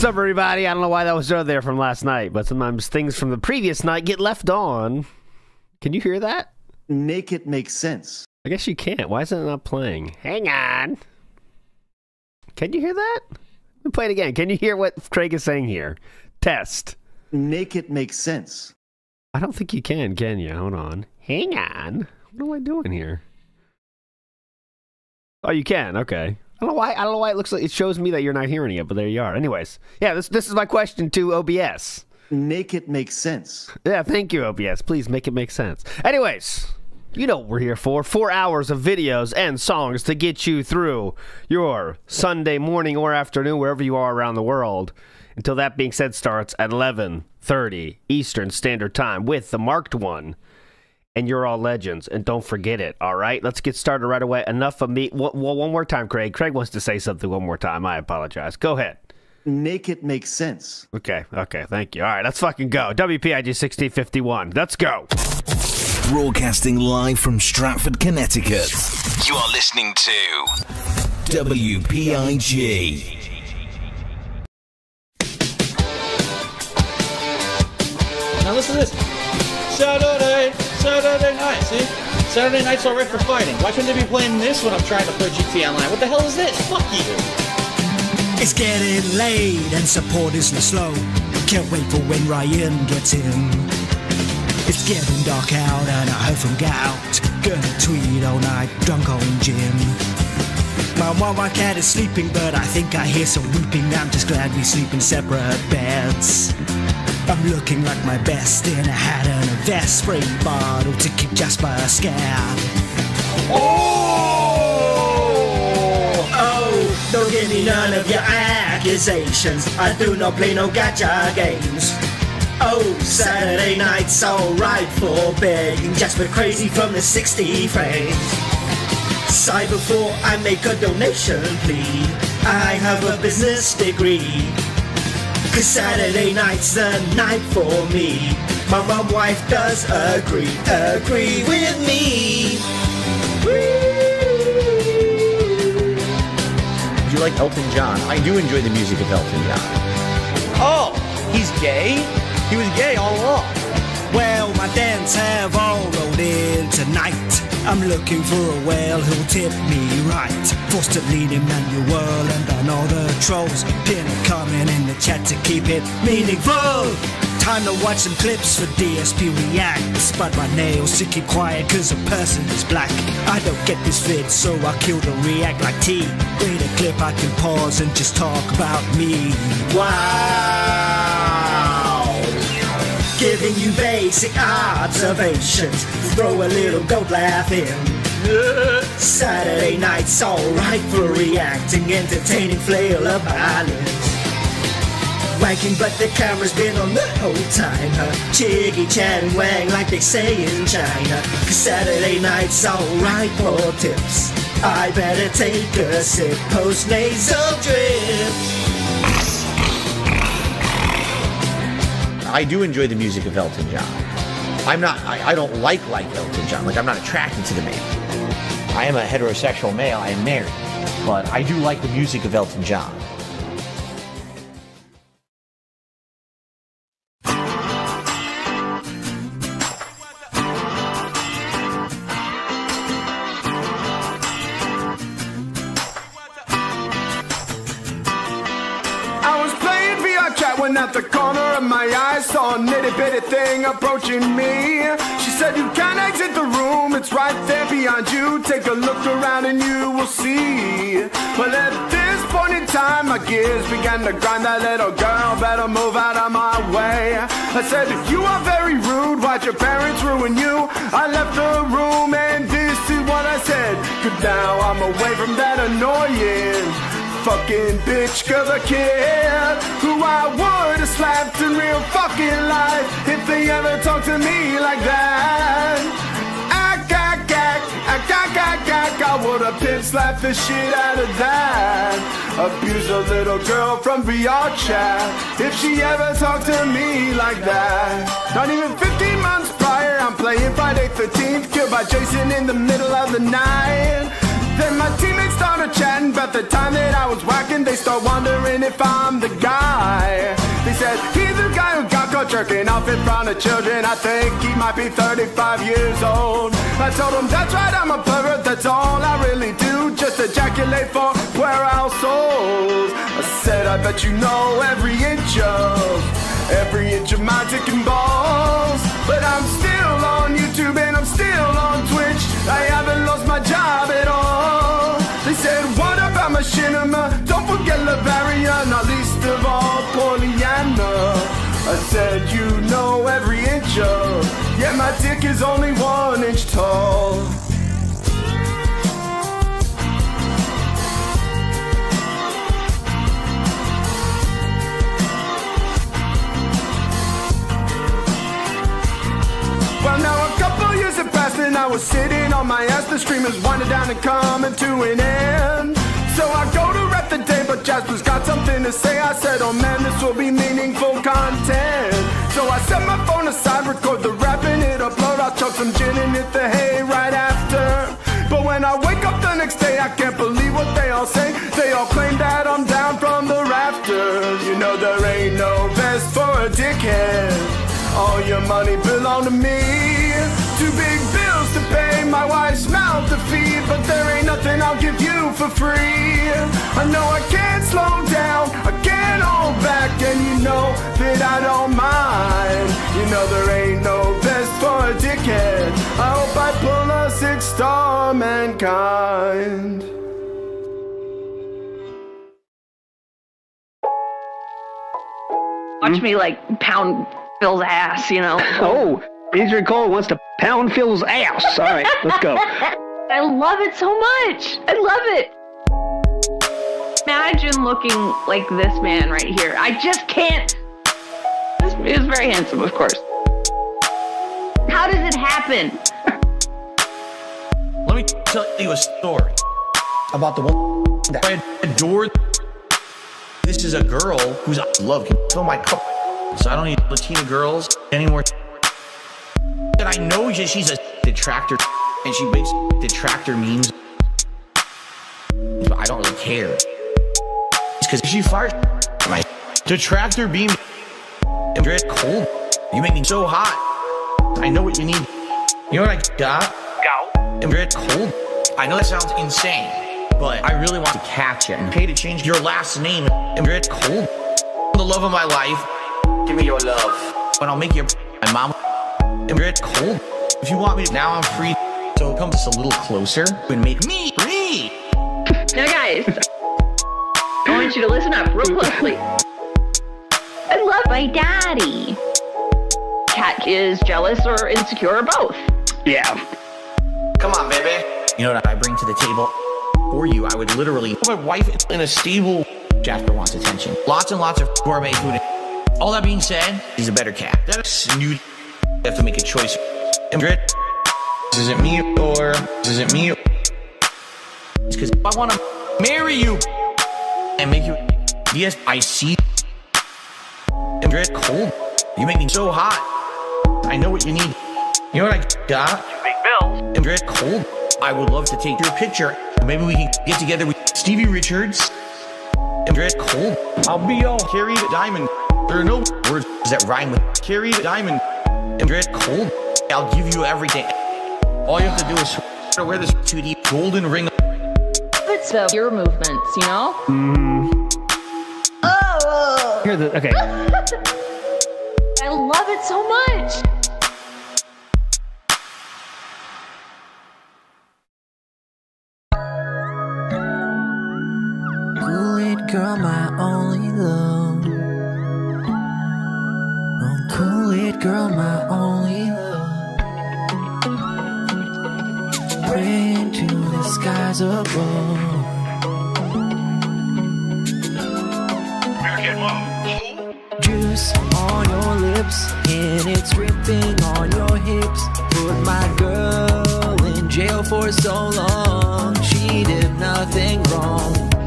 What's up, everybody? I don't know why that was there from last night, but sometimes things from the previous night get left on. Can you hear that? Make it make sense. I guess you can't. Why is it not playing? Hang on. Can you hear that? Let me play it again. Can you hear what Craig is saying here? Test. Make it make sense. I don't think you can, can you? Hold on. Hang on. What am I doing here? Oh, you can. Okay. I don't know why. I don't know why it looks like it shows me that you're not hearing it, but there you are. Anyways, yeah. This this is my question to OBS. Make it make sense. Yeah. Thank you, OBS. Please make it make sense. Anyways, you know what we're here for. Four hours of videos and songs to get you through your Sunday morning or afternoon, wherever you are around the world. Until that being said, starts at 11:30 Eastern Standard Time with the marked one and you're all legends. And don't forget it. All right, let's get started right away. Enough of me. Well, one more time, Craig. Craig wants to say something one more time. I apologize. Go ahead. Make it make sense. Okay. Okay. Thank you. All right. Let's fucking go. WPIG 1651. Let's go. Broadcasting live from Stratford, Connecticut. You are listening to WPIG. Now listen to this. Saturday, Saturday night. See? Saturday night's alright for fighting. Why shouldn't they be playing this when I'm trying to play GTA Online? What the hell is this? Fuck you. It's getting late and support isn't slow. Can't wait for when Ryan gets in. It's getting dark out and I heard from Gout. Gonna tweet all night, drunk on gin. My my cat is sleeping, but I think I hear some weeping. I'm just glad we sleep in separate beds. I'm looking like my best in a hat and a vest, spray bottle to keep Jasper scared. Oh, oh, don't give me none of your accusations. I do not play no gacha games. Oh, Saturday night's alright for begging, Jasper crazy from the 60 frames. Sigh before I make a donation plea. I have a business degree. Cause Saturday night's the night for me. My mom wife does agree, agree with me. Do you like Elton John? I do enjoy the music of Elton John. Oh, he's gay? He was gay all along. Well, my dance have all rolled in tonight. I'm looking for a whale who'll tip me right. Forced to lead Emmanuel and on all the trolls. Pin comment in the chat to keep it meaningful. Time to watch some clips for DSP reacts. But my nails to keep quiet cause a person is black. I don't get this fit, so I kill the react like T. Wait a clip I can pause and just talk about me. Wow! Giving you basic observations. Throw a little goat laugh in. Saturday night's alright for reacting, entertaining flail of violence. Wanking, but the camera's been on the whole time, huh? Chiggy and wang like they say in China. Cause Saturday night's alright for tips. I better take a sip post nasal drip. I do enjoy the music of Elton John. I'm not, I, I don't like like Elton John. Like, I'm not attracted to the man. I am a heterosexual male. I am married. But I do like the music of Elton John. Approaching me. She said, You can't exit the room, it's right there behind you. Take a look around and you will see. Well, at this point in time, my gears began to grind. That little girl better move out of my way. I said, You are very rude, why'd your parents ruin you? I left the room and this is what I said. Cause now I'm away from that annoying fucking bitch, cause a kid who I would have slapped in real fucking life if they ever talked to me like that. Ack, ack, ack, ack, ack, ack, ack, I would have pimp slapped the shit out of that. Abuse a little girl from VR chat if she ever talked to me like that. Not even 15 months prior, I'm playing Friday 13th, killed by Jason in the middle of the night. Then my teammates started chatting about the time that I was whacking. They start wondering if I'm the guy. They said, he's the guy who got caught jerking off in front of children. I think he might be 35 years old. I told him, that's right, I'm a pervert. That's all I really do. Just ejaculate for puerile souls. I said, I bet you know every inch of every inch of my ticking balls. But I'm still on YouTube and I'm still on Twitch. I haven't lost my job at all. They said, what about machinima? Don't forget Lavaria, not least of all Pollyanna. I said, you know every inch of, yeah, my dick is only one inch tall. I was sitting on my ass. The stream is winding down and coming to an end. So I go to rep the day, but Jasper's got something to say. I said, oh man, this will be meaningful content. So I set my phone aside, record the rap and hit upload. I'll chuck some gin and hit the hay right after. But when I wake up the next day, I can't believe what they all say. They all claim that I'm down from the rafters. You know there ain't no best for a dickhead. All your money belong to me. My wife's mouth to feed, but there ain't nothing I'll give you for free. I know I can't slow down, I can't hold back, and you know that I don't mind. You know there ain't no best for a dickhead. I hope I pull a six star mankind. Watch me like pound Phil's ass, you know. Oh, Adrian Cole wants to pound Phil's ass. All right, let's go. I love it so much. I love it. Imagine looking like this man right here. I just can't. This is very handsome, of course. How does it happen? Let me tell you a story about the one that I adored. This is a girl who's I love can fill my cup, so I don't need Latina girls anymore. And I know that she's a detractor, and she makes detractor memes, but I don't really care. It's because she fires my detractor beam and dread cold. You make me so hot. I know what you need. You know what I got? and red cold. I know that sounds insane, but I really want to catch it and pay to change your last name and red cold. The love of my life. Give me your love. But I'll make you my mom and red cold. If you want me to, now I'm free. So come just a little closer and make me free. Now, guys, I want you to listen up real closely. I love my daddy. Cat is jealous or insecure or both. Yeah. Come on, baby. You know what I bring to the table for you? I would literally put my wife in a stable. Jasper wants attention. Lots and lots of gourmet food. All that being said, he's a better cat. That's new. You have to make a choice. Is it me or is it me? It's because I want to marry you and make you. Yes, I see. Ingrid, cold. You make me so hot. I know what you need. You know what I got? and Dredd Cold. I would love to take your picture. Maybe we can get together with Stevie Richards and Dredd Cold. I'll be all Carrie the Diamond. There are no words that rhyme with Carrie Diamond and Cold. I'll give you everything. All you have to do is wear this 2D golden ring. It's uh, your movements, you know? Oh. Here the okay. I love it so much. Kool-Aid, girl, my only love. It, girl, my only love. Praying to the skies above. Juice on your lips, and it's dripping on your hips. Put my girl in jail for so long. She did nothing wrong.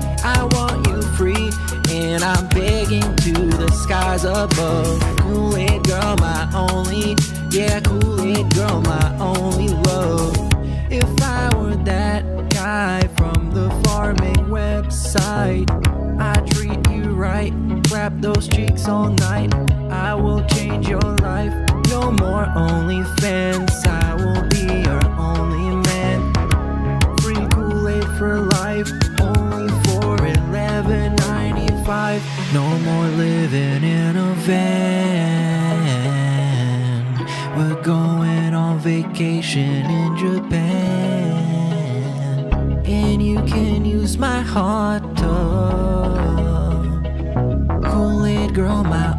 And I'm begging to the skies above. Kool-Aid girl, my only Yeah, Kool-Aid girl, my only love. If I were that guy from the farming website I'd treat you right, grab those cheeks all night. I will change your life, no more OnlyFans I will be your only man. Free Kool-Aid for life, only for 11 five. No more living in a van. We're going on vacation in Japan. And you can use my hot tub. Oh. Kool Aid girl, my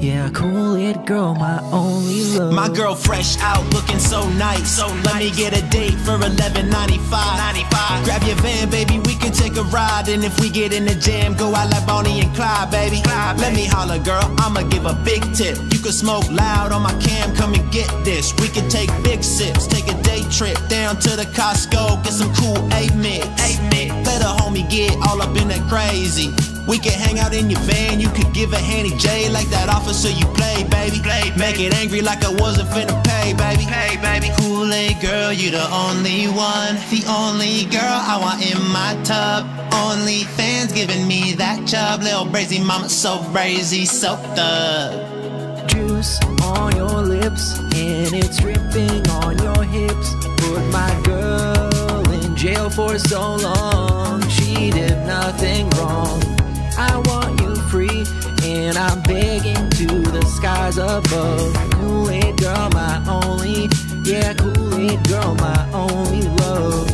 yeah, Kool-Aid, girl, my only love. My girl fresh out, looking so nice. So let me get a date for eleven ninety five. Ninety five. Grab your van, baby, we can take a ride. And if we get in the jam, go out like Bonnie and Clyde, baby. let me holler, girl. I'ma give a big tip. You can smoke loud on my cam, come and get this. We can take big sips, take a day trip down to the Costco, get some cool eight mix. Eight mix. Let a homie get all up in that crazy. We can hang out in your van, you could give a handy J like that officer you play, baby. Play, Make it angry like I wasn't finna pay, baby. Pay, baby. Kool-Aid girl, you the only one, the only girl I want in my tub. Only fans giving me that chub, little brazy mama, so brazy, so thug. juice on your lips and it's dripping on your hips. Put my girl in jail for so long. She did nothing wrong. I want you free and I'm begging to the skies above. Kool-Aid girl, my only. Yeah, Kool-Aid girl, my only love.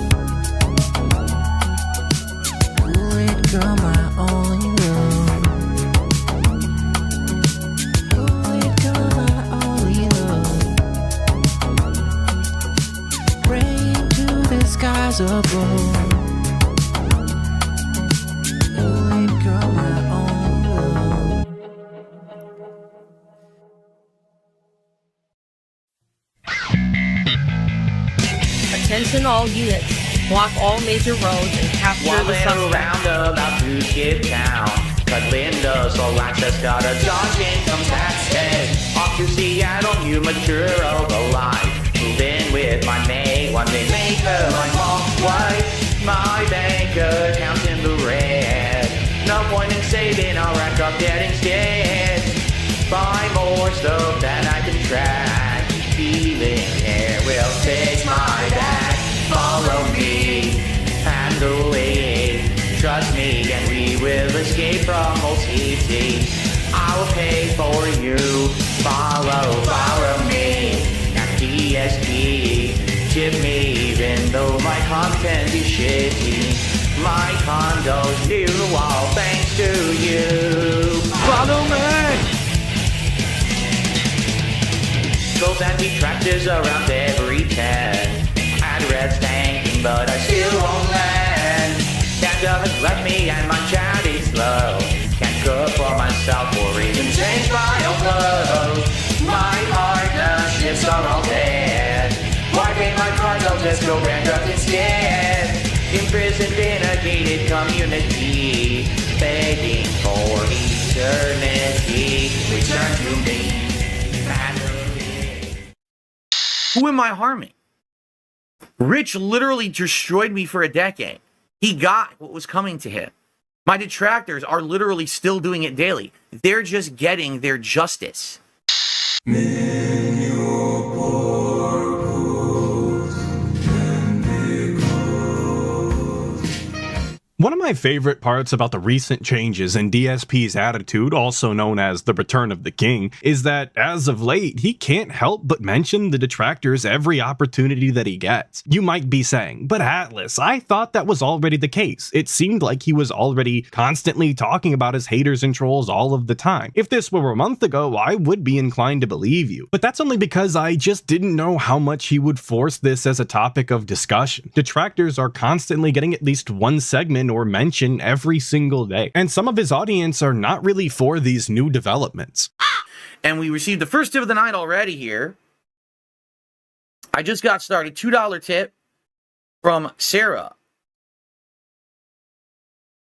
Kool-Aid girl, my only love. Kool-Aid girl, my only love. Praying to the skies above. Attention all units. Block all major roads and capture the suspect. roundabout to skip town. Cut Linda, so access got a dodge income tax head. Off to Seattle, New Maduro, the life. Move in with my mate, one day make her my mom wife. My bank account's in the red. No point in saving, I'll rack up debt instead. Buy more stuff than I can track. Feeling here will fix my back. Follow me, handle it. Trust me, and we will escape from OCC. I'll pay for you. Follow, follow me. At DSP, tip me, even though my content is shitty. My condo's new, all thanks to you. Follow me. Goals and detractors around every 10. Tanking, but I still won't land. Me and my is. Can't cook for myself or even change my own clothes. My are all dead. Why pay my cards? I'll just go instead. Imprisoned in a gated community, begging for eternity. Return to me. Who am I harming? Rich literally destroyed me for a decade. He got what was coming to him. My detractors are literally still doing it daily. They're just getting their justice. One of my favorite parts about the recent changes in DSP's attitude, also known as the return of the king, is that as of late, he can't help but mention the detractors every opportunity that he gets. You might be saying, but Atlas, I thought that was already the case. It seemed like he was already constantly talking about his haters and trolls all of the time. If this were a month ago, I would be inclined to believe you. But that's only because I just didn't know how much he would force this as a topic of discussion. Detractors are constantly getting at least one segment or mention every single day, and some of his audience are not really for these new developments. And we received the first tip of the night already here. I just got started. $2 tip from Sarah.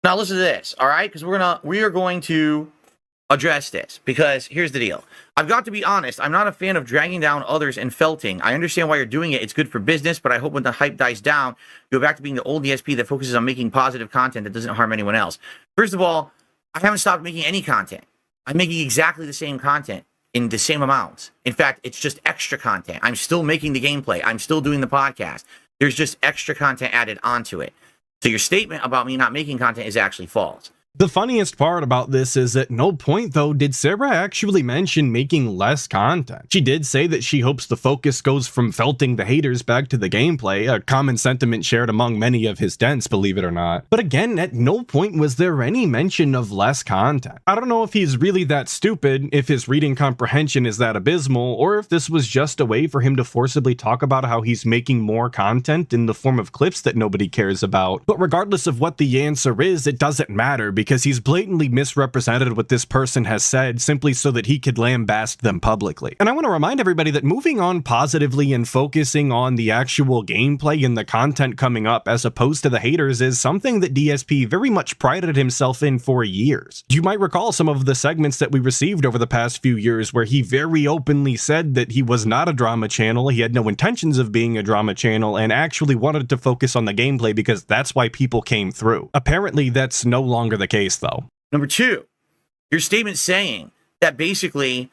Now listen to this, all right? Because we're gonna we are going to address this because here's the deal. I've got to be honest, I'm not a fan of dragging down others and felting. I understand why you're doing it. It's good for business, but I hope when the hype dies down, you go back to being the old DSP that focuses on making positive content that doesn't harm anyone else. First of all, I haven't stopped making any content. I'm making exactly the same content in the same amounts. In fact, it's just extra content. I'm still making the gameplay. I'm still doing the podcast. There's just extra content added onto it. So your statement about me not making content is actually false. The funniest part about this is at no point, though, did Sarah actually mention making less content. She did say that she hopes the focus goes from felting the haters back to the gameplay, a common sentiment shared among many of his dents, believe it or not. But again, at no point was there any mention of less content. I don't know if he's really that stupid, if his reading comprehension is that abysmal, or if this was just a way for him to forcibly talk about how he's making more content in the form of clips that nobody cares about. But regardless of what the answer is, it doesn't matter because he's blatantly misrepresented what this person has said simply so that he could lambast them publicly. And I want to remind everybody that moving on positively and focusing on the actual gameplay and the content coming up as opposed to the haters is something that DSP very much prided himself in for years. You might recall some of the segments that we received over the past few years where he very openly said that he was not a drama channel, he had no intentions of being a drama channel, and actually wanted to focus on the gameplay because that's why people came through. Apparently, that's no longer the case though. Number two, your statement saying that basically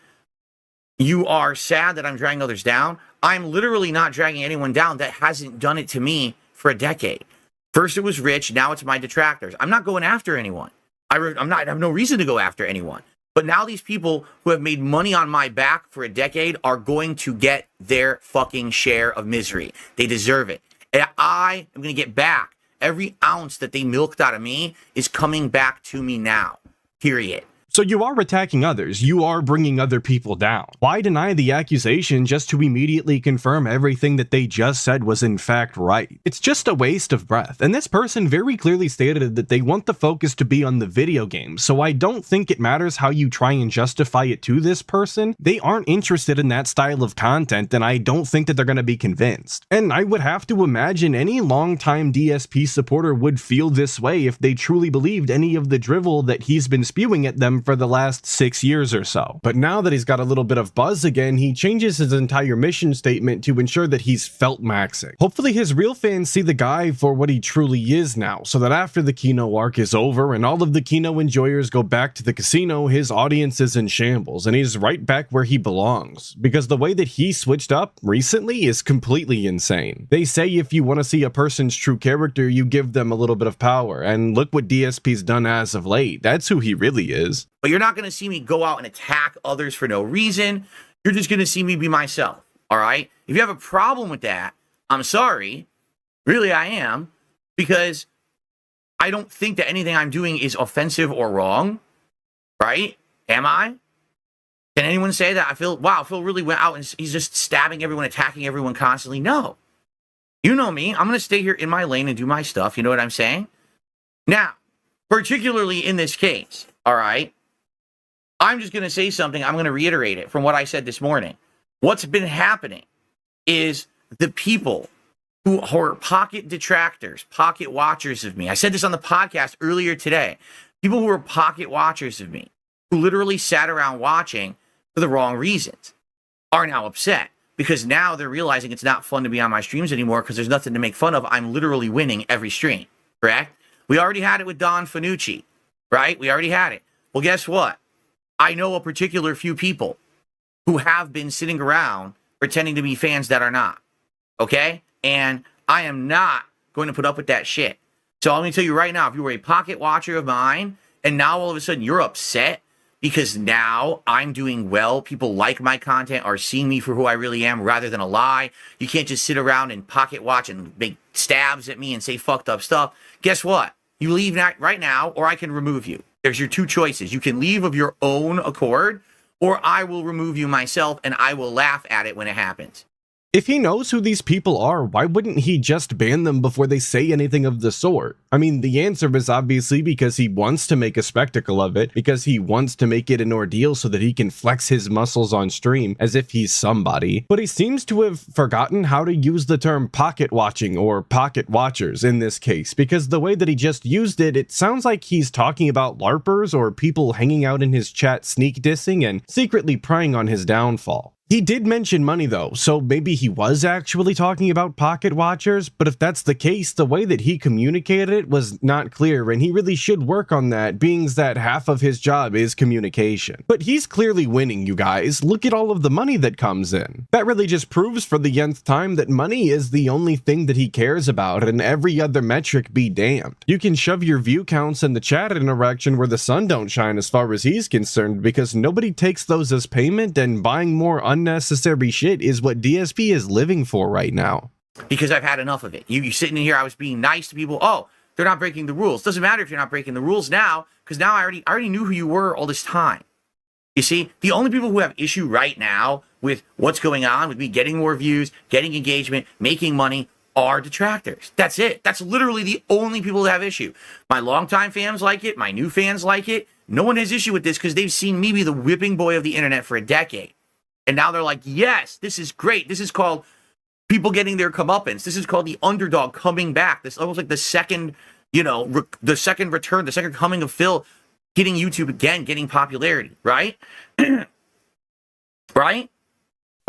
you are sad that I'm dragging others down. I'm literally not dragging anyone down that hasn't done it to me for a decade. First it was Rich, now it's my detractors. I'm not going after anyone. I am not. I have no reason to go after anyone. But now these people who have made money on my back for a decade are going to get their fucking share of misery. They deserve it. And I am going to get back every ounce that they milked out of me is coming back to me now. Period. So you are attacking others, you are bringing other people down. Why deny the accusation just to immediately confirm everything that they just said was in fact right? It's just a waste of breath, and this person very clearly stated that they want the focus to be on the video game, so I don't think it matters how you try and justify it to this person. They aren't interested in that style of content, and I don't think that they're going to be convinced. And I would have to imagine any longtime DSP supporter would feel this way if they truly believed any of the drivel that he's been spewing at them for the last six years or so. But now that he's got a little bit of buzz again, he changes his entire mission statement to ensure that he's felt maxing. Hopefully his real fans see the guy for what he truly is now, so that after the Kino arc is over and all of the Kino enjoyers go back to the casino, his audience is in shambles and he's right back where he belongs. Because the way that he switched up recently is completely insane. They say if you want to see a person's true character, you give them a little bit of power, and look what DSP's done as of late. That's who he really is. But you're not going to see me go out and attack others for no reason. You're just going to see me be myself. All right. If you have a problem with that, I'm sorry. Really, I am. Because I don't think that anything I'm doing is offensive or wrong. Right? Am I? Can anyone say that? I feel, wow, Phil really went out and he's just stabbing everyone, attacking everyone constantly. No. You know me. I'm going to stay here in my lane and do my stuff. You know what I'm saying? Now, particularly in this case, all right, I'm just going to say something. I'm going to reiterate it from what I said this morning. What's been happening is the people who are pocket detractors, pocket watchers of me. I said this on the podcast earlier today. People who are pocket watchers of me, who literally sat around watching for the wrong reasons, are now upset because now they're realizing it's not fun to be on my streams anymore because there's nothing to make fun of. I'm literally winning every stream, correct? We already had it with Don Fanucci, right? We already had it. Well, guess what? I know a particular few people who have been sitting around pretending to be fans that are not. Okay? And I am not going to put up with that shit. So let me tell you right now if you were a pocket watcher of mine and now all of a sudden you're upset because now I'm doing well, people like my content, are seeing me for who I really am rather than a lie. You can't just sit around and pocket watch and make stabs at me and say fucked up stuff. Guess what? You leave right now or I can remove you. There's your two choices. You can leave of your own accord, or I will remove you myself and I will laugh at it when it happens. If he knows who these people are, why wouldn't he just ban them before they say anything of the sort? I mean, the answer is obviously because he wants to make a spectacle of it, because he wants to make it an ordeal so that he can flex his muscles on stream as if he's somebody. But he seems to have forgotten how to use the term pocket watching or pocket watchers in this case, because the way that he just used it, it sounds like he's talking about LARPers or people hanging out in his chat sneak dissing and secretly preying on his downfall. He did mention money though, so maybe he was actually talking about pocket watchers, but if that's the case, the way that he communicated it was not clear, and he really should work on that, being that half of his job is communication. But he's clearly winning, you guys. Look at all of the money that comes in. That really just proves for the nth time that money is the only thing that he cares about, and every other metric be damned. You can shove your view counts and the chat interaction where the sun don't shine as far as he's concerned, because nobody takes those as payment, and buying more unnecessary shit is what DSP is living for right now. because I've had enough of it. You, you sitting in here, I was being nice to people. Oh, they're not breaking the rules. Doesn't matter if you're not breaking the rules now, because now I already I already knew who you were all this time. You see, the only people who have issue right now with what's going on, with me getting more views, getting engagement, making money, are detractors. That's it. That's literally the only people that have issue. My longtime fans like it. My new fans like it. No one has issue with this because they've seen me be the whipping boy of the internet for a decade. And now they're like, yes, this is great. This is called people getting their comeuppance. This is called the underdog coming back. This is almost like the second, you know, re- the second return, the second coming of Phil, hitting YouTube again, getting popularity, right? right?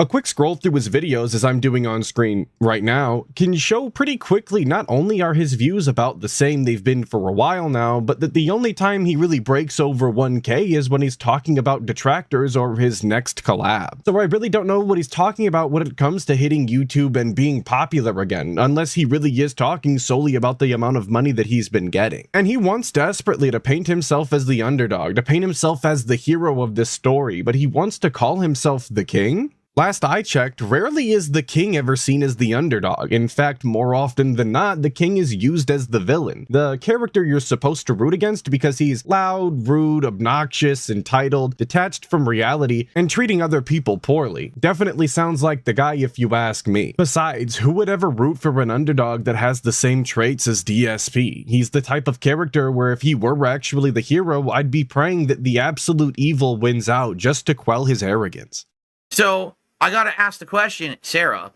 A quick scroll through his videos, as I'm doing on screen right now, can show pretty quickly not only are his views about the same they've been for a while now, but that the only time he really breaks over 1k is when he's talking about detractors or his next collab. So I really don't know what he's talking about when it comes to hitting YouTube and being popular again, unless he really is talking solely about the amount of money that he's been getting. And he wants desperately to paint himself as the underdog, to paint himself as the hero of this story, but he wants to call himself the king? Last I checked, rarely is the king ever seen as the underdog. In fact, more often than not, the king is used as the villain, the character you're supposed to root against because he's loud, rude, obnoxious, entitled, detached from reality, and treating other people poorly. Definitely sounds like the guy if you ask me. Besides, who would ever root for an underdog that has the same traits as DSP? He's the type of character where if he were actually the hero, I'd be praying that the absolute evil wins out just to quell his arrogance. So I got to ask the question, Sarah,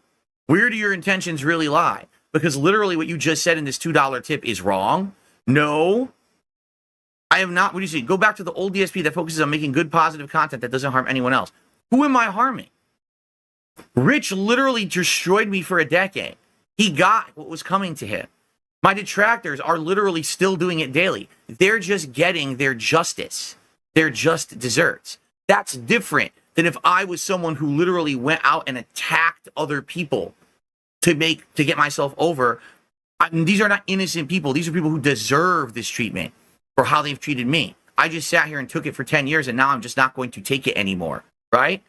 where do your intentions really lie? Because literally what you just said in this $2 tip is wrong. No. I have not. What do you see? Go back to the old DSP that focuses on making good, positive content that doesn't harm anyone else. Who am I harming? Rich literally destroyed me for a decade. He got what was coming to him. My detractors are literally still doing it daily. They're just getting their justice, their just desserts. That's different than if I was someone who literally went out and attacked other people to make to get myself over. I, these are not innocent people. These are people who deserve this treatment for how they've treated me. I just sat here and took it for 10 years and now I'm just not going to take it anymore. Right?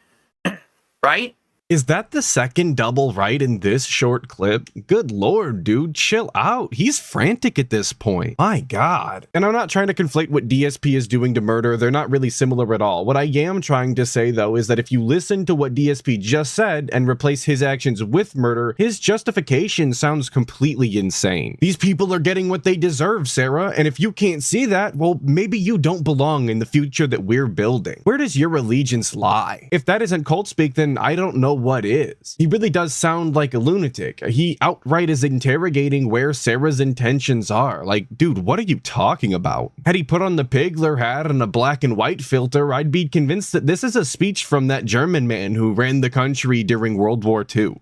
right? Is that the second double right in this short clip? Good lord, dude, chill out. He's frantic at this point. My god. And I'm not trying to conflate what DSP is doing to murder, they're not really similar at all. What I am trying to say, though, is that if you listen to what DSP just said and replace his actions with murder, his justification sounds completely insane. These people are getting what they deserve, Sarah, and if you can't see that, well, maybe you don't belong in the future that we're building. Where does your allegiance lie? If that isn't cult speak, then I don't know what is. He really does sound like a lunatic. He outright is interrogating where Sarah's intentions are. Like, dude, what are you talking about? Had he put on the Pigler hat and a black and white filter, I'd be convinced that this is a speech from that German man who ran the country during World War II.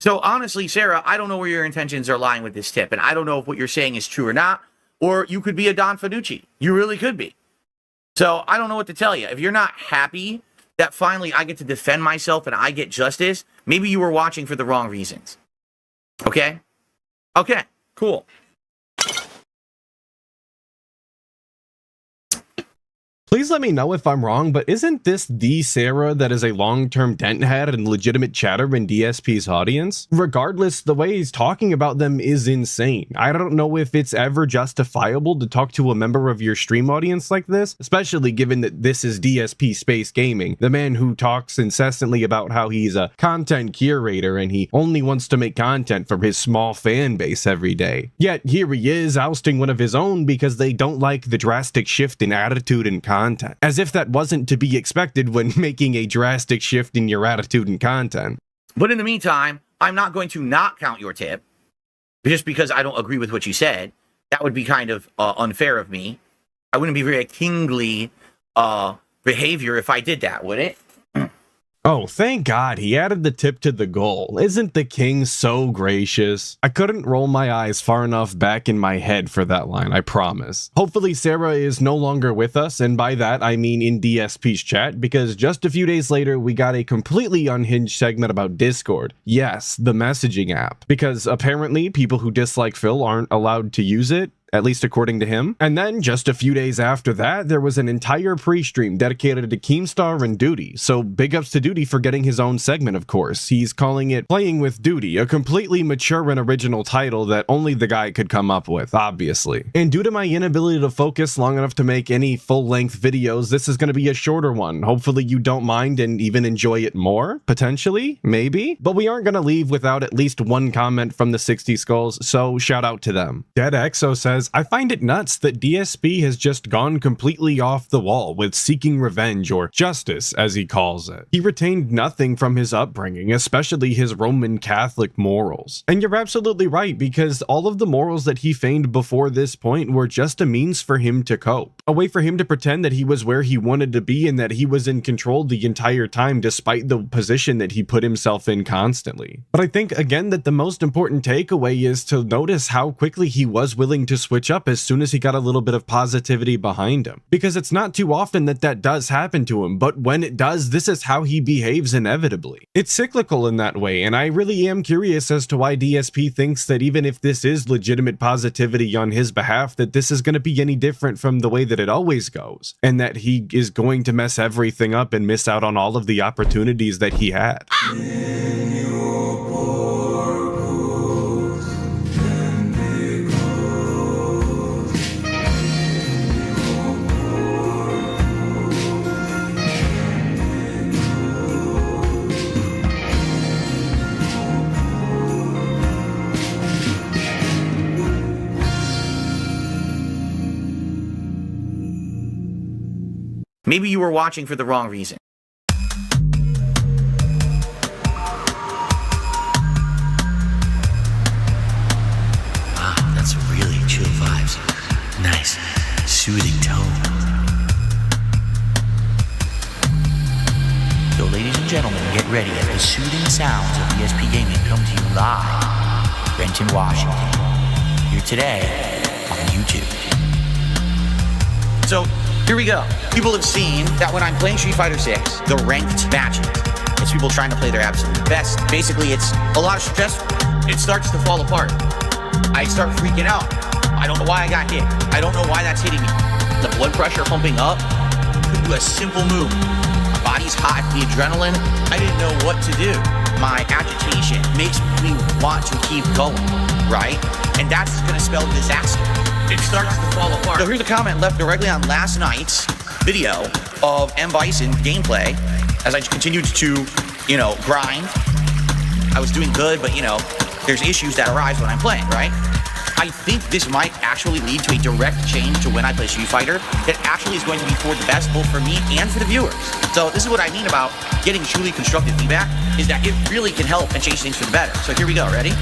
So honestly, Sarah, I don't know where your intentions are lying with this tip, and I don't know if what you're saying is true or not. Or you could be a Don Fanucci. You really could be. So I don't know what to tell you. If you're not happy that finally I get to defend myself and I get justice, maybe you were watching for the wrong reasons. Okay? Okay, cool. Please let me know if I'm wrong, but isn't this the Sarah that is a long-term dent head and legitimate chatter in DSP's audience? Regardless, the way he's talking about them is insane. I don't know if it's ever justifiable to talk to a member of your stream audience like this, especially given that this is DSP Space Gaming, the man who talks incessantly about how he's a content curator and he only wants to make content for his small fan base every day. Yet here he is ousting one of his own because they don't like the drastic shift in attitude and content. As if that wasn't to be expected when making a drastic shift in your attitude and content. But in the meantime, I'm not going to not count your tip just because I don't agree with what you said. That would be kind of uh, unfair of me. I wouldn't be very kingly uh, behavior if I did that, would it? Oh, thank God he added the tip to the goal. Isn't the king so gracious? I couldn't roll my eyes far enough back in my head for that line, I promise. Hopefully, Sarah is no longer with us, and by that I mean in DSP's chat, because just a few days later, we got a completely unhinged segment about Discord. Yes, the messaging app. Because apparently, people who dislike Phil aren't allowed to use it at least according to him. And then just a few days after that, there was an entire pre-stream dedicated to Keemstar and Duty. So big ups to Duty for getting his own segment, of course. He's calling it Playing with Duty, a completely mature and original title that only the guy could come up with, obviously. And due to my inability to focus long enough to make any full-length videos, this is going to be a shorter one. Hopefully you don't mind and even enjoy it more, potentially, maybe. But we aren't going to leave without at least one comment from the 60 Skulls, so shout out to them. Dead Exo says, I find it nuts that DSP has just gone completely off the wall with seeking revenge or justice, as he calls it. He retained nothing from his upbringing, especially his Roman Catholic morals. And you're absolutely right, because all of the morals that he feigned before this point were just a means for him to cope. A way for him to pretend that he was where he wanted to be and that he was in control the entire time despite the position that he put himself in constantly. But I think again that the most important takeaway is to notice how quickly he was willing to switch up as soon as he got a little bit of positivity behind him. Because it's not too often that that does happen to him, but when it does, this is how he behaves inevitably. It's cyclical in that way, and I really am curious as to why DSP thinks that even if this is legitimate positivity on his behalf, that this is going to be any different from the way that it always goes, and that he is going to mess everything up and miss out on all of the opportunities that he had. Maybe you were watching for the wrong reason. Wow, that's really chill vibes. Nice, soothing tone. So, ladies and gentlemen, get ready as the soothing sounds of DSP Gaming come to you live. Renton, Washington. Here today on YouTube. So here we go. People have seen that when I'm playing Street Fighter 6, the ranked matches, it's people trying to play their absolute best. Basically, it's a lot of stress. It starts to fall apart. I start freaking out. I don't know why I got hit. I don't know why that's hitting me. The blood pressure pumping up could do a simple move. My body's hot, the adrenaline. I didn't know what to do. My agitation makes me want to keep going, right? And that's gonna spell disaster. It starts to fall apart. So here's a comment left directly on last night's video of M. Bison gameplay as I continued to, you know, grind. I was doing good, but you know, there's issues that arise when I'm playing, right? I think this might actually lead to a direct change to when I play Street Fighter that actually is going to be for the best, both for me and for the viewers. So this is what I mean about getting truly constructive feedback, is that it really can help and change things for the better. So here we go, ready?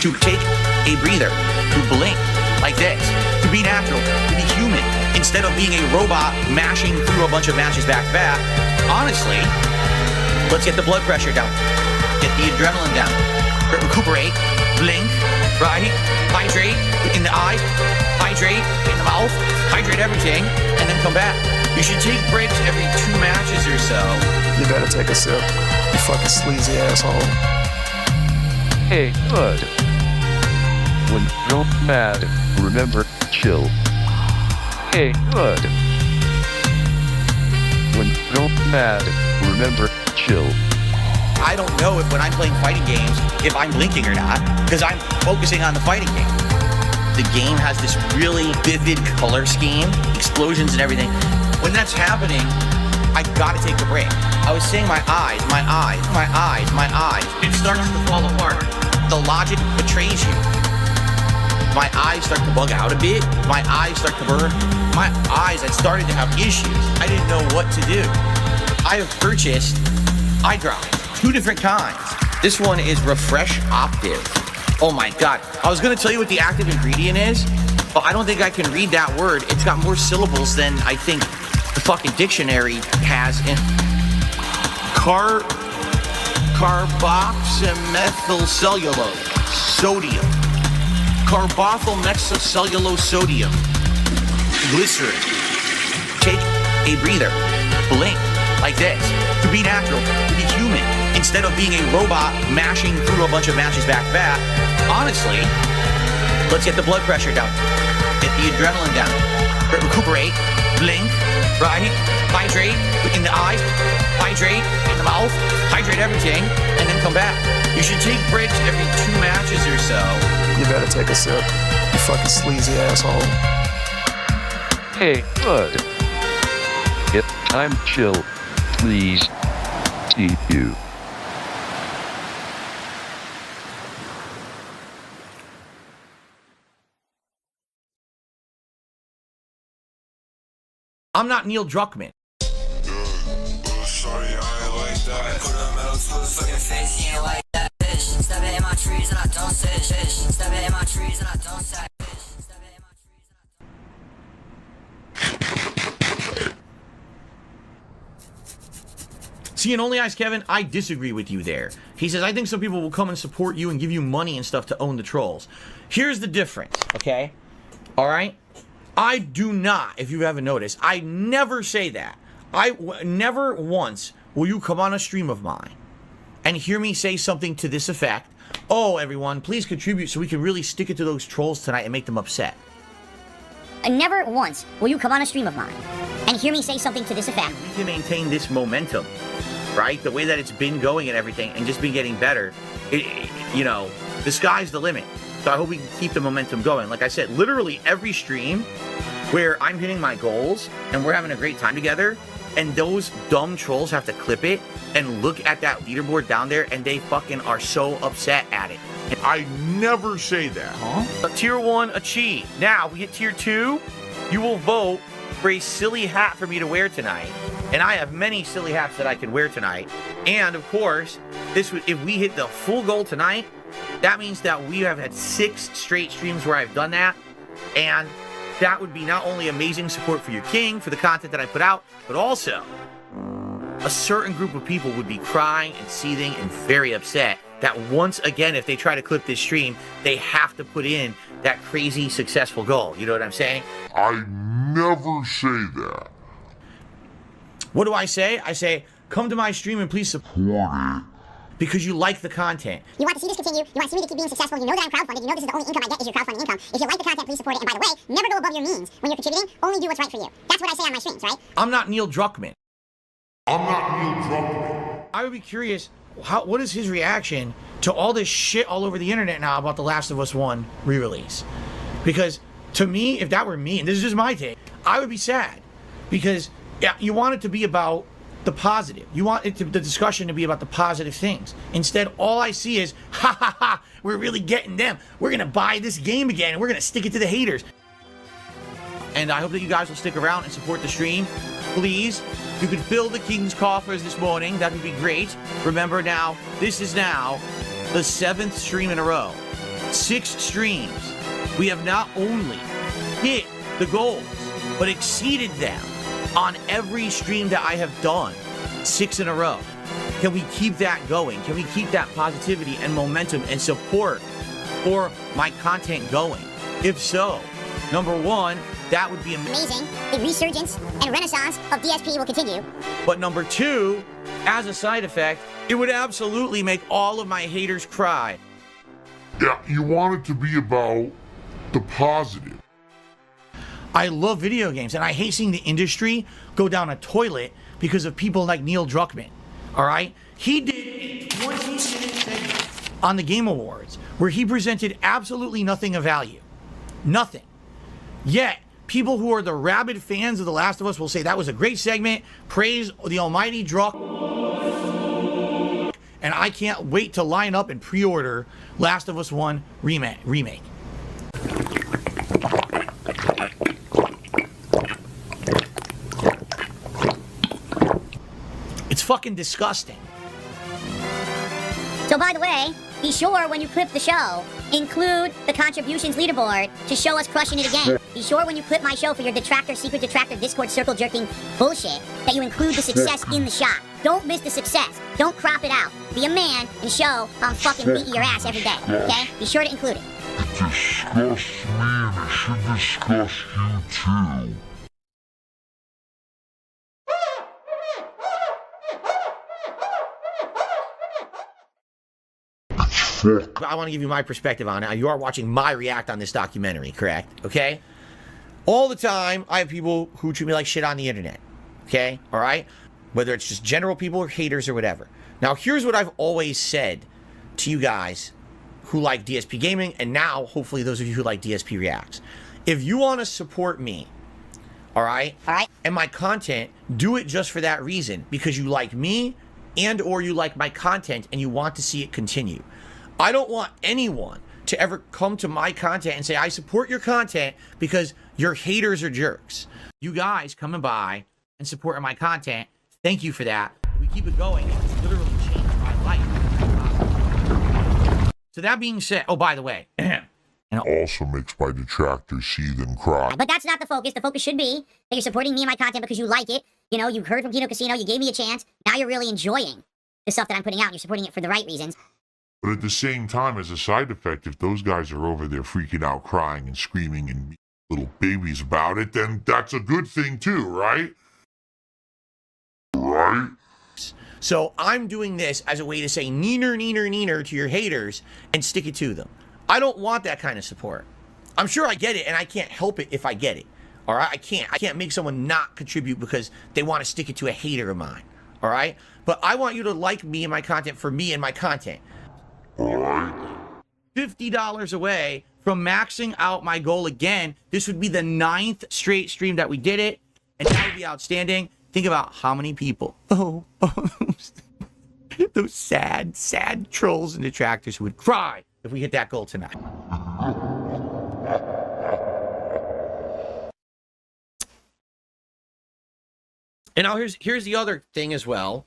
To take a breather, to blink like this, to be natural, to be human, instead of being a robot mashing through a bunch of matches back to back. Honestly, let's get the blood pressure down, get the adrenaline down, recuperate, blink, right? Hydrate in the eyes, hydrate in the mouth, hydrate everything, and then come back. You should take breaks every two matches or so. You better take a sip. You fucking sleazy asshole. Hey, good. When you're mad, remember, chill. Hey, good. When you're mad, remember, chill. I don't know if when I'm playing fighting games, if I'm blinking or not, because I'm focusing on the fighting game. The game has this really vivid color scheme, explosions and everything. When that's happening, I gotta take a break. I was saying my eyes, my eyes, my eyes, my eyes. It starts to fall apart. The logic betrays you. My eyes start to bug out a bit. My eyes start to burn. My eyes had started to have issues. I didn't know what to do. I have purchased eye drops, two different kinds. This one is Refresh Optive. Oh my god. I was gonna tell you what the active ingredient is, but I don't think I can read that word. It's got more syllables than I think the fucking dictionary has in car carboxymethylcellulose sodium carbethylmethylcellulose sodium. Glycerin. Take a breather. Blink. Like this. To be natural. To be human. Instead of being a robot mashing through a bunch of matches back to back. Honestly let's get the blood pressure down. Get the adrenaline down. Re- recuperate. Blink. Right. Hydrate. In the eyes hydrate. In the mouth. Hydrate everything. And then come back you should take breaks every two matches or so You better take a sip. You fucking sleazy asshole. Hey, bud. If I'm chill, please. See you. i'm not neil druckmann See, in Only Eyes Kevin, I disagree with you there. He says, I think some people will come and support you and give you money and stuff to own the trolls. Here's the difference, okay? All right? I do not, if you haven't noticed, I never say that. I never once will you come on a stream of mine and hear me say something to this effect. Oh, everyone, please contribute so we can really stick it to those trolls tonight and make them upset. And never once will you come on a stream of mine and hear me say something to this effect. we can maintain this momentum, right? The way that it's been going and everything, and just been getting better. It, it- you know, the sky's the limit. So I hope we can keep the momentum going. Like I said, literally every stream where I'm hitting my goals and we're having a great time together, and those dumb trolls have to clip it and look at that leaderboard down there, and they fucking are so upset at it. And I never say that. Huh? tier one achieved. Now we hit tier two. You will vote for a silly hat for me to wear tonight, and I have many silly hats that I can wear tonight. And of course, this would if we hit the full goal tonight, that means that we have had six straight streams where I've done that, and that would be not only amazing support for your king for the content that I put out, but also a certain group of people would be crying and seething and very upset that once again, if they try to clip this stream, they have to put in that crazy successful goal. You know what I'm saying? I never say that. What do I say? I say, come to my stream and please support it. Because you like the content. You want to see this continue. You want to see me to keep being successful. You know that I'm crowdfunded. You know this is the only income I get is your crowdfunding income. If you like the content, please support it. And by the way, never go above your means when you're contributing. Only do what's right for you. That's what I say on my streams, right? I'm not Neil Druckmann. I'm not Neil Druckmann. I would be curious, how what is his reaction to all this shit all over the internet now about The Last of Us 1 re-release? Because to me, if that were me, and this is just my take, I would be sad. Because yeah, you want it to be about the positive. You want it to, the discussion to be about the positive things. Instead, all I see is, ha ha ha, we're really getting them. We're gonna buy this game again, and we're gonna stick it to the haters. And I hope that you guys will stick around and support the stream. Please, If you could fill the King's coffers this morning. That would be great. Remember now, this is now the seventh stream in a row. Six streams. We have not only hit the goals, but exceeded them on every stream that I have done. Six in a row. Can we keep that going? Can we keep that positivity and momentum and support for my content going? If so, number one, that would be amazing. Amazing. The resurgence and renaissance of DSP will continue. But number two, as a side effect, it would absolutely make all of my haters cry. Yeah, you want it to be about the positive. I love video games and I hate seeing the industry go down a toilet because of people like Neil Druckmann. All right? He did a 20 minute on the Game Awards where he presented absolutely nothing of value. Nothing. Yet, people who are the rabid fans of The Last of Us will say that was a great segment. Praise the almighty Druck. And I can't wait to line up and pre order Last of Us 1 remake. remake. It's fucking disgusting. So by the way, be sure when you clip the show, include the contributions leaderboard to show us crushing it again. Be sure when you clip my show for your detractor, secret detractor, Discord circle jerking bullshit, that you include the success in the shot. don't miss the success. Don't crop it out. Be a man and show how I'm fucking beating your ass every day. Okay? Be sure to include it. Disgust me and it should disgust you too. I want to give you my perspective on it. You are watching my react on this documentary, correct? Okay? All the time, I have people who treat me like shit on the internet. Okay? All right? Whether it's just general people or haters or whatever. Now, here's what I've always said to you guys who like DSP Gaming, and now, hopefully, those of you who like DSP Reacts. If you want to support me, all right? All right. And my content, do it just for that reason because you like me and or you like my content and you want to see it continue. I don't want anyone to ever come to my content and say I support your content because your haters are jerks. You guys coming by and supporting my content, thank you for that. We keep it going. It's literally changed my life. So that being said, oh by the way, and Also makes my detractors see them cry. But that's not the focus. The focus should be that you're supporting me and my content because you like it. You know, you heard from Kino Casino, you gave me a chance. Now you're really enjoying the stuff that I'm putting out. And you're supporting it for the right reasons. But at the same time, as a side effect, if those guys are over there freaking out, crying and screaming and little babies about it, then that's a good thing too, right? Right? So I'm doing this as a way to say neener, neener, neener to your haters and stick it to them. I don't want that kind of support. I'm sure I get it, and I can't help it if I get it. All right, I can't. I can't make someone not contribute because they want to stick it to a hater of mine. All right, but I want you to like me and my content for me and my content. Fifty dollars away from maxing out my goal again. This would be the ninth straight stream that we did it, and that would be outstanding. Think about how many people. Oh, those sad, sad trolls and detractors would cry if we hit that goal tonight. And now here's here's the other thing as well.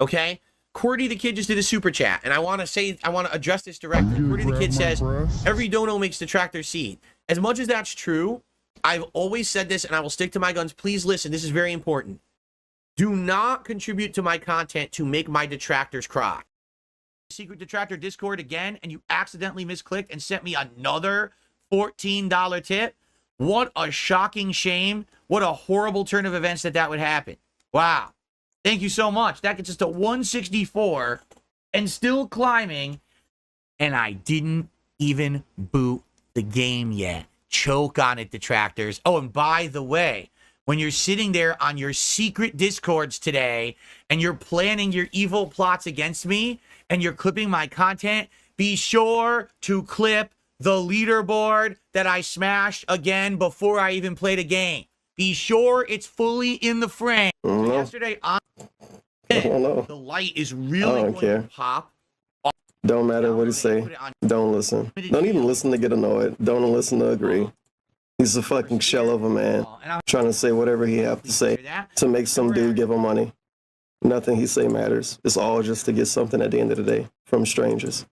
Okay? Cordy the kid just did a super chat, and I want to say I want to address this directly. Cordy the kid says every dono makes detractor seed. As much as that's true, I've always said this, and I will stick to my guns. Please listen. This is very important. Do not contribute to my content to make my detractors cry. Secret detractor Discord again, and you accidentally misclicked and sent me another $14 tip. What a shocking shame. What a horrible turn of events that that would happen. Wow. Thank you so much. That gets us to 164 and still climbing. And I didn't even boot the game yet. Choke on it, detractors. Oh, and by the way, when you're sitting there on your secret discords today and you're planning your evil plots against me and you're clipping my content, be sure to clip the leaderboard that I smashed again before I even played a game. Be sure it's fully in the frame. Yesterday on the light is really I don't going care. to pop. Don't matter what he say. Don't listen. Don't even listen to get annoyed. Don't listen to agree. He's a fucking shell of a man, trying to say whatever he have to say to make some dude give him money. Nothing he say matters. It's all just to get something at the end of the day from strangers,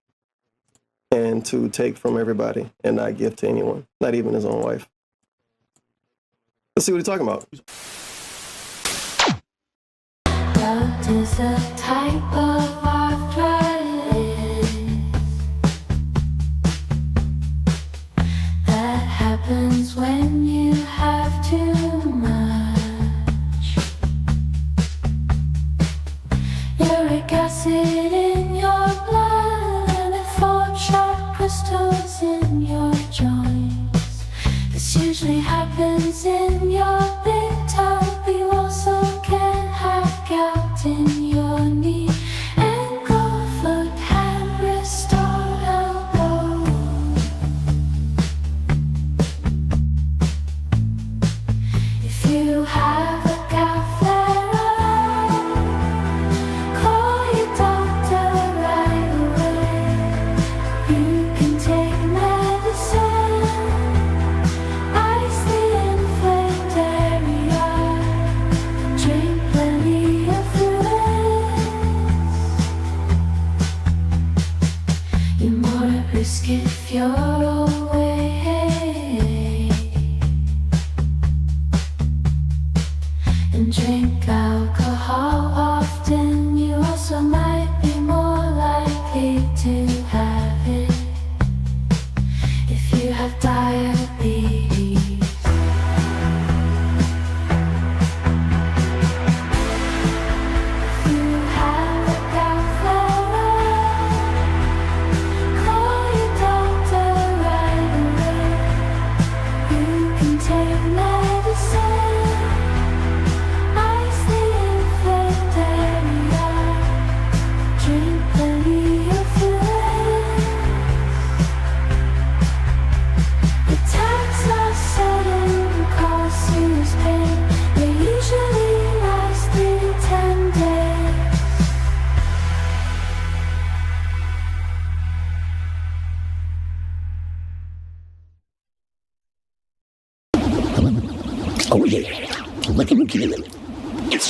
and to take from everybody and not give to anyone, not even his own wife. Let's see what he's talking about. Usually happens in your risk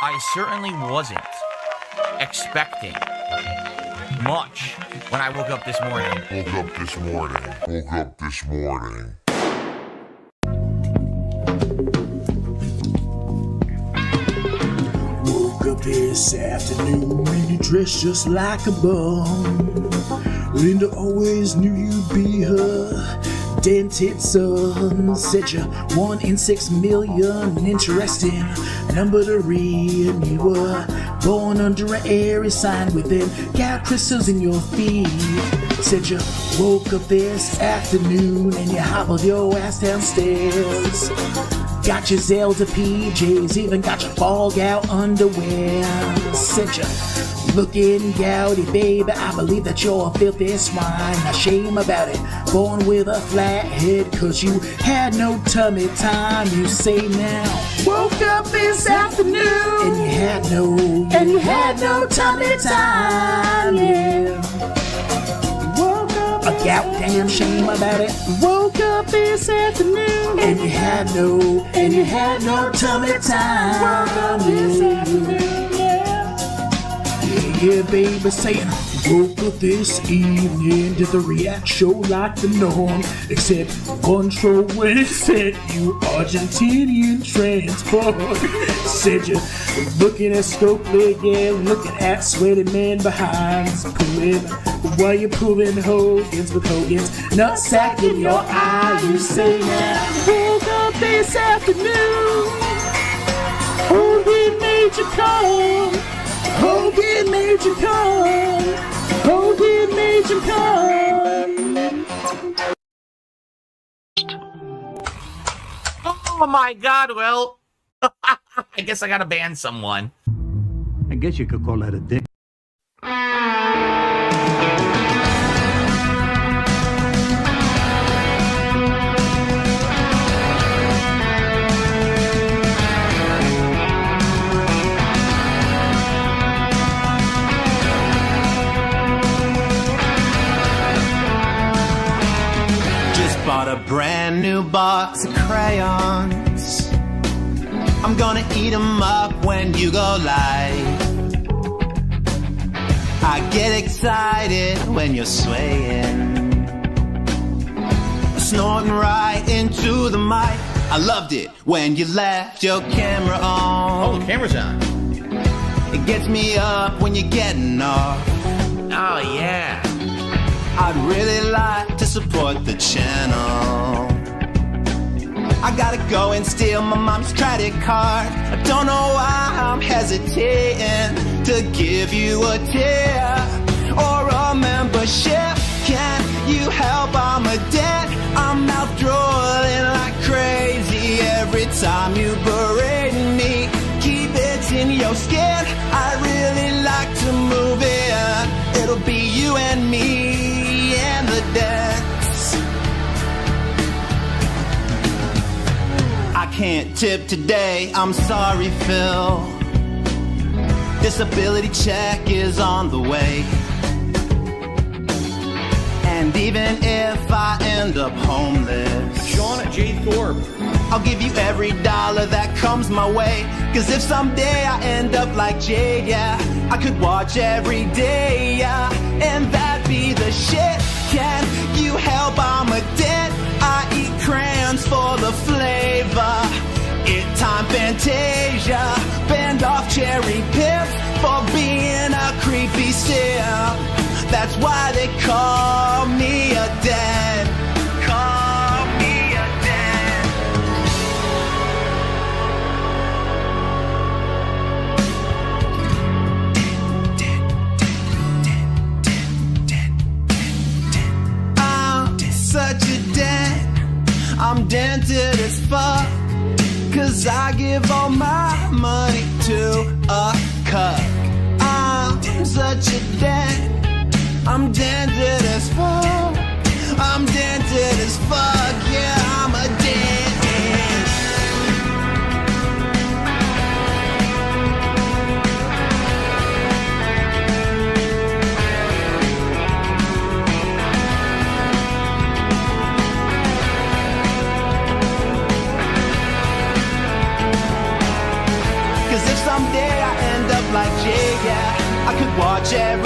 I certainly wasn't expecting much when I woke up this morning. Woke up this morning. Woke up this morning. Woke up this afternoon and you dressed just like a bum. Linda always knew you'd be her dented son. Said you're one in six million. Interesting number to read. You were born under an airy sign with them got crystals in your feet. Said you woke up this afternoon and you hobbled your ass downstairs. Got your Zelda PJs, even got your fall out underwear. Said you looking gouty, baby. I believe that you're a filthy swine. Now shame about it. Born with a flat head, cause you had no tummy time. You say now. Woke up this afternoon and you had no and you had no tummy time. Yeah. Goddamn shame about it. Woke up this afternoon and you had no and you had no tummy time. Woke up this afternoon, yeah. Yeah, baby, saying up this evening did the react show like the norm, except control when it said you Argentinian transport. said you looking at Stokely again, looking at sweaty man behind pulling. While you're pulling Hogan's with Hogan's nutsack in your eye, you say now. Woke up this afternoon. Hogan made you come. Hogan made you come. You come. Oh my god, well. I guess I gotta ban someone. I guess you could call that a dick. A brand new box of crayons. I'm gonna eat 'em up when you go live. I get excited when you're swaying. Snorting right into the mic. I loved it when you left your camera on. Oh, the camera's on. It gets me up when you're getting off. Oh, yeah. I'd really like to support the channel. I gotta go and steal my mom's credit card. I don't know why I'm hesitating to give you a tip or a membership. Can you help? I'm a debt. I'm mouth drooling like crazy every time you berate me. Keep it in your skin. I really like to move in. It'll be you and me I can't tip today. I'm sorry, Phil. Disability check is on the way. And even if I end up homeless, Sean J. Thorpe. I'll give you every dollar that comes my way. Cause if someday I end up like Jade, yeah, I could watch every day, yeah, and that'd be the shit. Can you help? I'm a dead. I eat crayons for the flavor. It time Fantasia, bend off cherry pips for being a creepy simp. That's why they call me a dad. Such a dent. I'm dented as fuck. Cause I give all my money to a cuck. I'm such a dent. I'm dented as fuck. I'm dented as fuck. Yeah, I'm a like Jay, yeah, I could watch every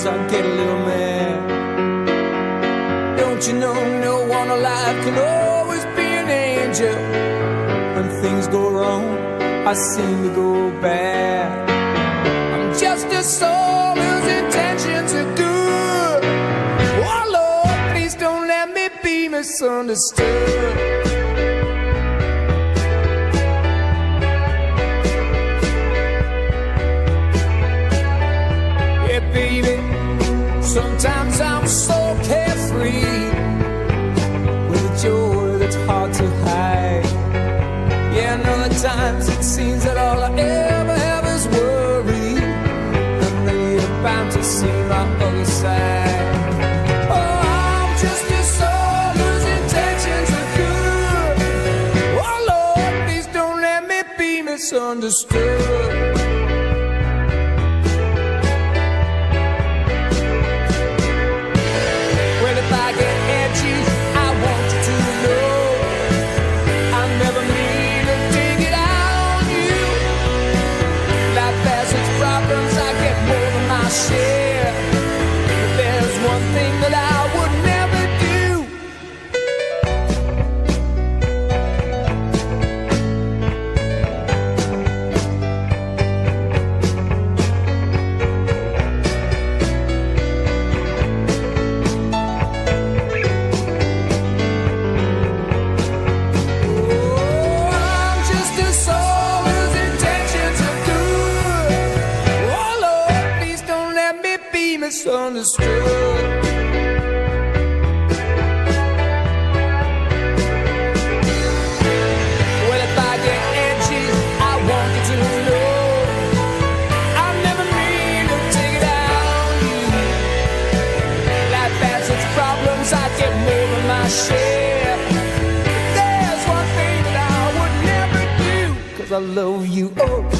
Sometimes I get a little mad. Don't you know no one alive can always be an angel? When things go wrong, I seem to go bad. I'm just a soul whose intentions are good. Oh Lord, please don't let me be misunderstood. Sometimes I'm so carefree with a joy that's hard to hide. Yeah, and other times it seems that all I ever have is worry. And then you're bound to see my other side. Oh, I'm just a soul whose intentions are good. Oh, Lord, please don't let me be misunderstood. Love you. Oh,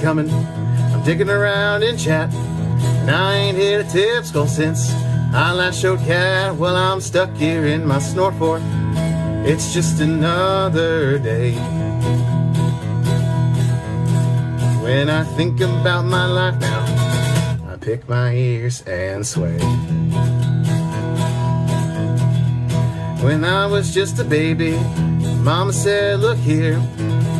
coming. I'm digging around in chat, and I ain't hit a tip skull since I last showed cat. Well, I'm stuck here in my snort fort. It's just another day. When I think about my life now, I pick my ears and sway. When I was just a baby, Mama said, Look here,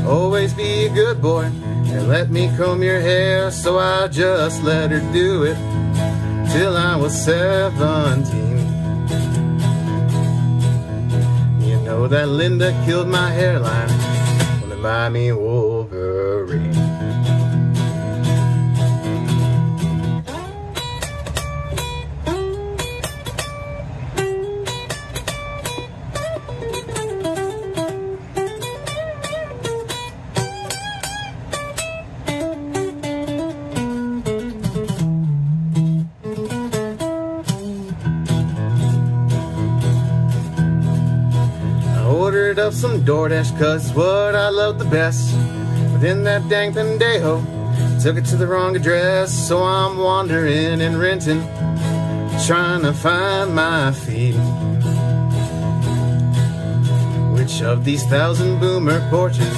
always be a good boy and let me comb your hair. So I just let her do it till I was 17. You know that Linda killed my hairline they buy me Wolverine. Some DoorDash cause what I love the best. But then that dang pendejo took it to the wrong address. So I'm wandering and renting, trying to find my feet. Which of these thousand boomer porches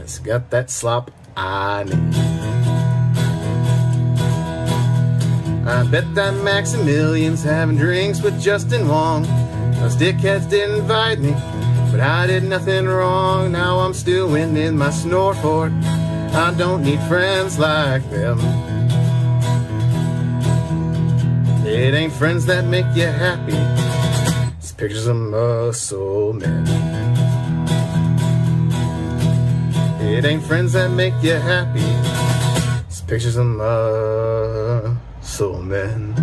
has got that slop I need? I bet that Maximilian's having drinks with Justin Wong. Those dickheads didn't invite me, but I did nothing wrong. Now I'm stewing in my snort fort. I don't need friends like them. It ain't friends that make you happy. It's pictures of muscle men. It ain't friends that make you happy. It's pictures of muscle men.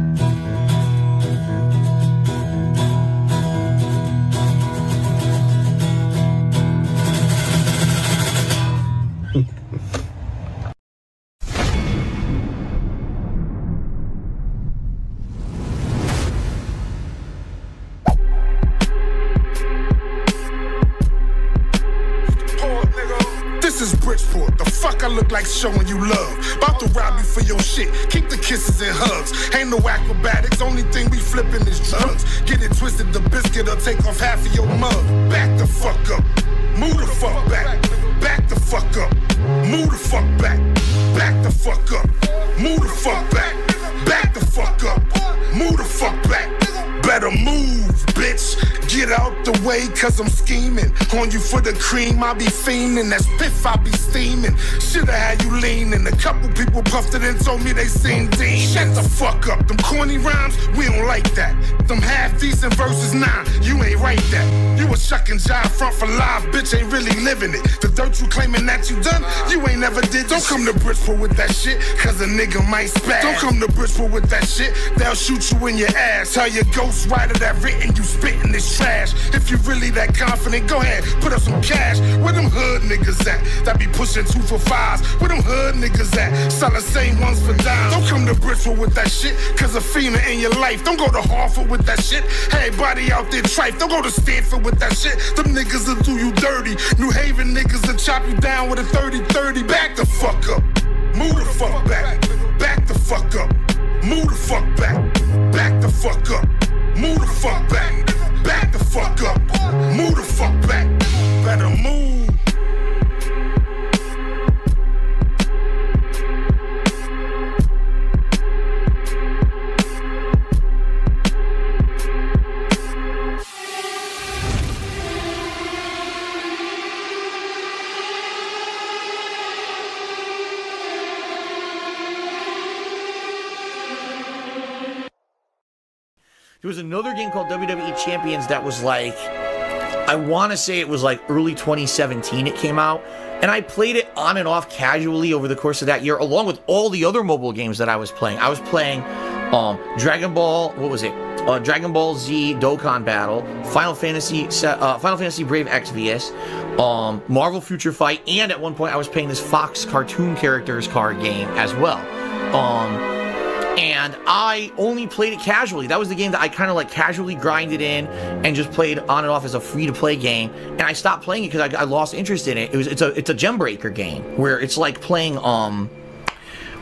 Look like showing you love. About to rob you for your shit. Keep the kisses and hugs. Ain't no acrobatics. Only thing we flipping is drugs. Get it twisted. The biscuit will take off half of your mug. Back the fuck up. Move the fuck back. Back the fuck up. Move the fuck back. Back the fuck up. Move the fuck back. Back the fuck up. Move the fuck back. Better move, bitch. Get out the way, cause I'm scheming. On you for the cream, I be fiending. That's piff, I be steaming. Shoulda had you leaning. A couple people puffed it and told me they seen Dean. Shut the fuck up. Them corny rhymes, we don't like that. Them half decent verses, nah, you ain't right that. You a shuck and jive front for live, bitch, ain't really living it. The dirt you claiming that you done, you ain't never did. Don't come to Bridgeport with that shit, cause a nigga might spaz. Don't come to Bridgeport with that shit, they'll shoot you in your ass. Tell your ghost writer that written you spitting this trash. If you really that confident, go ahead, put up some cash. Where them hood niggas at? That be pushing two for fives. Where them hood niggas at? Sell the same ones for dimes. Don't come to Bridgeport with that shit, cause a FEMA in your life. Don't go to Hartford with that shit. Everybody out there trife. Don't go to Stamford with that shit. Them niggas will do you dirty. New Haven niggas will chop you down with a 30-30. Back the fuck up. Move the fuck back. Back the fuck up. Move the fuck back. Back the fuck up. Move the fuck back. Back the fuck up. Move the fuck back. Better move. There was another game called WWE Champions that was like, I want to say it was like early 2017 it came out. And I played it on and off casually over the course of that year, along with all the other mobile games that I was playing. I was playing um, Dragon Ball, what was it? Uh, Dragon Ball Z Dokkan Battle, Final Fantasy, uh, Final Fantasy Brave Exvius, um, Marvel Future Fight, and at one point I was playing this Fox cartoon characters card game as well. Um, and I only played it casually. That was the game that I kind of like casually grinded in and just played on and off as a free to play game. And I stopped playing it because I, I lost interest in it. It was it's a it's a gem breaker game where it's like playing um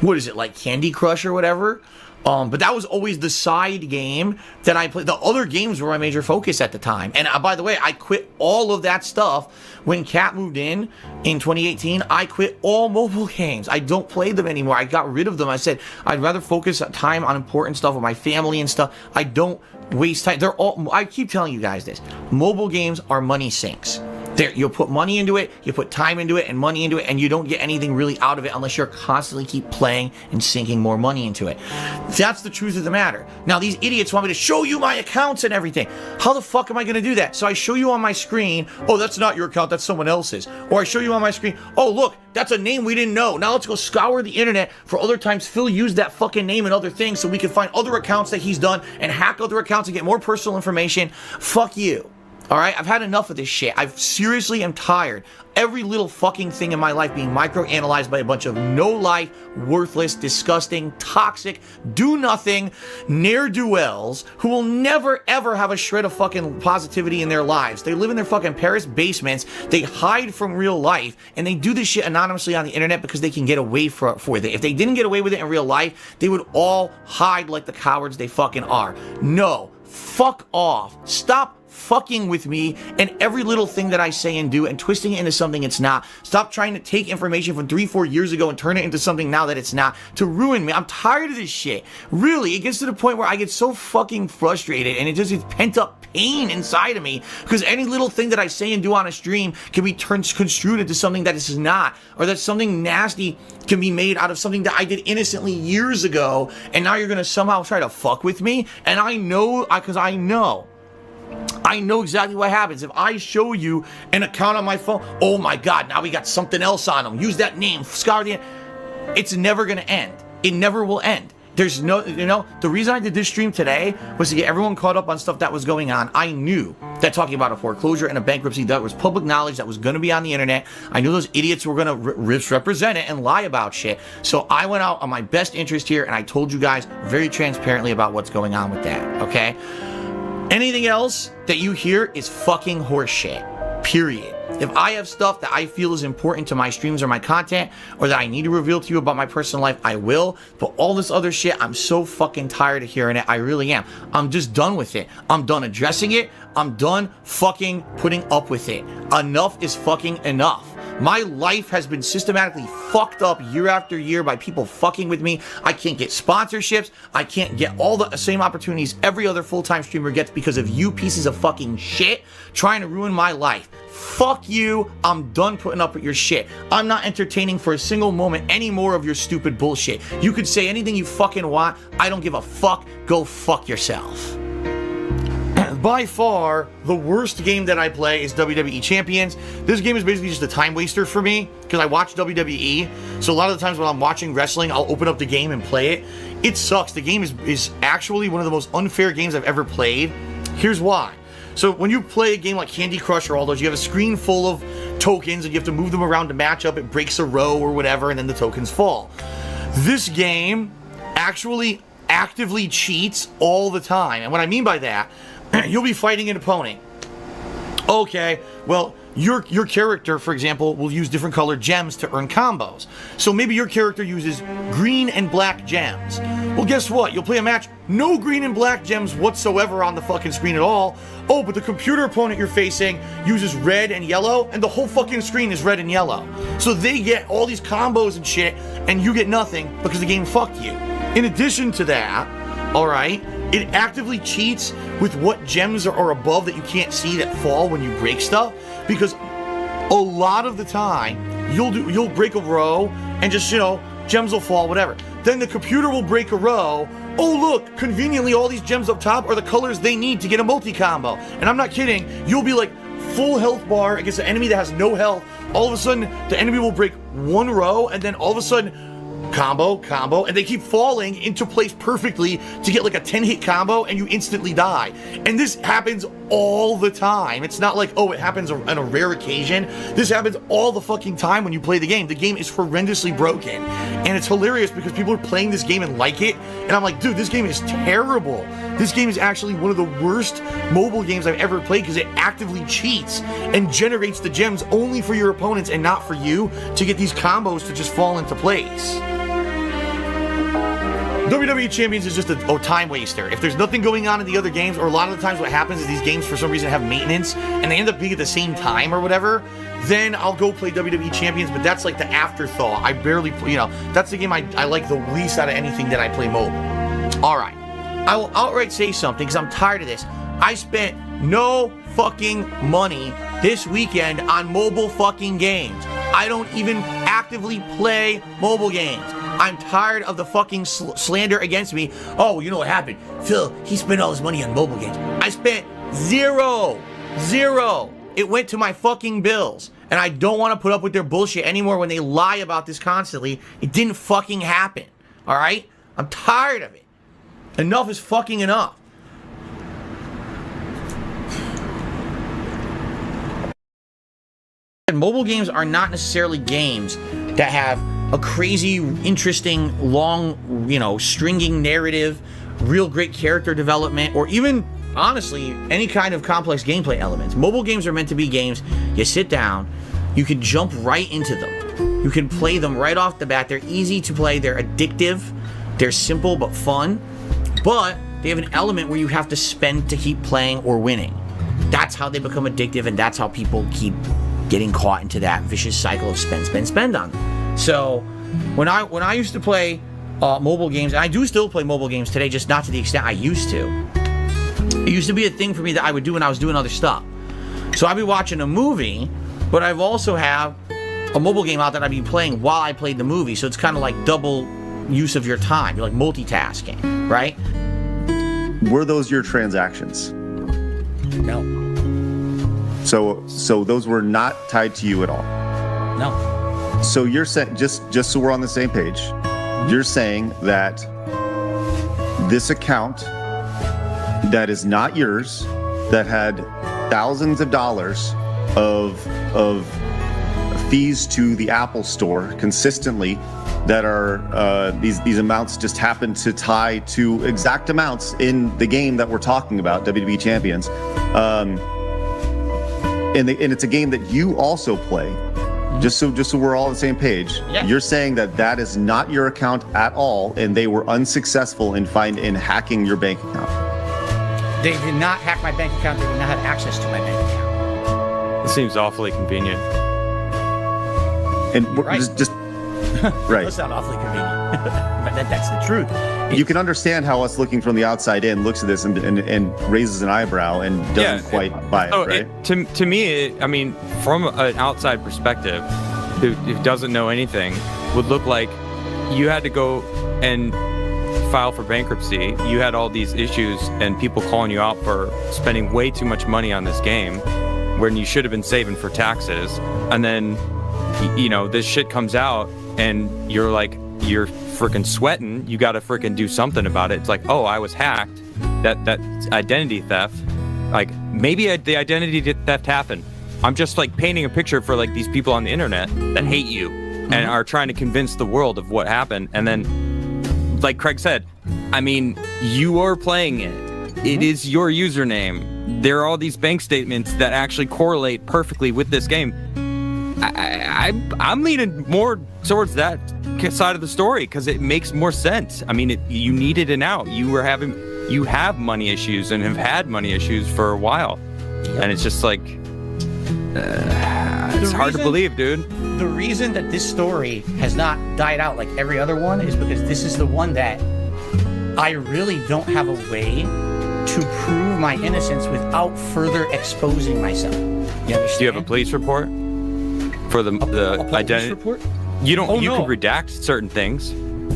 what is it like Candy Crush or whatever. Um, but that was always the side game that I played. The other games were my major focus at the time. And uh, by the way, I quit all of that stuff when Cat moved in in 2018. I quit all mobile games. I don't play them anymore. I got rid of them. I said I'd rather focus time on important stuff with my family and stuff. I don't waste time. They're all. I keep telling you guys this. Mobile games are money sinks. There, you'll put money into it, you put time into it and money into it, and you don't get anything really out of it unless you're constantly keep playing and sinking more money into it. That's the truth of the matter. Now, these idiots want me to show you my accounts and everything. How the fuck am I going to do that? So I show you on my screen, oh, that's not your account, that's someone else's. Or I show you on my screen, oh, look, that's a name we didn't know. Now let's go scour the internet for other times Phil used that fucking name and other things so we can find other accounts that he's done and hack other accounts and get more personal information. Fuck you. All right, I've had enough of this shit. I seriously am tired. Every little fucking thing in my life being microanalyzed by a bunch of no life, worthless, disgusting, toxic, do nothing, ne'er do wells who will never ever have a shred of fucking positivity in their lives. They live in their fucking Paris basements, they hide from real life, and they do this shit anonymously on the internet because they can get away for, for it. If they didn't get away with it in real life, they would all hide like the cowards they fucking are. No, fuck off. Stop fucking with me and every little thing that I say and do and twisting it into something it's not. Stop trying to take information from three, four years ago and turn it into something now that it's not to ruin me. I'm tired of this shit. Really, it gets to the point where I get so fucking frustrated and it just is pent up pain inside of me because any little thing that I say and do on a stream can be turned construed into something that is not or that something nasty can be made out of something that I did innocently years ago and now you're gonna somehow try to fuck with me and I know I because I know I know exactly what happens. If I show you an account on my phone, oh my God, now we got something else on them. Use that name, scar the. It's never gonna end. It never will end. There's no, you know, the reason I did this stream today was to get everyone caught up on stuff that was going on. I knew that talking about a foreclosure and a bankruptcy that was public knowledge that was going to be on the internet. I knew those idiots were going to misrepresent it and lie about shit. So I went out on my best interest here and I told you guys very transparently about what's going on with that. Okay. Anything else that you hear is fucking horseshit. Period. If I have stuff that I feel is important to my streams or my content, or that I need to reveal to you about my personal life, I will. But all this other shit, I'm so fucking tired of hearing it. I really am. I'm just done with it. I'm done addressing it. I'm done fucking putting up with it. Enough is fucking enough. My life has been systematically fucked up year after year by people fucking with me. I can't get sponsorships. I can't get all the same opportunities every other full time streamer gets because of you pieces of fucking shit trying to ruin my life. Fuck you. I'm done putting up with your shit. I'm not entertaining for a single moment any more of your stupid bullshit. You could say anything you fucking want. I don't give a fuck. Go fuck yourself by far the worst game that I play is WWE Champions. This game is basically just a time waster for me because I watch WWE. So a lot of the times when I'm watching wrestling, I'll open up the game and play it. It sucks. The game is, is actually one of the most unfair games I've ever played. Here's why. So when you play a game like Candy Crush or all those, you have a screen full of tokens and you have to move them around to match up. It breaks a row or whatever, and then the tokens fall. This game actually actively cheats all the time. And what I mean by that you'll be fighting an opponent. Okay, well, your your character, for example, will use different colored gems to earn combos. So maybe your character uses green and black gems. Well, guess what? You'll play a match, no green and black gems whatsoever on the fucking screen at all. Oh, but the computer opponent you're facing uses red and yellow, and the whole fucking screen is red and yellow. So they get all these combos and shit, and you get nothing because the game fucked you. In addition to that, all right, it actively cheats with what gems are, above that you can't see that fall when you break stuff because a lot of the time you'll do you'll break a row and just you know gems will fall whatever. Then the computer will break a row. Oh look conveniently all these gems up top are the colors they need to get a multi combo and i'm not kidding. You'll be like full health bar against an enemy that has no health. All of a sudden the enemy will break one row and then all of a sudden combo, combo, and they keep falling into place perfectly to get like a 10 hit combo and you instantly die. And this happens all the time. It's not like, oh, it happens on a rare occasion. This happens all the fucking time when you play the game. The game is horrendously broken. And it's hilarious because people are playing this game and like it. And I'm like, dude, this game is terrible. This game is actually one of the worst mobile games I've ever played because it actively cheats and generates the gems only for your opponents and not for you to get these combos to just fall into place. WWE Champions is just a, a time waster. If there's nothing going on in the other games, or a lot of the times what happens is these games for some reason have maintenance and they end up being at the same time or whatever, then I'll go play WWE Champions, but that's like the afterthought. I barely, play, you know, that's the game I, I like the least out of anything that I play mobile. All right. I will outright say something because I'm tired of this. I spent no fucking money this weekend on mobile fucking games. I don't even actively play mobile games. I'm tired of the fucking sl- slander against me. Oh, you know what happened? Phil, he spent all his money on mobile games. I spent zero. Zero. It went to my fucking bills. And I don't want to put up with their bullshit anymore when they lie about this constantly. It didn't fucking happen. All right? I'm tired of it. Enough is fucking enough. And mobile games are not necessarily games that have a crazy, interesting, long, you know, stringing narrative, real great character development, or even, honestly, any kind of complex gameplay elements. Mobile games are meant to be games you sit down, you can jump right into them. You can play them right off the bat. They're easy to play, they're addictive, they're simple but fun, but they have an element where you have to spend to keep playing or winning. That's how they become addictive, and that's how people keep getting caught into that vicious cycle of spend, spend, spend on them. So when I when I used to play uh, mobile games, and I do still play mobile games today, just not to the extent I used to. It used to be a thing for me that I would do when I was doing other stuff. So I'd be watching a movie, but I've also have a mobile game out that I'd be playing while I played the movie. So it's kind of like double use of your time. You're like multitasking, right? Were those your transactions? No. So so those were not tied to you at all. No. So you're saying just just so we're on the same page, you're saying that this account that is not yours, that had thousands of dollars of of fees to the Apple Store consistently, that are uh, these these amounts just happen to tie to exact amounts in the game that we're talking about, WWE Champions. Um, and, the, and it's a game that you also play. Mm-hmm. Just so just so we're all on the same page, Yeah. you're saying that that is not your account at all, and they were unsuccessful in find in hacking your bank account. They did not hack my bank account. They did not have access to my bank account. It seems awfully convenient. And we're just, just right. That's not awfully convenient, but that, that's the truth. You can understand how us looking from the outside in looks at this and, and, and raises an eyebrow and doesn't Yeah, quite buy it, Oh, right? it, to to me, it, I mean, from an outside perspective, who, who doesn't know anything, would look like you had to go and file for bankruptcy. You had all these issues and people calling you out for spending way too much money on this game, when you should have been saving for taxes. And then, you know, this shit comes out, and you're like, you're freaking sweating. You got to freaking do something about it. It's like, oh, I was hacked. That that identity theft like maybe I- the identity theft happened i'm just like painting a picture for like these people on the internet that hate you and mm-hmm. are trying to convince the world of what happened and then like craig said i mean you are playing it It mm-hmm. is your username there are all these bank statements that actually correlate perfectly with this game I, I, I'm leaning more towards that side of the story because it makes more sense. I mean, it, you needed an out. You were having, you have money issues and have had money issues for a while, and it's just like, uh, it's The hard to believe, dude. The reason that this story has not died out like every other one is because this is the one that I really don't have a way to prove my innocence without further exposing myself. You understand? Do you have a police report for the the identity report? You don't. Oh, you no. can redact certain things.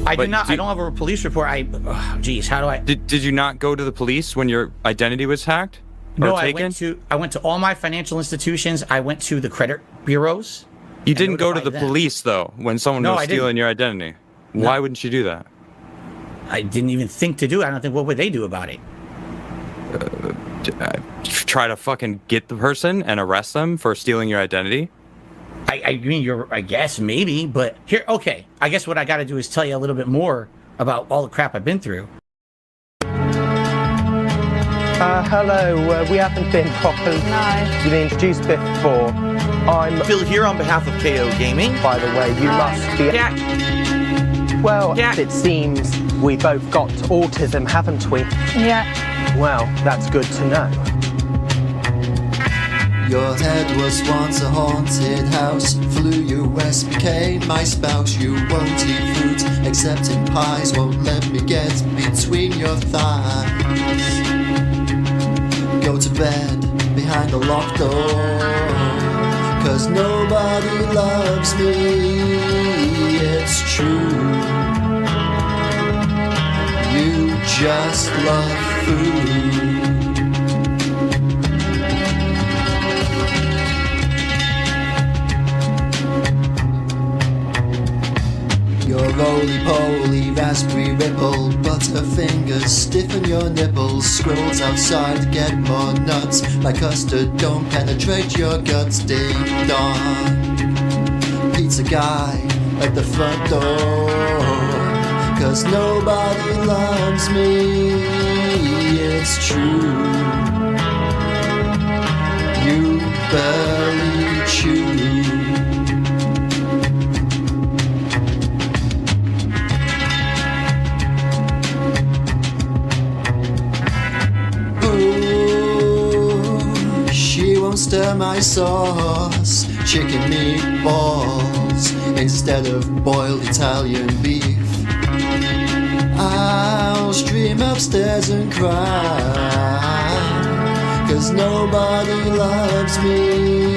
I did not. do- I don't have a police report. I. ugh, Geez, how do I? Did, did you not go to the police when your identity was hacked? No, or I went to. I went to all my financial institutions. I went to the credit bureaus. You didn't go to the them. police though when someone No, was I didn't. stealing your identity. Why wouldn't you do that? I didn't even think to do it. I don't think what would they do about it? Uh, try to fucking get the person and arrest them for stealing your identity? I, I mean, you're, I guess maybe, but here, okay. I guess what I got to do is tell you a little bit more about all the crap I've been through. Uh, hello, uh, we haven't been properly no. been introduced before. I'm Phil here on behalf of KO Gaming. By the way, you must be. Yeah. Well, it seems we both got autism, haven't we? Yeah. Well, that's good to know. Your head was once a haunted house. Flew you west, became my spouse. You won't eat fruit, except in pies. Won't let me get between your thighs. Go to bed behind a locked door. Cause nobody loves me. It's true. You just love food. Your roly-poly raspberry ripple Butterfingers stiffen your nipples Scrolls outside get more nuts My custard don't penetrate your guts Ding dong. Pizza guy at the front door Cause nobody loves me It's true. You barely chew stir my sauce. Chicken meatballs instead of boiled Italian beef. I'll stream upstairs and cry. Cause nobody loves me.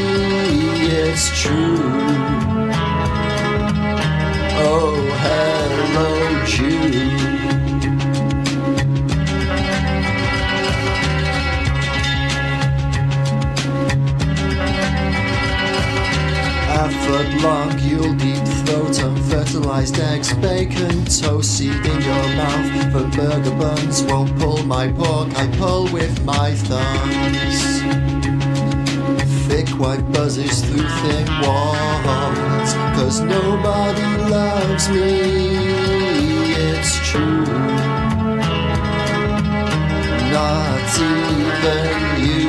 It's true. Oh, hello, Jude. A foot long, you'll deep throat unfertilized eggs, bacon, toast seed in your mouth. For burger buns won't pull my pork, I pull with my thumbs. Thick white buzzes through thin walls, cause nobody loves me. It's true. Not even you.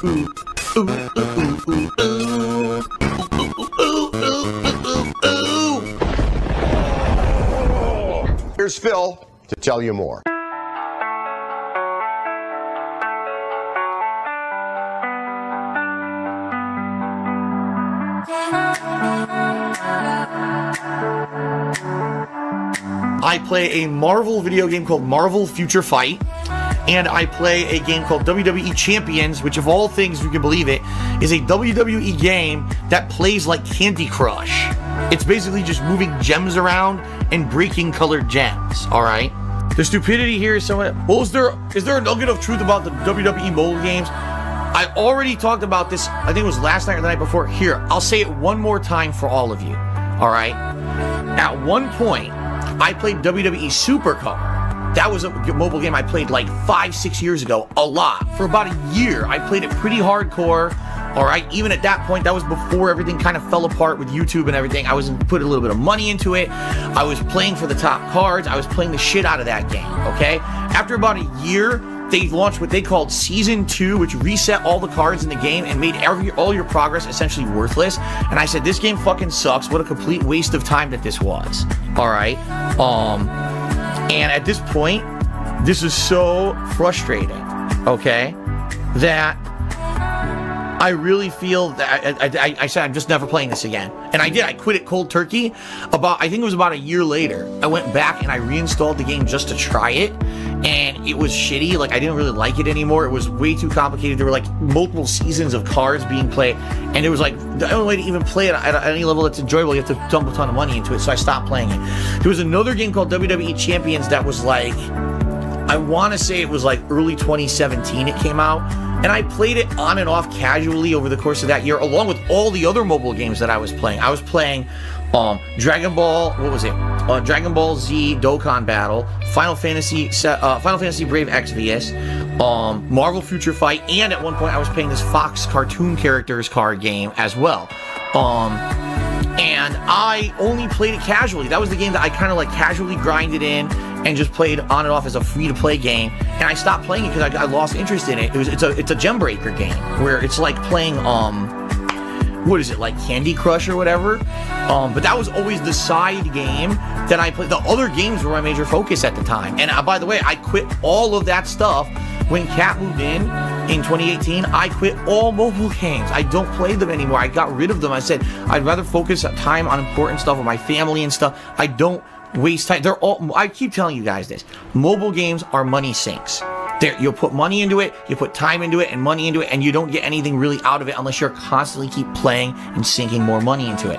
Here's Phil to tell you more. I play a Marvel video game called Marvel Future Fight. And I play a game called WWE Champions, which, of all things, you can believe it, is a WWE game that plays like Candy Crush. It's basically just moving gems around and breaking colored gems, alright? The stupidity here is so. Well, is there is there a nugget of truth about the WWE mobile games? I already talked about this. I think it was last night or the night before. Here, I'll say it one more time for all of you. All right. At one point, I played WWE SuperCard. That was a mobile game I played like five, six years ago, a lot. For about a year, I played it pretty hardcore. All right, even at that point, that was before everything kind of fell apart with YouTube and everything. I was put a little bit of money into it. I was playing for the top cards. I was playing the shit out of that game. Okay, after about a year, they launched what they called Season Two, which reset all the cards in the game and made every all your progress essentially worthless. And I said, this game fucking sucks. What a complete waste of time that this was. All right, um, and at this point, this is so frustrating. Okay, that I really feel that I, I, I, said I'm just never playing this again, and I did. I quit it cold turkey. About I think it was about a year later. I went back and I reinstalled the game just to try it, and it was shitty. Like I didn't really like it anymore. It was way too complicated. There were like multiple seasons of cards being played, and it was like the only way to even play it at, at any level that's enjoyable, you have to dump a ton of money into it. So I stopped playing it. There was another game called WWE Champions that was like I want to say it was like early 2017 it came out. And I played it on and off casually over the course of that year, along with all the other mobile games that I was playing. I was playing um, Dragon Ball, what was it? Uh, Dragon Ball Z Dokkan Battle, Final Fantasy, uh, Final Fantasy Brave Exvius, um, Marvel Future Fight, and at one point I was playing this Fox cartoon characters card game as well. Um, and I only played it casually. That was the game that I kind of like casually grinded in and just played on and off as a free to play game. And I stopped playing it because I, I, lost interest in it. It was it's a it's a gem breaker game where it's like playing um what is it like Candy Crush or whatever. Um, but that was always the side game that I played. The other games were my major focus at the time. And uh, by the way, I quit all of that stuff when Cat moved in in 2018. I quit all mobile games. I don't play them anymore. I got rid of them. I said I'd rather focus time on important stuff with my family and stuff. I don't waste time. They're all. I keep telling you guys this. Mobile games are money sinks. There, you'll put money into it, you put time into it and money into it, and you don't get anything really out of it unless you're constantly keep playing and sinking more money into it.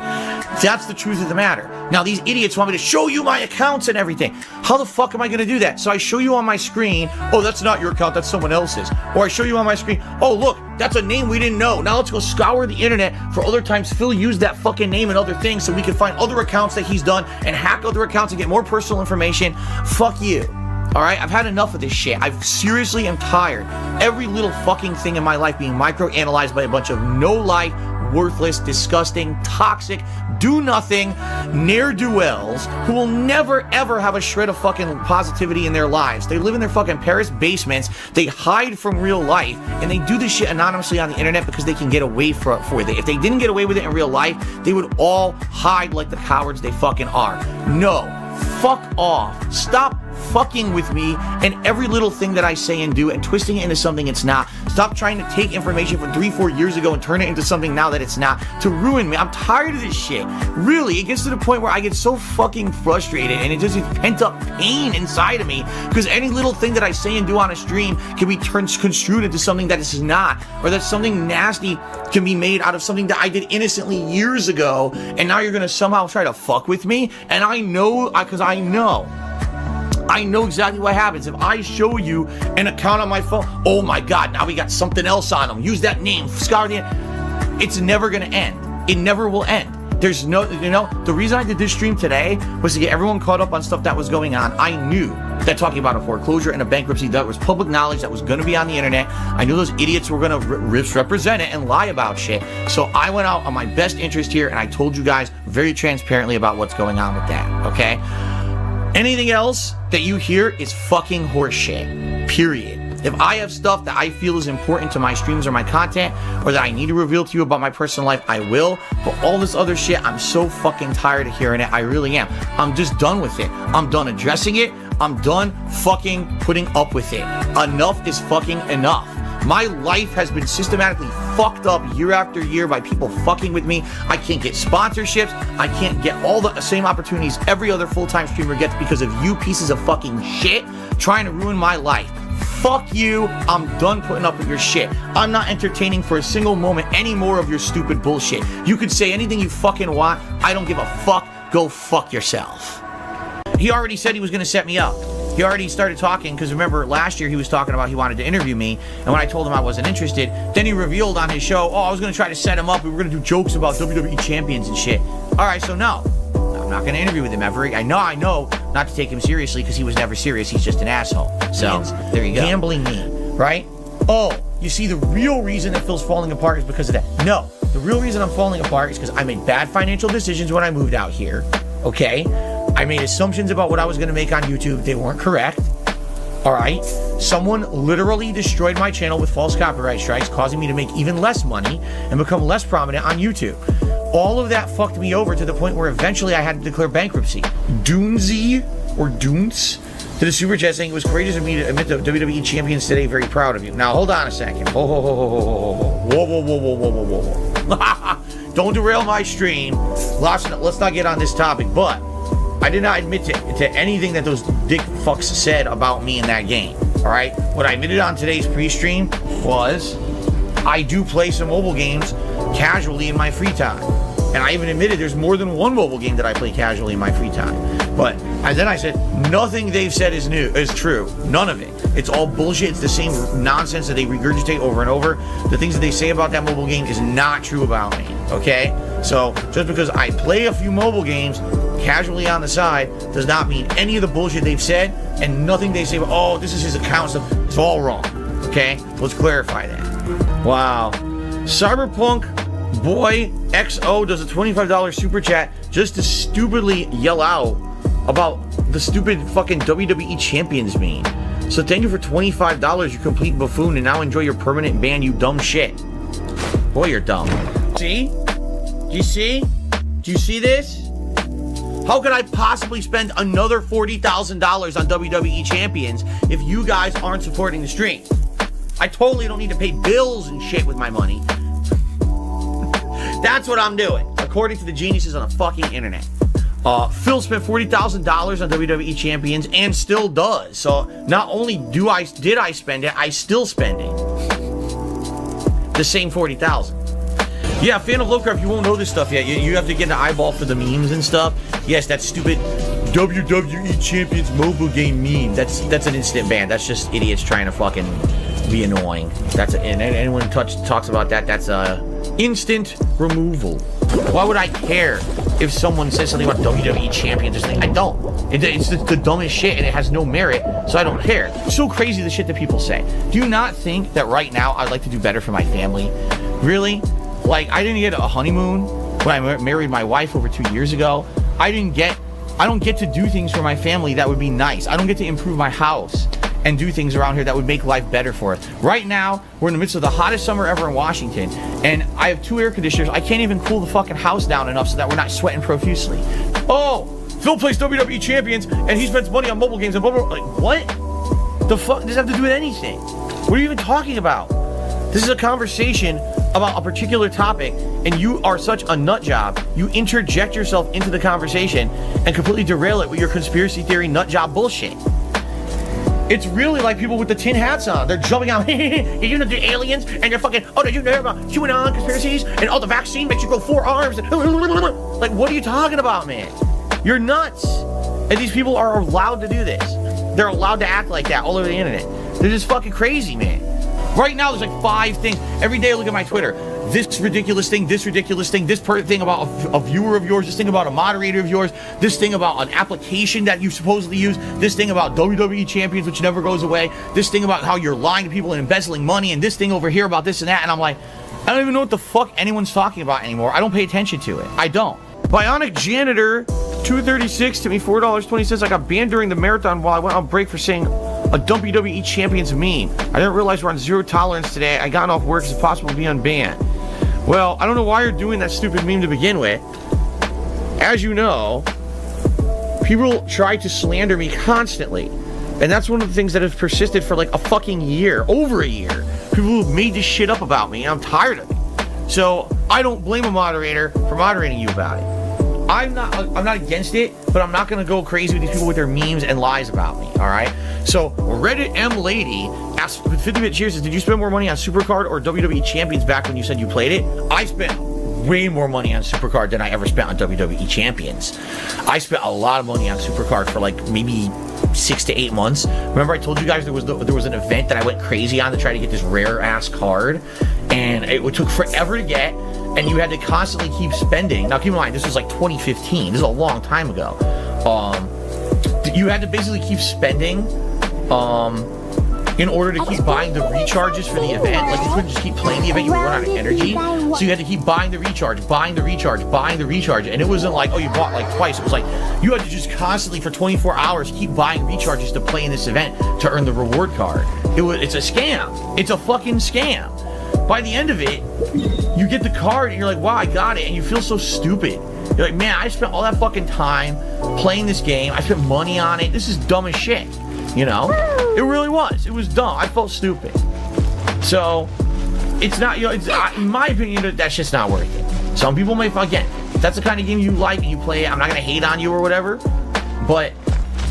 That's the truth of the matter. Now, these idiots want me to show you my accounts and everything. How the fuck am I going to do that? So I show you on my screen, oh, that's not your account, that's someone else's. Or I show you on my screen, oh, look, that's a name we didn't know. Now let's go scour the internet for other times Phil used that fucking name and other things so we can find other accounts that he's done and hack other accounts and get more personal information. Fuck you. All right, I've had enough of this shit. I seriously am tired. Every little fucking thing in my life being microanalyzed by a bunch of no life, worthless, disgusting, toxic, do nothing ne'er do wells who will never ever have a shred of fucking positivity in their lives. They live in their fucking Paris basements, they hide from real life, and they do this shit anonymously on the internet because they can get away for, for it. If they didn't get away with it in real life, they would all hide like the cowards they fucking are. No, fuck off. Stop fucking with me and every little thing that I say and do and twisting it into something it's not. Stop trying to take information from three, four years ago and turn it into something now that it's not to ruin me. I'm tired of this shit. Really, it gets to the point where I get so fucking frustrated and it just is pent up pain inside of me because any little thing that I say and do on a stream can be turned construed into something that it's not or that something nasty can be made out of something that I did innocently years ago and now you're gonna somehow try to fuck with me and I know I because I know I know exactly what happens. If I show you an account on my phone, oh my God, now we got something else on them. Use that name, the It's never gonna end. It never will end. There's no, you know, the reason I did this stream today was to get everyone caught up on stuff that was going on. I knew that talking about a foreclosure and a bankruptcy that was public knowledge that was going to be on the internet. I knew those idiots were going to misrepresent it and lie about shit. So I went out on my best interest here and I told you guys very transparently about what's going on with that. Okay. Anything else that you hear is fucking horseshit. Period. If I have stuff that I feel is important to my streams or my content, or that I need to reveal to you about my personal life, I will. But all this other shit, I'm so fucking tired of hearing it. I really am. I'm just done with it. I'm done addressing it. I'm done fucking putting up with it. Enough is fucking enough. My life has been systematically fucked up year after year by people fucking with me. I can't get sponsorships. I can't get all the same opportunities every other full time streamer gets because of you pieces of fucking shit trying to ruin my life. Fuck you. I'm done putting up with your shit. I'm not entertaining for a single moment any more of your stupid bullshit. You could say anything you fucking want. I don't give a fuck. Go fuck yourself. He already said he was going to set me up. He already started talking because remember last year he was talking about he wanted to interview me, and when I told him I wasn't interested, then he revealed on his show, oh, I was gonna try to set him up. We were gonna do jokes about WWE champions and shit. All right, so no, I'm not gonna interview with him ever. I know, I know, not to take him seriously because he was never serious. He's just an asshole. So there you go. Gambling me, right? Oh, you see, the real reason that Phil's falling apart is because of that. No, the real reason I'm falling apart is because I made bad financial decisions when I moved out here. Okay, I made assumptions about what I was going to make on YouTube. They weren't correct. All right. Someone literally destroyed my channel with false copyright strikes, causing me to make even less money and become less prominent on YouTube. All of that fucked me over to the point where eventually I had to declare bankruptcy. Doonsy or Doons to the super chat saying it was courageous of me to admit the WWE champions today. Very proud of you. Now hold on a second. Whoa, whoa, whoa, whoa, whoa, whoa, whoa, whoa, whoa, whoa, whoa, whoa, whoa. Don't derail my stream. Let's not get on this topic. But I did not admit to, to anything that those dick fucks said about me in that game. All right. What I admitted on today's pre-stream was I do play some mobile games casually in my free time. And I even admitted there's more than one mobile game that I play casually in my free time. But and then I said nothing they've said is new is true. None of it. It's all bullshit. It's the same nonsense that they regurgitate over and over. The things that they say about that mobile game is not true about me. Okay? So just because I play a few mobile games casually on the side does not mean any of the bullshit they've said and nothing they say oh this is his account stuff. It's all wrong. Okay? Let's clarify that. Wow. Cyberpunk Boy XO does a $25 super chat just to stupidly yell out about the stupid fucking WWE champions meme. So thank you for $25, you complete buffoon, and now enjoy your permanent ban, you dumb shit. Boy, you're dumb. See? Do you see? Do you see this? How could I possibly spend another $40,000 on WWE champions if you guys aren't supporting the stream? I totally don't need to pay bills and shit with my money. That's what I'm doing, according to the geniuses on the fucking internet. Uh, Phil spent forty thousand dollars on WWE champions and still does. So not only do I did I spend it, I still spend it. The same forty thousand. Yeah, fan of Lovecraft, you won't know this stuff yet. You, you have to get an eyeball for the memes and stuff. Yes, that stupid WWE Champions mobile game meme. That's that's an instant ban. That's just idiots trying to fucking be annoying. That's a, and anyone touch talks about that. That's a instant removal. Why would I care if someone says something about WWE champions or something? I don't. It, it's the, the dumbest shit and it has no merit, so I don't care. It's so crazy the shit that people say. Do you not think that right now I'd like to do better for my family? Really? Like, I didn't get a honeymoon when I married my wife over two years ago. I didn't get, I don't get to do things for my family that would be nice. I don't get to improve my house and do things around here that would make life better for us. Right now, we're in the midst of the hottest summer ever in Washington, and I have two air conditioners. I can't even cool the fucking house down enough so that we're not sweating profusely. Oh, Phil plays WWE champions and he spends money on mobile games and blah blah. Like what? The fuck does that have to do with anything? What are you even talking about? This is a conversation about a particular topic, and you are such a nut job. You interject yourself into the conversation and completely derail it with your conspiracy theory nut job bullshit. It's really like people with the tin hats on. They're jumping out. Did you know the aliens? And you're fucking. Oh, did you know about QAnon conspiracies? And oh, the vaccine makes you grow four arms. Like, what are you talking about, man? You're nuts. And these people are allowed to do this. They're allowed to act like that all over the internet. They're just fucking crazy, man. Right now, there's like five things. Every day I look at my Twitter. This ridiculous thing, this ridiculous thing, this per- thing about a, a viewer of yours, this thing about a moderator of yours, this thing about an application that you supposedly use, this thing about WWE champions, which never goes away, this thing about how you're lying to people and embezzling money, and this thing over here about this and that. And I'm like, I don't even know what the fuck anyone's talking about anymore. I don't pay attention to it. I don't. Bionic Janitor 236 to me $4.20. I got banned during the marathon while I went on break for saying a WWE Champions meme. I didn't realize we're on zero tolerance today. I got off work. Is it possible to be unbanned? Well, I don't know why you're doing that stupid meme to begin with. As you know, people try to slander me constantly. And that's one of the things that has persisted for like a fucking year, over a year. People have made this shit up about me, and I'm tired of it. So I don't blame a moderator for moderating you about it. I'm not I'm not against it, but I'm not gonna go crazy with these people with their memes and lies about me. All right. So Reddit M Lady asked 50 bit cheers. Did you spend more money on Supercard or WWE Champions back when you said you played it? I spent way more money on Supercard than I ever spent on WWE Champions. I spent a lot of money on Supercard for like maybe six to eight months. Remember, I told you guys there was the, there was an event that I went crazy on to try to get this rare ass card, and it took forever to get, and you had to constantly keep spending. Now, keep in mind, this was like 2015. This is a long time ago. Um, you had to basically keep spending. Um, in order to keep buying the recharges for the event. Like you couldn't just keep playing the event, you would run out of energy. So you had to keep buying the recharge, buying the recharge, buying the recharge. And it wasn't like, oh, you bought like twice. It was like you had to just constantly for 24 hours keep buying recharges to play in this event to earn the reward card. It was it's a scam. It's a fucking scam. By the end of it, you get the card and you're like, wow, I got it, and you feel so stupid. You're like, man, I spent all that fucking time playing this game. I spent money on it. This is dumb as shit. You know, it really was. It was dumb. I felt stupid. So it's not. You know, it's I- in my opinion, that's just not worth it. Some people may again. If that's the kind of game you like and you play I'm not gonna hate on you or whatever. But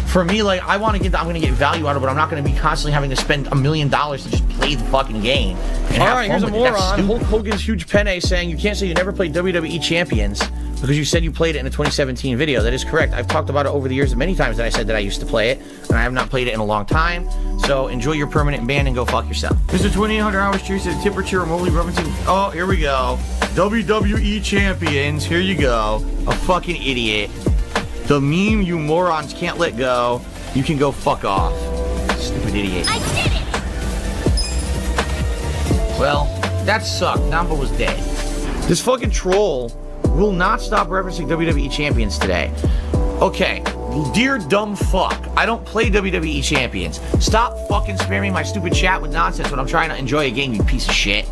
for me, like I want to get, I'm gonna get value out of it. But I'm not gonna be constantly having to spend a million dollars to just play the fucking game. And All have right, fun here's a with it. That's moron. Hulk Hogan's huge penne saying you can't say you never played WWE Champions because you said you played it in a 2017 video. That is correct. I've talked about it over the years many times that I said that I used to play it, and I have not played it in a long time. So enjoy your permanent ban and go fuck yourself. Mr. 2800 hours cheers to the tipper cheer remotely referencing. Oh, here we go. WWE Champions. Here you go. A fucking idiot. The meme you morons can't let go. You can go fuck off. Stupid idiot. I did it! Well, that sucked. Namba was dead. This fucking troll will not stop referencing WWE Champions today. Okay, dear dumb fuck, I don't play WWE Champions. Stop fucking spamming my stupid chat with nonsense when I'm trying to enjoy a game, you piece of shit.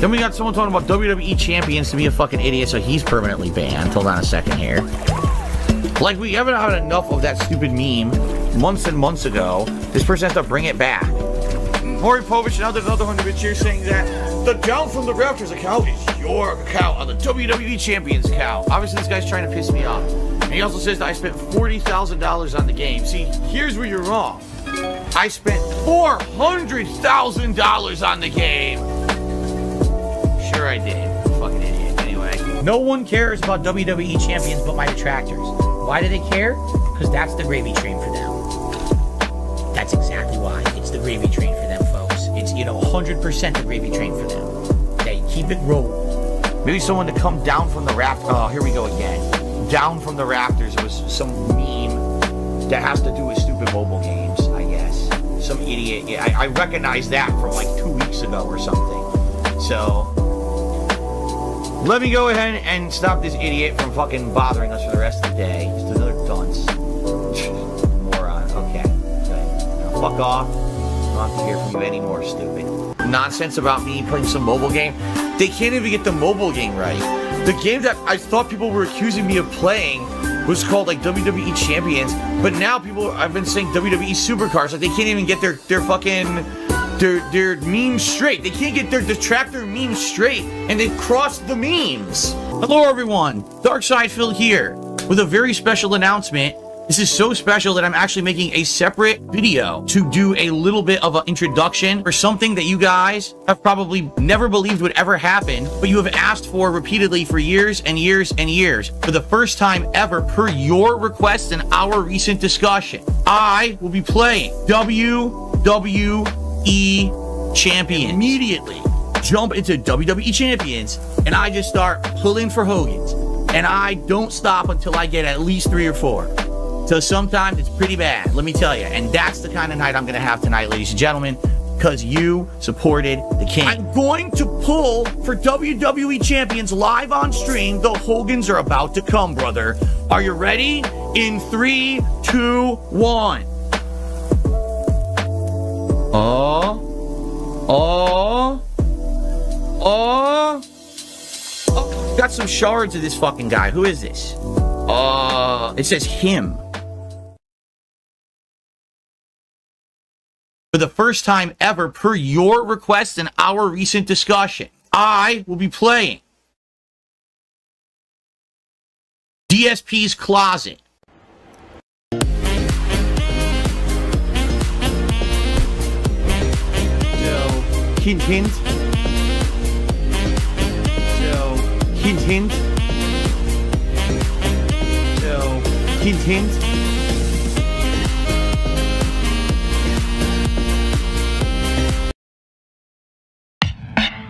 Then we got someone talking about WWE Champions to be a fucking idiot, so he's permanently banned. Hold on a second here. Like, we haven't had enough of that stupid meme months and months ago. This person has to bring it back. Maury Povich, now there's another 100 here saying that the Down from the Raptors account is your account on the WWE Champions account. Obviously, this guy's trying to piss me off. And he also says that I spent $40,000 on the game. See, here's where you're wrong. I spent $400,000 on the game. Sure, I did. Fucking idiot. Anyway, no one cares about WWE champions but my detractors. Why do they care? Because that's the gravy train for them. That's exactly why. It's the gravy train for them, folks. It's, you know, 100% the gravy train for them. They keep it rolling. Maybe someone to come down from the raft. Oh, here we go again. Down from the rafters was some meme that has to do with stupid mobile games, I guess. Some idiot. Yeah, I, I recognize that from like two weeks ago or something. So, let me go ahead and stop this idiot from fucking bothering us for the rest of the day. Just another dunce. Moron. Okay. Now fuck off. I don't have to hear from you anymore, stupid. Nonsense about me playing some mobile game. They can't even get the mobile game right. The game that I thought people were accusing me of playing was called like WWE Champions, but now people I've been saying WWE Supercards. Like they can't even get their their fucking their their memes straight. They can't get their detractor memes straight, and they cross the memes. Hello everyone, DarksydePhil here with a very special announcement. This is so special that I'm actually making a separate video to do a little bit of an introduction for something that you guys have probably never believed would ever happen, but you have asked for repeatedly for years and years and years. For the first time ever, per your request and our recent discussion, I will be playing WWE Champion immediately. Jump into WWE Champions, and I just start pulling for Hogan's. And I don't stop until I get at least three or four. So sometimes it's pretty bad, let me tell you. And that's the kind of night I'm going to have tonight, ladies and gentlemen, because you supported the king. I'm going to pull for WWE Champions live on stream. The Hogans are about to come, brother. Are you ready? In three, two, one. Oh. Oh. Oh. Oh. Got some shards of this fucking guy. Who is this? Uh, it says him. For the first time ever, per your request and our recent discussion, I will be playing DSP's Closet. Hint, hint. So, hint, hint. So, hint, hint.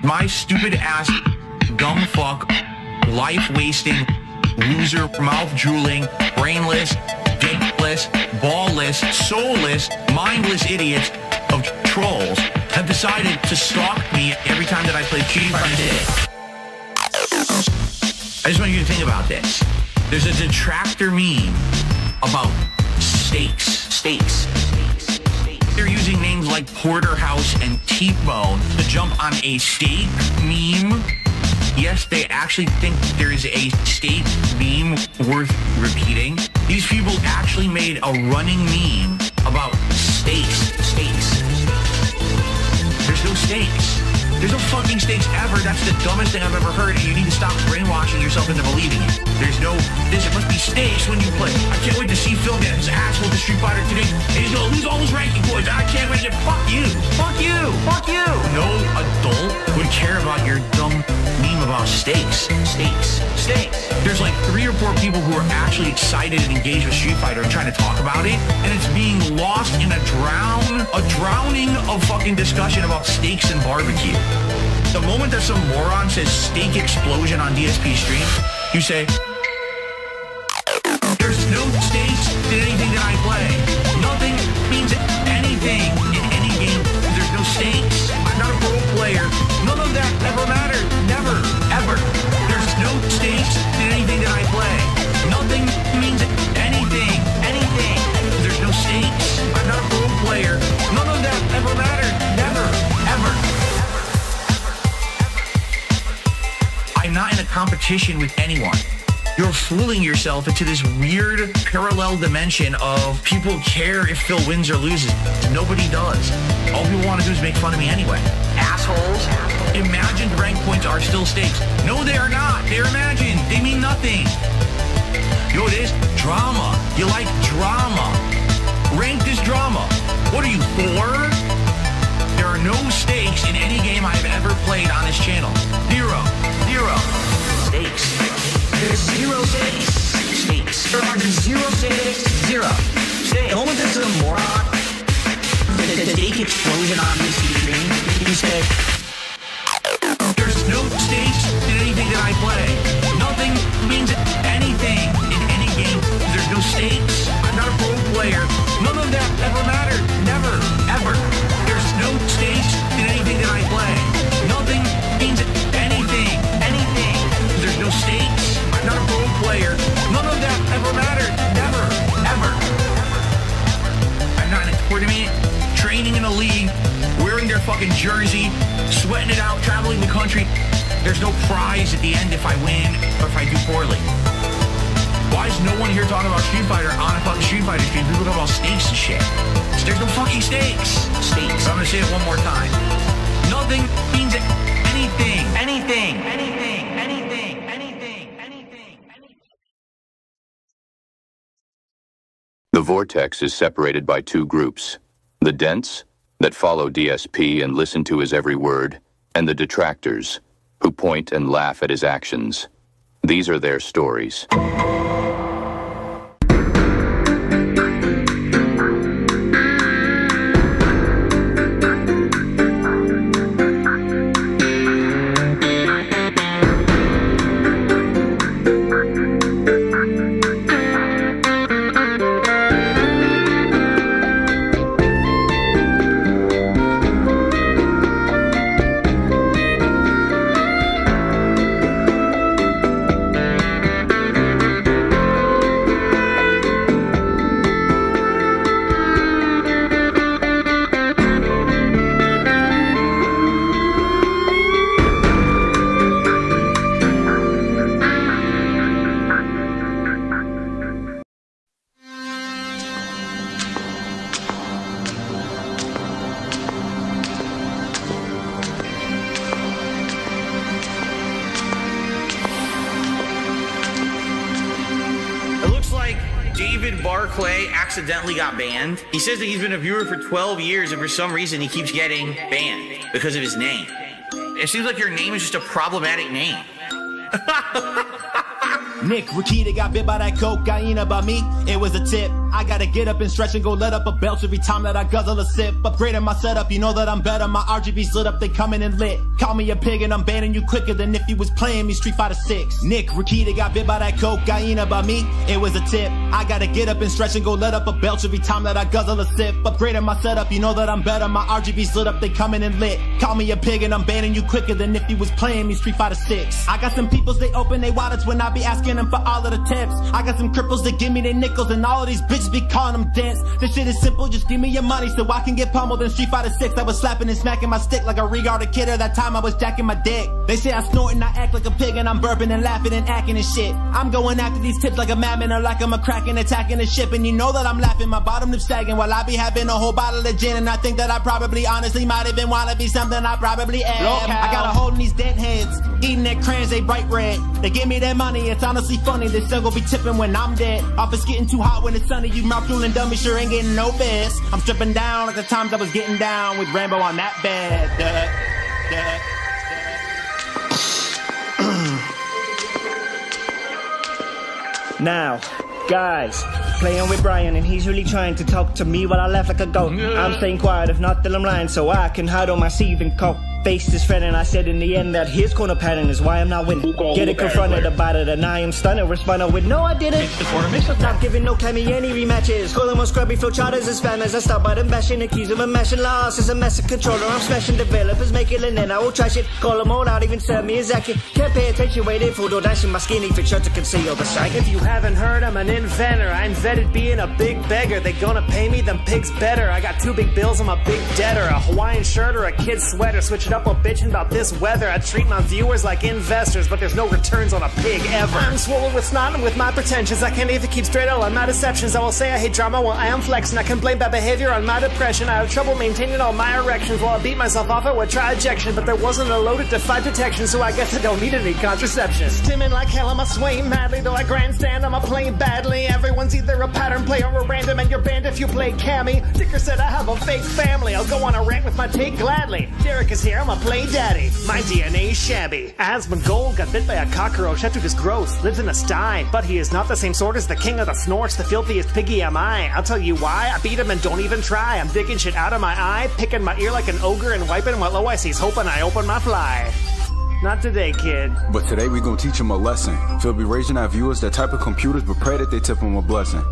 My stupid ass, dumb fuck, life wasting, loser, mouth drooling, brainless, dickless, ballless, soulless, mindless idiots of trolls have decided to stalk me every time that I play Friday. I just want you to think about this. There's a detractor meme about steaks. Steaks. They're using names like Porterhouse and T-Bone to jump on a steak meme. Yes, they actually think there is a steak meme worth repeating. These people actually made a running meme about stakes. Stakes. No stakes. There's no fucking stakes ever. That's the dumbest thing I've ever heard, and you need to stop brainwashing yourself into believing it. There's no, this, it must be stakes when you play. I can't wait to see Phil get his ass with the Street Fighter today, and he's gonna lose all his ranking points. I can't wait to, fuck you. Fuck you. Fuck you. No adult would care about your dumb meme about stakes. Stakes. Stakes. There's like three or four people who are actually excited and engaged with Street Fighter and trying to talk about it, and it's being lost in a drown, a drowning of fucking discussion about steaks and barbecue. The moment that some moron says steak explosion on DSP stream, you say, competition with anyone. You're fooling yourself into this weird parallel dimension of people care if Phil wins or loses. Nobody does. All people want to do is make fun of me anyway. Assholes. Imagined rank points are still stakes. No, they are not. They're imagined. They mean nothing. You know what it is? Drama. You like drama. Ranked is drama. What are you, four? There are no stakes in any game I've ever played on this channel. Zero. Zero. Stakes. There's zero stakes. Stakes. There are zero stakes. Zero. Stakes. The moment there's a moron, the, the stake explosion on this stream, you say, there's no stakes in anything that I play. Nothing means anything in any game. There's no stakes. I'm not a pro player. None of that ever mattered. Fucking jersey, sweating it out, traveling the country. There's no prize at the end if I win or if I do poorly. Why is no one here talking about Street Fighter on a fucking Street Fighter stream? People talk about stakes and shit. There's no fucking stakes. Stakes. I'm gonna say it one more time. Nothing means anything. Anything. Anything. Anything. Anything. Anything. The vortex is separated by two groups the dents, that follow DSP and listen to his every word, and the detractors, who point and laugh at his actions. These are their stories. Says that he's been a viewer for 12 years and for some reason he keeps getting banned because of his name. It seems like your name is just a problematic name. Nick Rekieta got bit by that cocaine by me. It was a tip. I gotta get up and stretch and go let up a belch every time that I guzzle a sip. Upgrading my setup, you know that I'm better. My RGB's lit up, they coming in lit. Call me a pig and I'm banning you quicker than if you was playing me Street Fighter 6. Nick Rekieta got bit by that cocaine by me. It was a tip. I gotta get up and stretch and go let up a belch every time that I guzzle a sip. Upgrading my setup, you know that I'm better. My RGB's lit up, they coming in lit. Call me a pig and I'm banning you quicker than if you was playing me Street Fighter 6. I got some people stay open they wallets when I be asking them for all of the tips. I got some cripples that give me their nickels, and all of these bitches be calling them dents. This shit is simple, just give me your money so I can get pummeled in Street Fighter 6. I was slapping and smacking my stick like a regarded kidder. That time I was jacking my dick. They say I snort and I act like a pig, and I'm burping and laughing and acting and shit. I'm going after these tips like a madman or like I'm a cracking, attacking the ship. And you know that I'm laughing, my bottom lip sagging while I be having a whole bottle of gin. And I think that I probably honestly might have been wanna be something I probably am. I got a hold in these dead heads, eating their crayons, they bright red. They give me their money, it's honestly funny. They still gonna be tipping when I'm dead. Off it's getting too hot when it's sunny. You mouth drooling dummy sure ain't getting no best. I'm stripping down like the times I was getting down with Rambo on that bed. Duh, duh. Now, guys, playing with Brian and he's really trying to talk to me while I laugh like a goat. I'm staying quiet if not that I'm lying so I can hide on my seething coat. Faced his friend and I said in the end that his corner pattern is why I'm not winning. Get it confronted about it and I am stunned responding with no I didn't. Not giving no Cammy any rematches. Call him on scrubby flow charters and spammers. I stop by them bashing, accuse him of mashing loss. As a massive controller, I'm smashing developers, making it and then I will trash it. Call them all out, even send me a jacket. Can't pay attention, waiting for door dashing my skinny fit shirt to conceal the sight. If you haven't heard, I'm an inventor. I invented being a big beggar. They gonna pay me them pigs better. I got two big bills, I'm a big debtor. A Hawaiian shirt or a kid's sweater. Switch up while bitching about this weather. I treat my viewers like investors, but there's no returns on a pig ever. I'm swollen with snot and with my pretensions. I can't even keep straight all on my deceptions. I will say I hate drama while I am flexing. I can blame bad behavior on my depression. I have trouble maintaining all my erections while I beat myself off. I would try ejection, but there wasn't a loaded defy detection, so I guess I don't need any contraception. Stimming like hell, I'm a swaying madly, though I grandstand, I'm a playing badly. Everyone's either a pattern player or a random, and you're banned if you play Cammy. Dicker said I have a fake family. I'll go on a rant with my take gladly. Derek is here, I'm a play daddy. My DNA is shabby. Asmongold got bit by a cockroach. That dude is gross. Lives in a sty, but he is not the same sort as the king of the snorts. The filthiest piggy am I. I'll tell you why. I beat him and don't even try. I'm digging shit out of my eye, picking my ear like an ogre and wiping while OIC's hoping I open my fly. Not today, kid. But today we gonna teach him a lesson. Phil be raising our viewers that type of computers, but pray that they tip him a blessing.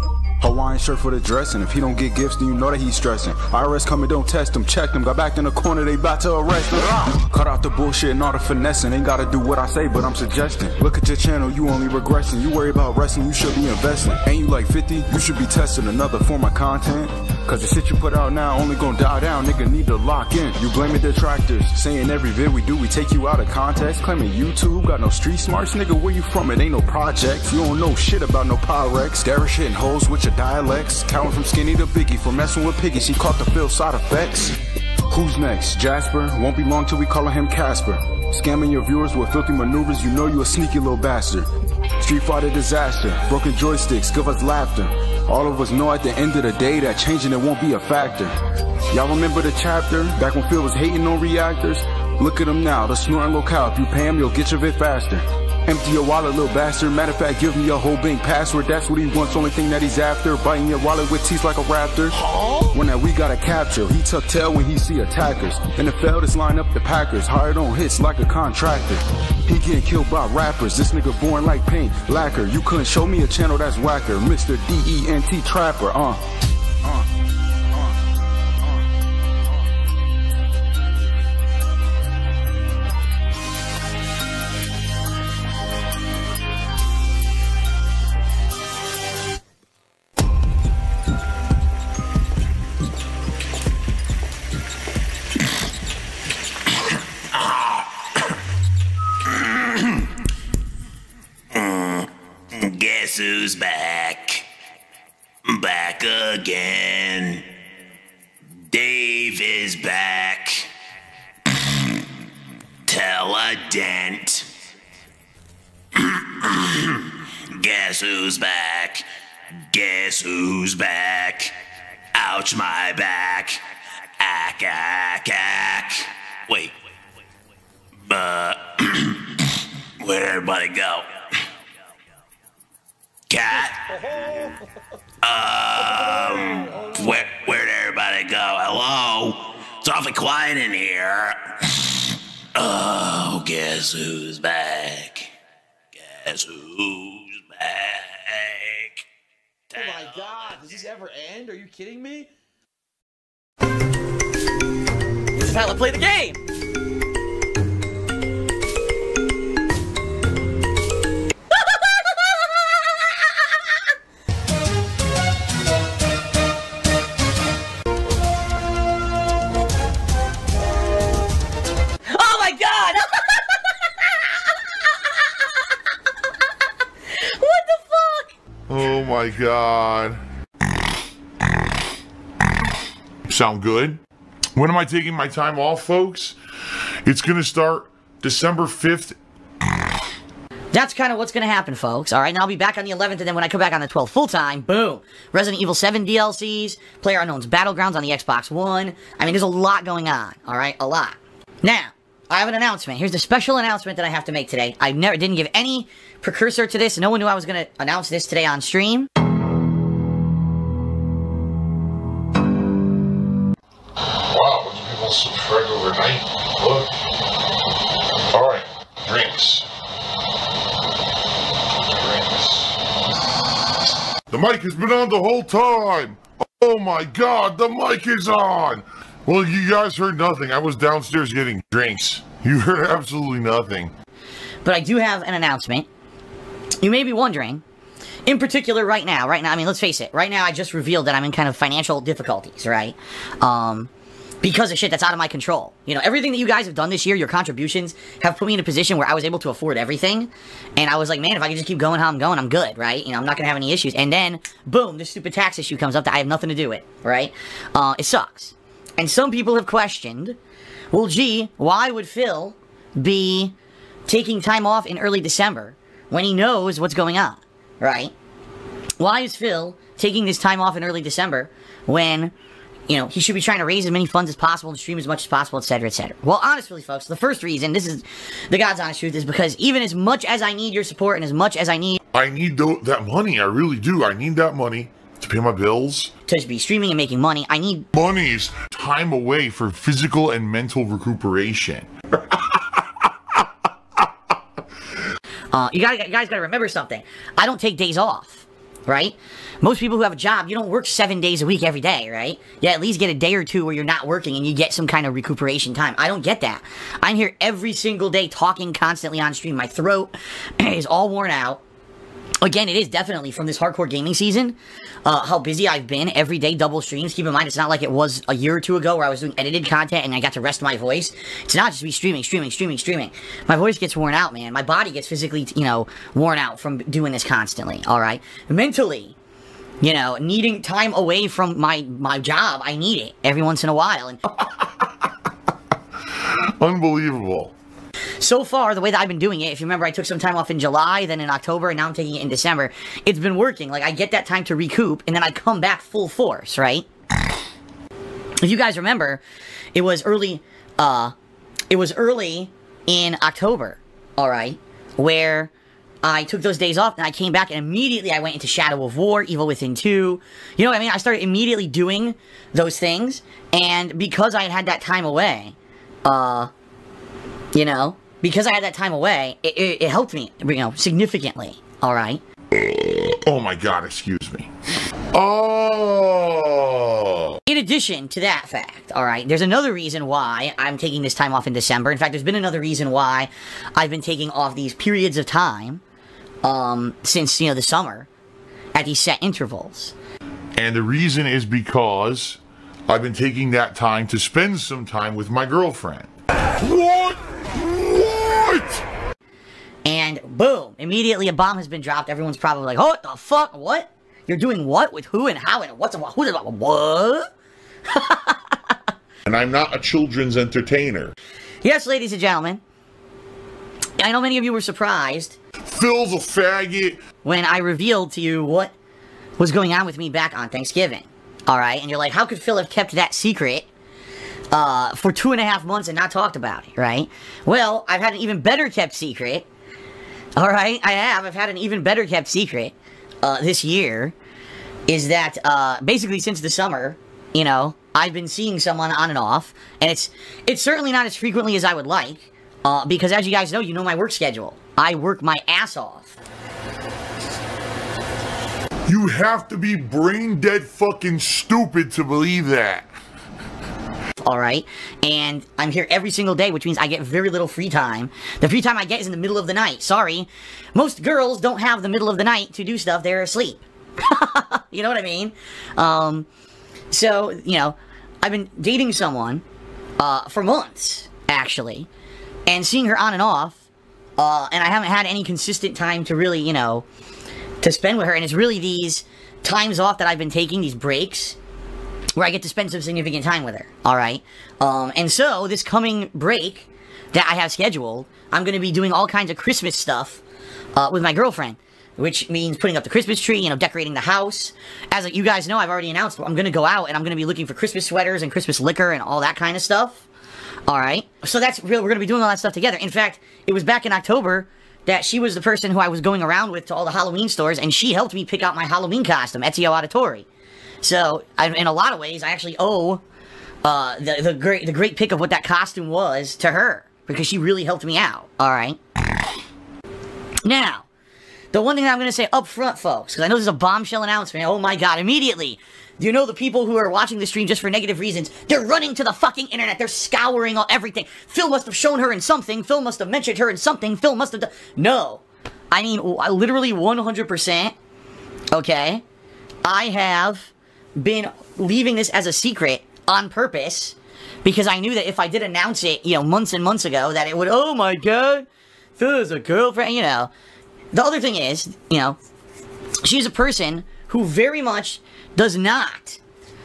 Hawaiian shirt for the dress, and if he don't get gifts, then you know that he's stressing. IRS coming, don't test him, check him, got back in the corner, they about to arrest him. Cut out the bullshit and all the finessing, ain't gotta do what I say, but I'm suggesting. Look at your channel, you only regressing. You worry about wrestling, you should be investing. Ain't you like 50? You should be testing another form of content. Cause the shit you put out now only gonna die down, nigga need to lock in. You blaming detractors, saying every vid we do, we take you out of context. Claiming YouTube, got no street smarts, nigga, where you from? It ain't no projects. You don't know shit about no Pyrex. Darish hitting hoes with your dialects. Counting from skinny to biggie, for messing with piggy, she caught the feel side effects. Who's next? Jasper? Won't be long till we calling him Casper. Scamming your viewers with filthy maneuvers, you know you a sneaky little bastard. Street Fighter disaster, broken joysticks, give us laughter. All of us know at the end of the day that changing it won't be a factor. Y'all remember the chapter back when Phil was hating on reactors? Look at him now, the snoring locale. If you pay him, you'll get your vid faster. Empty your wallet, little bastard. Matter of fact, give me your whole bank password. That's what he wants, only thing that he's after. Biting your wallet with teeth like a raptor. One that we gotta capture. He tuck tail when he see attackers. In the field, it's line up the Packers. Hired on hits like a contractor. He getting killed by rappers. This nigga born like paint. Lacquer. You couldn't show me a channel that's whacker. Mr. D-E-N-T Trapper, uh. Guess who's back? Back again. Dave is back. Tell a dent. Guess who's back? Guess who's back? Ouch my back. Ack, ack, ack. Wait. Uh, where'd everybody go? Cat? Um, where, where'd everybody go? Hello? It's awfully quiet in here. Oh, guess who's back? Guess who's back? Oh my god, does this ever end? Are you kidding me? This is how to play the game. My god. Sound good? When am I taking my time off, folks? It's gonna start December 5th. That's kind of what's going to happen, folks. All right, now I'll be back on the 11th, and then when I come back on the 12th full time, boom. Resident Evil 7 DLCs, Player Unknown's Battlegrounds on the Xbox One. I mean, there's a lot going on, all right? A lot. Now, I have an announcement. Here's the special announcement that I have to make today. I never didn't give any precursor to this. No one knew I was going to announce this today on stream. Wow, but people subscribe overnight. Look. Alright, drinks. Drinks. The mic has been on the whole time! Oh my god, the mic is on! Well, you guys heard nothing. I was downstairs getting drinks. You heard absolutely nothing. But I do have an announcement. You may be wondering, in particular right now, right now, I mean, let's face it, right now I just revealed that I'm in kind of financial difficulties, right? Um, because of shit that's out of my control. You know, everything that you guys have done this year, your contributions have put me in a position where I was able to afford everything. And I was like, man, if I can just keep going how I'm going, I'm good, right? You know, I'm not gonna have any issues. And then, boom, this stupid tax issue comes up that I have nothing to do with, right? Uh, it sucks. And some people have questioned, well, gee, why would Phil be taking time off in early December when he knows what's going on, right? Why is Phil taking this time off in early December when, you know, he should be trying to raise as many funds as possible and stream as much as possible, etc., etc.? Well, honestly, folks, the first reason, this is the God's honest truth, is because even as much as I need your support and as much as I need I need tho- that money. I really do. I need that money to pay my bills. to be streaming and making money, I need Money's time away for physical and mental recuperation. Uh, you, gotta, you guys gotta remember something. I don't take days off, right? Most people who have a job, you don't work seven days a week every day, right? You at least get a day or two where you're not working and you get some kind of recuperation time. I don't get that. I'm here every single day talking constantly on stream. My throat is all worn out. Again, it is definitely from this hardcore gaming season, uh, how busy I've been every day, double streams. Keep in mind, it's not like it was a year or two ago where I was doing edited content and I got to rest my voice. It's not just me streaming, streaming, streaming, streaming. My voice gets worn out, man. My body gets physically, you know, worn out from doing this constantly, all right? Mentally, you know, needing time away from my, my job, I need it every once in a while. And Unbelievable. So far, the way that I've been doing it, if you remember, I took some time off in July, then in October, and now I'm taking it in December. It's been working. Like, I get that time to recoup, and then I come back full force, right? If you guys remember, it was early, uh, it was early in October, alright, where I took those days off and I came back and immediately I went into Shadow of War, Evil Within 2. You know what I mean? I started immediately doing those things, and because I had had that time away, uh, you know, because I had that time away, it, it, it helped me, you know, significantly. All right. Oh my god, excuse me. Oh. In addition to that fact, all right, there's another reason why I'm taking this time off in December. In fact, there's been another reason why I've been taking off these periods of time, um, since you know the summer, at these set intervals. And the reason is because I've been taking that time to spend some time with my girlfriend. What? What? And boom, immediately a bomb has been dropped. Everyone's probably like, "Oh, what the fuck? What? You're doing what with who and how and what's a what? who? Did, what?" And I'm not a children's entertainer. Yes, ladies and gentlemen. I know many of you were surprised Phil's a faggot. when I revealed to you what was going on with me back on Thanksgiving. All right, and you're like, how could Phil have kept that secret uh, for two and a half months and not talked about it? Right? Well, I've had an even better kept secret. All right, I have. I've had an even better kept secret uh, this year. Is that uh, basically since the summer, you know, I've been seeing someone on and off, and it's it's certainly not as frequently as I would like, uh, because as you guys know, you know my work schedule. I work my ass off. You have to be brain dead fucking stupid to believe that. All right? And I'm here every single day, which means I get very little free time. The free time I get is in the middle of the night. Sorry. Most girls don't have the middle of the night to do stuff, they're asleep. you know what I mean? Um, so, you know, I've been dating someone uh, for months, actually, and seeing her on and off, uh, and I haven't had any consistent time to really, you know, to spend with her, and it's really these times off that I've been taking, these breaks, where I get to spend some significant time with her. All right, um, and so this coming break that I have scheduled, I'm going to be doing all kinds of Christmas stuff uh, with my girlfriend. Which means putting up the Christmas tree, you know, decorating the house. As you guys know, I've already announced I'm going to go out and I'm going to be looking for Christmas sweaters and Christmas liquor and all that kind of stuff. All right. So that's real. We're going to be doing all that stuff together. In fact, it was back in October that she was the person who I was going around with to all the Halloween stores, and she helped me pick out my Halloween costume, Ezio Auditore. So, I, in a lot of ways, I actually owe uh, the the great the great pick of what that costume was to her because she really helped me out. All right. Now, the one thing I'm going to say up front, folks, because I know this is a bombshell announcement. Oh my god, immediately. Do you know the people who are watching the stream just for negative reasons? They're running to the fucking internet. They're scouring all everything. Phil must have shown her in something. Phil must have mentioned her in something. Phil must have done. No. I mean, literally 100%. Okay. I have been leaving this as a secret on purpose because I knew that if I did announce it, you know, months and months ago, that it would, oh my god, Phil is a girlfriend, you know. The other thing is, you know, she's a person who very much does not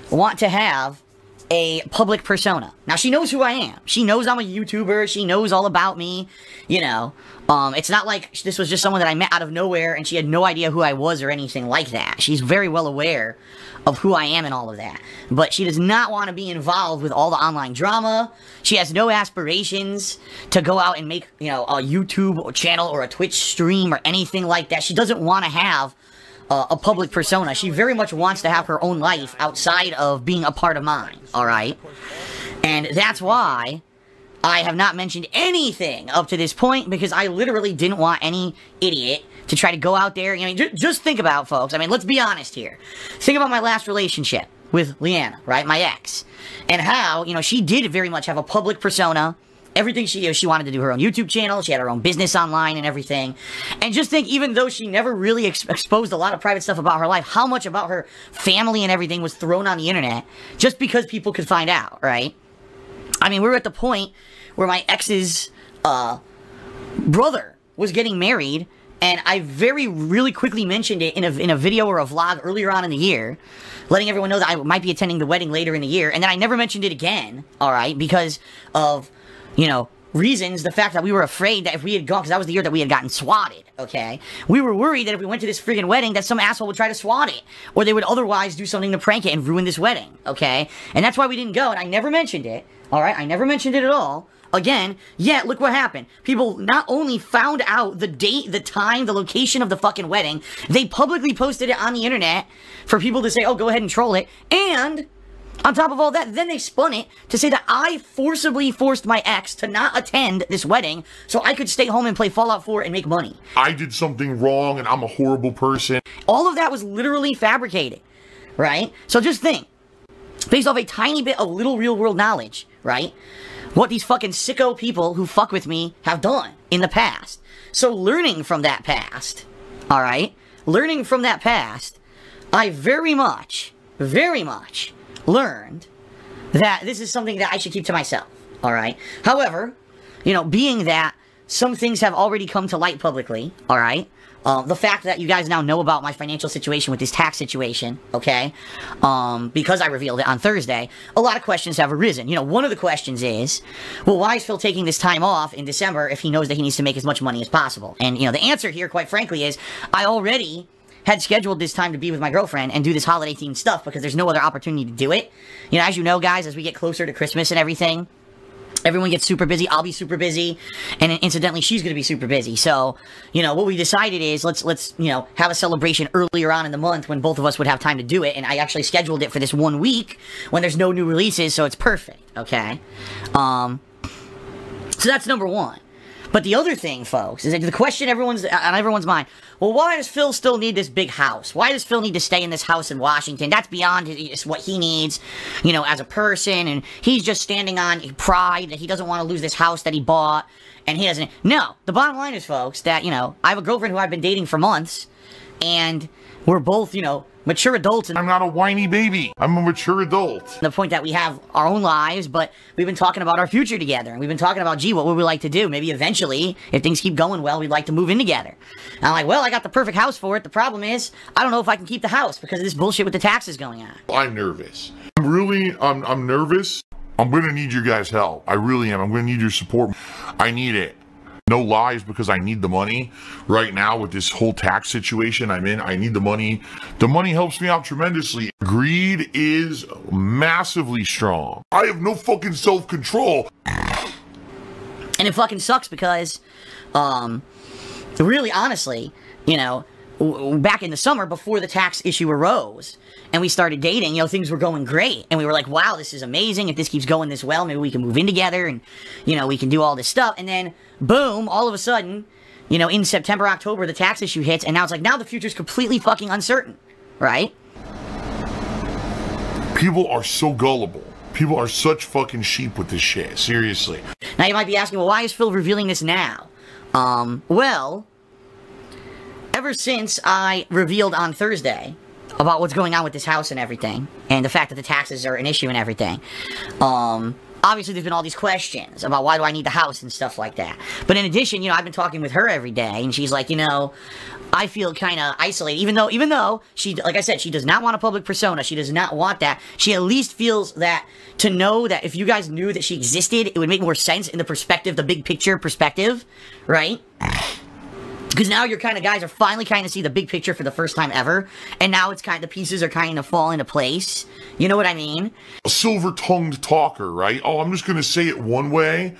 want to have a public persona. Now she knows who I am. She knows I'm a YouTuber. She knows all about me. You know, um, it's not like this was just someone that I met out of nowhere and she had no idea who I was or anything like that. She's very well aware of who I am and all of that. But she does not want to be involved with all the online drama. She has no aspirations to go out and make, you know, a YouTube channel or a Twitch stream or anything like that. She doesn't want to have uh, a public persona. She very much wants to have her own life outside of being a part of mine, alright? And that's why I have not mentioned anything up to this point because I literally didn't want any idiot to try to go out there. I mean, ju- just think about, folks. I mean, let's be honest here. Think about my last relationship with Leanna, right? My ex. And how, you know, she did very much have a public persona. Everything she she wanted to do her own YouTube channel. She had her own business online and everything. And just think, even though she never really ex- exposed a lot of private stuff about her life, how much about her family and everything was thrown on the internet just because people could find out, right? I mean, we were at the point where my ex's uh, brother was getting married, and I very really quickly mentioned it in a, in a video or a vlog earlier on in the year, letting everyone know that I might be attending the wedding later in the year, and then I never mentioned it again, alright, because of, you know, reasons, the fact that we were afraid that if we had gone, because that was the year that we had gotten swatted, okay? We were worried that if we went to this friggin' wedding, that some asshole would try to swat it, or they would otherwise do something to prank it and ruin this wedding, okay? And that's why we didn't go, and I never mentioned it, alright? I never mentioned it at all. Again, yet look what happened. People not only found out the date, the time, the location of the fucking wedding, they publicly posted it on the internet for people to say, oh, go ahead and troll it, and on top of all that, then they spun it to say that I forcibly forced my ex to not attend this wedding so I could stay home and play Fallout 4 and make money. I did something wrong and I'm a horrible person. All of that was literally fabricated, right? So just think, based off a tiny bit of little real world knowledge, right? What these fucking sicko people who fuck with me have done in the past. So learning from that past, alright? Learning from that past, I very much, very much learned that this is something that I should keep to myself, alright? However, you know, being that some things have already come to light publicly, alright? Uh, the fact that you guys now know about my financial situation with this tax situation, okay, um, because I revealed it on Thursday, a lot of questions have arisen. You know, one of the questions is, well, why is Phil taking this time off in December if he knows that he needs to make as much money as possible? And, you know, the answer here, quite frankly, is I already had scheduled this time to be with my girlfriend and do this holiday themed stuff because there's no other opportunity to do it. You know, as you know, guys, as we get closer to Christmas and everything, everyone gets super busy. I'll be super busy, and incidentally, she's going to be super busy. So, you know, what we decided is let's let's you know have a celebration earlier on in the month when both of us would have time to do it. And I actually scheduled it for this one week when there's no new releases, so it's perfect. Okay, um, so that's number one. But the other thing, folks, is that the question everyone's uh, on everyone's mind. Well, why does Phil still need this big house? Why does Phil need to stay in this house in Washington? That's beyond his, what he needs, you know, as a person, and he's just standing on pride that he doesn't want to lose this house that he bought, and he doesn't. No, the bottom line is, folks, that you know, I have a girlfriend who I've been dating for months, and we're both, you know, mature adults. And I'm not a whiny baby. I'm a mature adult. The point that we have our own lives, but we've been talking about our future together. And we've been talking about, gee, what would we like to do? Maybe eventually, if things keep going well, we'd like to move in together. And I'm like, well, I got the perfect house for it. The problem is, I don't know if I can keep the house because of this bullshit with the taxes going on. I'm nervous. I'm really, I'm, I'm nervous. I'm gonna need your guys' help. I really am. I'm gonna need your support. I need it. No lies because I need the money right now with this whole tax situation I'm in. I need the money. The money helps me out tremendously. Greed is massively strong. I have no fucking self control. And it fucking sucks because, um, really honestly, you know, back in the summer before the tax issue arose and we started dating, you know, things were going great. And we were like, wow, this is amazing. If this keeps going this well, maybe we can move in together and, you know, we can do all this stuff. And then, boom, all of a sudden, you know, in September, October, the tax issue hits. And now it's like, now the future's completely fucking uncertain, right? People are so gullible. People are such fucking sheep with this shit. Seriously. Now you might be asking, well, why is Phil revealing this now? Um, well, ever since I revealed on Thursday about what's going on with this house and everything, and the fact that the taxes are an issue and everything, um, obviously there's been all these questions about why do I need the house and stuff like that. But in addition, you know, I've been talking with her every day, and she's like, you know, I feel kind of isolated, even though, even though she, like I said, she does not want a public persona. She does not want that. She at least feels that to know that if you guys knew that she existed, it would make more sense in the perspective, the big picture perspective, right? Because now your kind of guys are finally kind of see the big picture for the first time ever, and now it's kind of the pieces are kind of fall into place. You know what I mean? a silver tongued talker, right? Oh, I'm just going to say it one way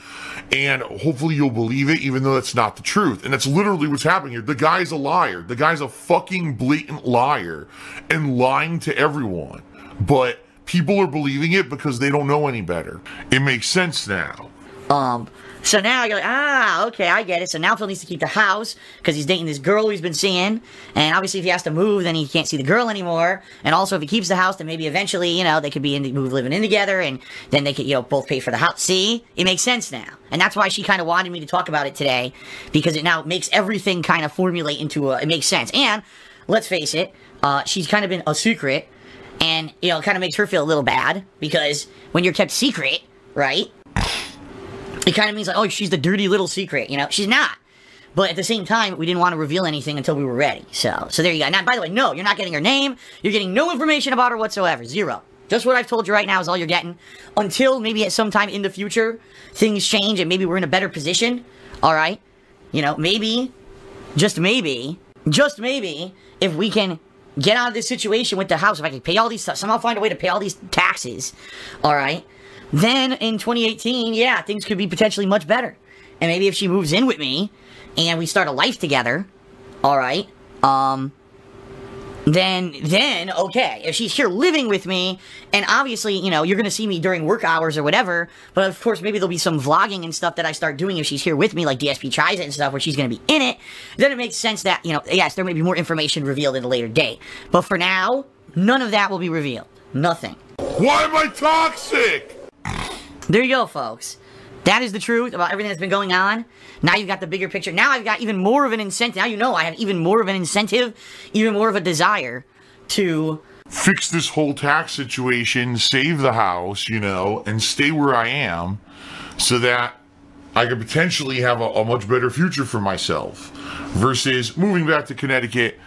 and hopefully you'll believe it, even though that's not the truth. And that's literally what's happening here. The guy's a liar. The guy's a fucking blatant liar and lying to everyone. But people are believing it because they don't know any better. It makes sense now. Um, so now you're like, ah, okay, I get it. So now Phil needs to keep the house because he's dating this girl he's been seeing. And obviously, if he has to move, then he can't see the girl anymore. And also, if he keeps the house, then maybe eventually, you know, they could be in the move living in together, and then they could, you know, both pay for the house. See, it makes sense now, and that's why she kind of wanted me to talk about it today because it now makes everything kind of formulate into a. It makes sense, and let's face it, uh, she's kind of been a secret, and you know, it kind of makes her feel a little bad because when you're kept secret, right? It kind of means like, oh, she's the dirty little secret, you know? She's not. But at the same time, we didn't want to reveal anything until we were ready. So, so there you go. Now, by the way, no, you're not getting her name. You're getting no information about her whatsoever. Zero. Just what I've told you right now is all you're getting. Until maybe at some time in the future, things change and maybe we're in a better position. All right? You know, maybe, just maybe, just maybe, if we can get out of this situation with the house, if I can pay all these, stuff, somehow find a way to pay all these taxes, all right? Then in 2018, yeah, things could be potentially much better. And maybe if she moves in with me and we start a life together, all right, um, then, then, okay, if she's here living with me, and obviously, you know, you're gonna see me during work hours or whatever, but of course, maybe there'll be some vlogging and stuff that I start doing if she's here with me, like DSP tries it and stuff, where she's gonna be in it, then it makes sense that, you know, yes, there may be more information revealed in a later date. But for now, none of that will be revealed. Nothing. Why am I toxic? There you go, folks. That is the truth about everything that's been going on. Now you've got the bigger picture. Now I've got even more of an incentive. Now you know I have even more of an incentive, even more of a desire to Fix this whole tax situation, save the house, you know, and stay where I am so that I could potentially have a, a much better future for myself versus moving back to Connecticut,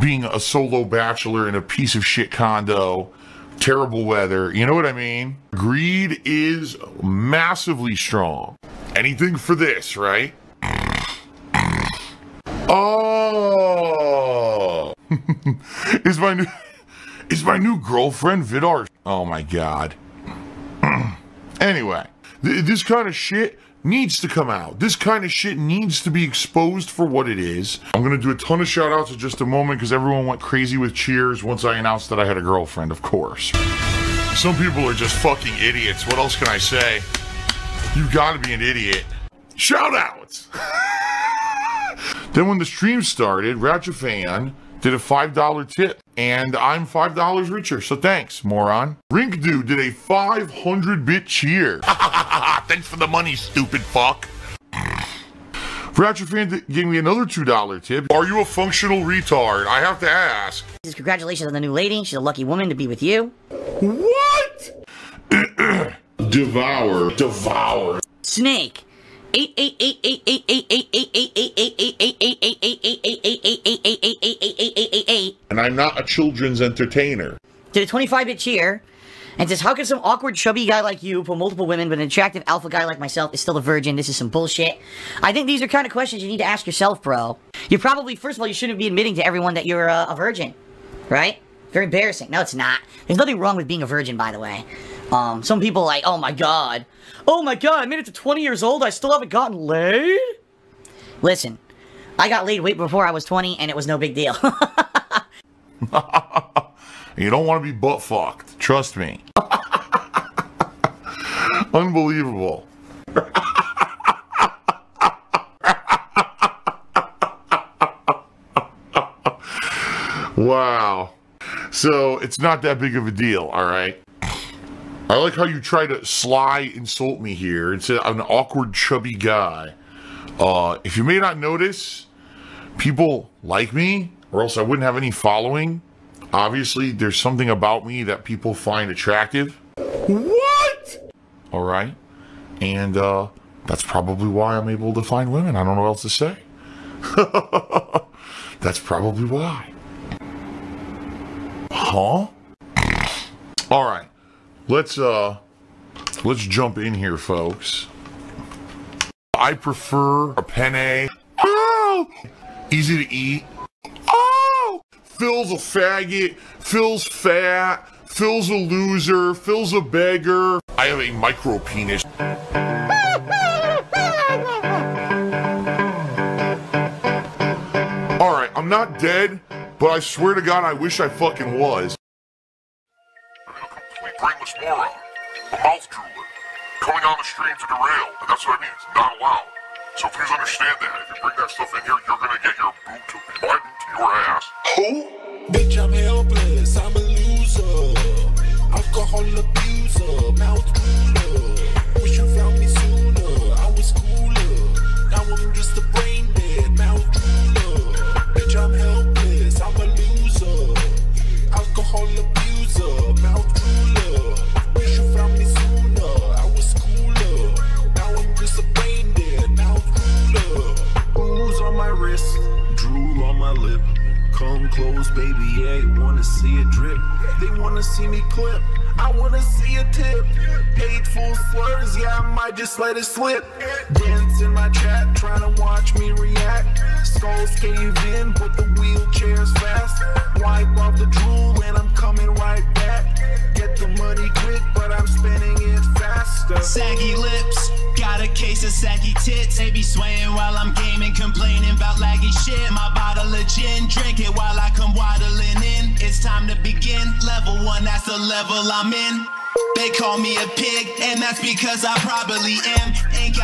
being a solo bachelor in a piece of shit condo, terrible weather. You know what I mean? Greed is massively strong. Anything for this, right? Oh, is my new is my new girlfriend Vidar? Oh my god. anyway, th- this kind of shit needs to come out. This kind of shit needs to be exposed for what it is. I'm gonna do a ton of shout outs in just a moment because everyone went crazy with cheers once I announced that I had a girlfriend, of course. Some people are just fucking idiots. What else can I say? You gotta be an idiot. Shout outs! then when the stream started, Ratchet Fan did a $5 tip, and I'm $5 richer, so thanks, moron. Rink Dude did a 500 bit cheer. thanks for the money, stupid fuck. Ratchet fan gave me another $2 tip. Are you a functional retard? I have to ask. Congratulations on the new lady. She's a lucky woman to be with you. What? Devour. Devour. Snake. And I'm not a children's entertainer. Did a 25 bit cheer, and says, How can some awkward, chubby guy like you pull multiple women, but an attractive alpha guy like myself is still a virgin? This is some bullshit. I think these are kind of questions you need to ask yourself, bro. You probably, first of all, you shouldn't be admitting to everyone that you're uh, a virgin, right? Very embarrassing. No, it's not. There's nothing wrong with being a virgin, by the way. Um, some people like, oh my god. Oh my god, I made it to 20 years old, I still haven't gotten laid? Listen, I got laid way before I was 20, and it was no big deal. You don't want to be butt fucked. Trust me. Unbelievable. wow. So it's not that big of a deal, all right? I like how you try to sly insult me here and say I'm an awkward, chubby guy. Uh, if you may not notice, people like me, or else I wouldn't have any following. Obviously, there's something about me that people find attractive. What? All right. And uh, that's probably why I'm able to find women. I don't know what else to say. that's probably why. Huh? All right. Let's uh let's jump in here, folks. I prefer a penne. Oh! Easy to eat. Oh! Phil's a faggot. Phil's fat. Phil's a loser. Phil's a beggar. I have a micro penis. Alright, I'm not dead, but I swear to God, I wish I fucking was. Brainless moron, a mouth drooler, coming on the stream to derail, and that's what I mean, it's not allowed. So please understand that. If you bring that stuff in here, you're gonna get your boot to right to your ass. Who? Bitch, I'm helpless, I'm a loser. Alcohol abuser, mouth drooler. Wish you found me sooner, I was cooler. Now I'm just a brain dead mouth drooler. Bitch, I'm helpless, I'm a loser. Alcohol abuser, my wrist, drool on my lip. Come close, baby, yeah, wanna see it drip. They wanna see me clip, I wanna see a tip. Hateful slurs, yeah, I might just let it slip. Dance in my chat, trying to watch me react. Skulls cave in, but the wheelchair's fast. Wipe off the drool, and I'm coming right back. Get the money quick, but I'm spending it faster. Saggy lips, got a case of saggy tits. They be swaying while I'm gaming, complaining about laggy shit. My bottle of gin, drink it while I come waddling in. It's time to begin. Level one, that's the level I'm in. They call me a pig, and that's because I probably am. Ain't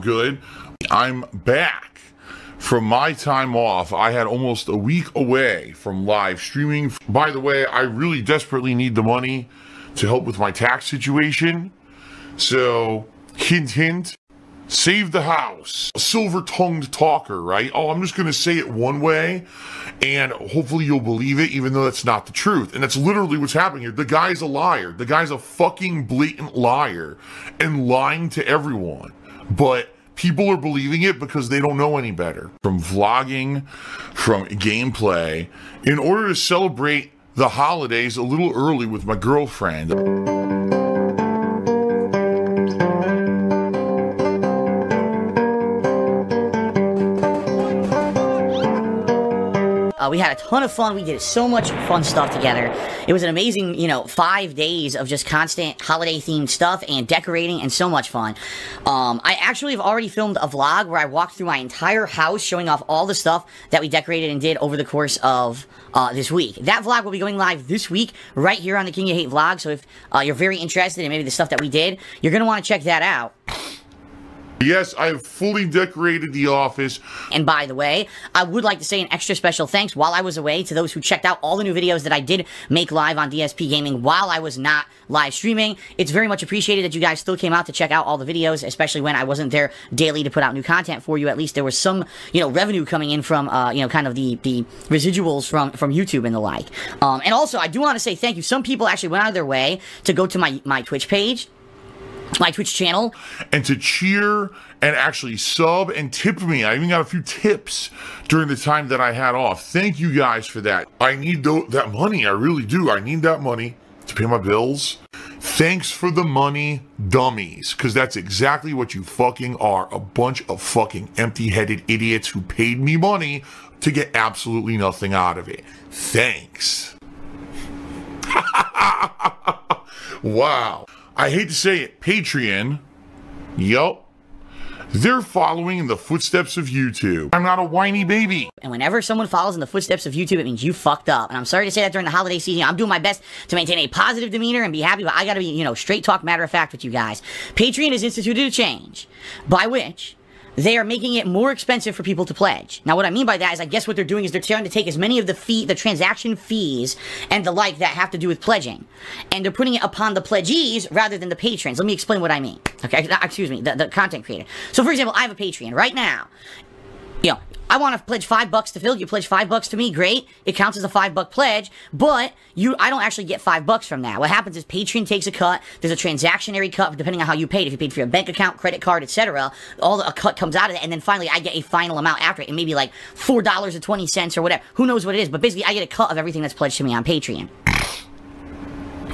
Good? I'm back from my time off. I had almost a week away from live streaming. By the way, I really desperately need the money to help with my tax situation. So, hint, hint, save the house. A silver tongued talker, right? Oh, I'm just going to say it one way and hopefully you'll believe it, even though that's not the truth. And that's literally what's happening here. The guy's a liar. The guy's a fucking blatant liar and lying to everyone. But people are believing it because they don't know any better. From vlogging, from gameplay, in order to celebrate the holidays a little early with my girlfriend. Uh, we had a ton of fun. We did so much fun stuff together. It was an amazing, you know, five days of just constant holiday themed stuff and decorating and so much fun. Um, I actually have already filmed a vlog where I walked through my entire house showing off all the stuff that we decorated and did over the course of uh, this week. That vlog will be going live this week right here on the King of Hate vlog. So if uh, you're very interested in maybe the stuff that we did, you're going to want to check that out. Yes, I have fully decorated the office. And by the way, I would like to say an extra special thanks while I was away to those who checked out all the new videos that I did make live on DSP Gaming while I was not live streaming. It's very much appreciated that you guys still came out to check out all the videos, especially when I wasn't there daily to put out new content for you. At least there was some, you know, revenue coming in from, uh, you know, kind of the, the residuals from, from YouTube and the like. Um, and also, I do want to say thank you. Some people actually went out of their way to go to my, my Twitch page my Twitch channel. And to cheer and actually sub and tip me. I even got a few tips during the time that I had off. Thank you guys for that. I need th- that money. I really do. I need that money to pay my bills. Thanks for the money, dummies. Because that's exactly what you fucking are. A bunch of fucking empty headed idiots who paid me money to get absolutely nothing out of it. Thanks. wow. I hate to say it, Patreon, yup, they're following in the footsteps of YouTube. I'm not a whiny baby. And whenever someone follows in the footsteps of YouTube, it means you fucked up. And I'm sorry to say that during the holiday season. I'm doing my best to maintain a positive demeanor and be happy, but I gotta be, you know, straight talk, matter of fact with you guys. Patreon has instituted a change by which they are making it more expensive for people to pledge. Now, what I mean by that is, I guess what they're doing is they're trying to take as many of the fee, the transaction fees, and the like that have to do with pledging, and they're putting it upon the pledgees rather than the patrons. Let me explain what I mean. Okay, excuse me, the, the content creator. So, for example, I have a Patreon right now. I want to pledge five bucks to Phil. You pledge five bucks to me. Great. It counts as a five buck pledge, but you, I don't actually get five bucks from that. What happens is Patreon takes a cut. There's a transactionary cut depending on how you paid. If you paid for your bank account, credit card, etc., all the, a cut comes out of it, and then finally I get a final amount after it. It may be like four dollars or twenty cents or whatever. Who knows what it is? But basically, I get a cut of everything that's pledged to me on Patreon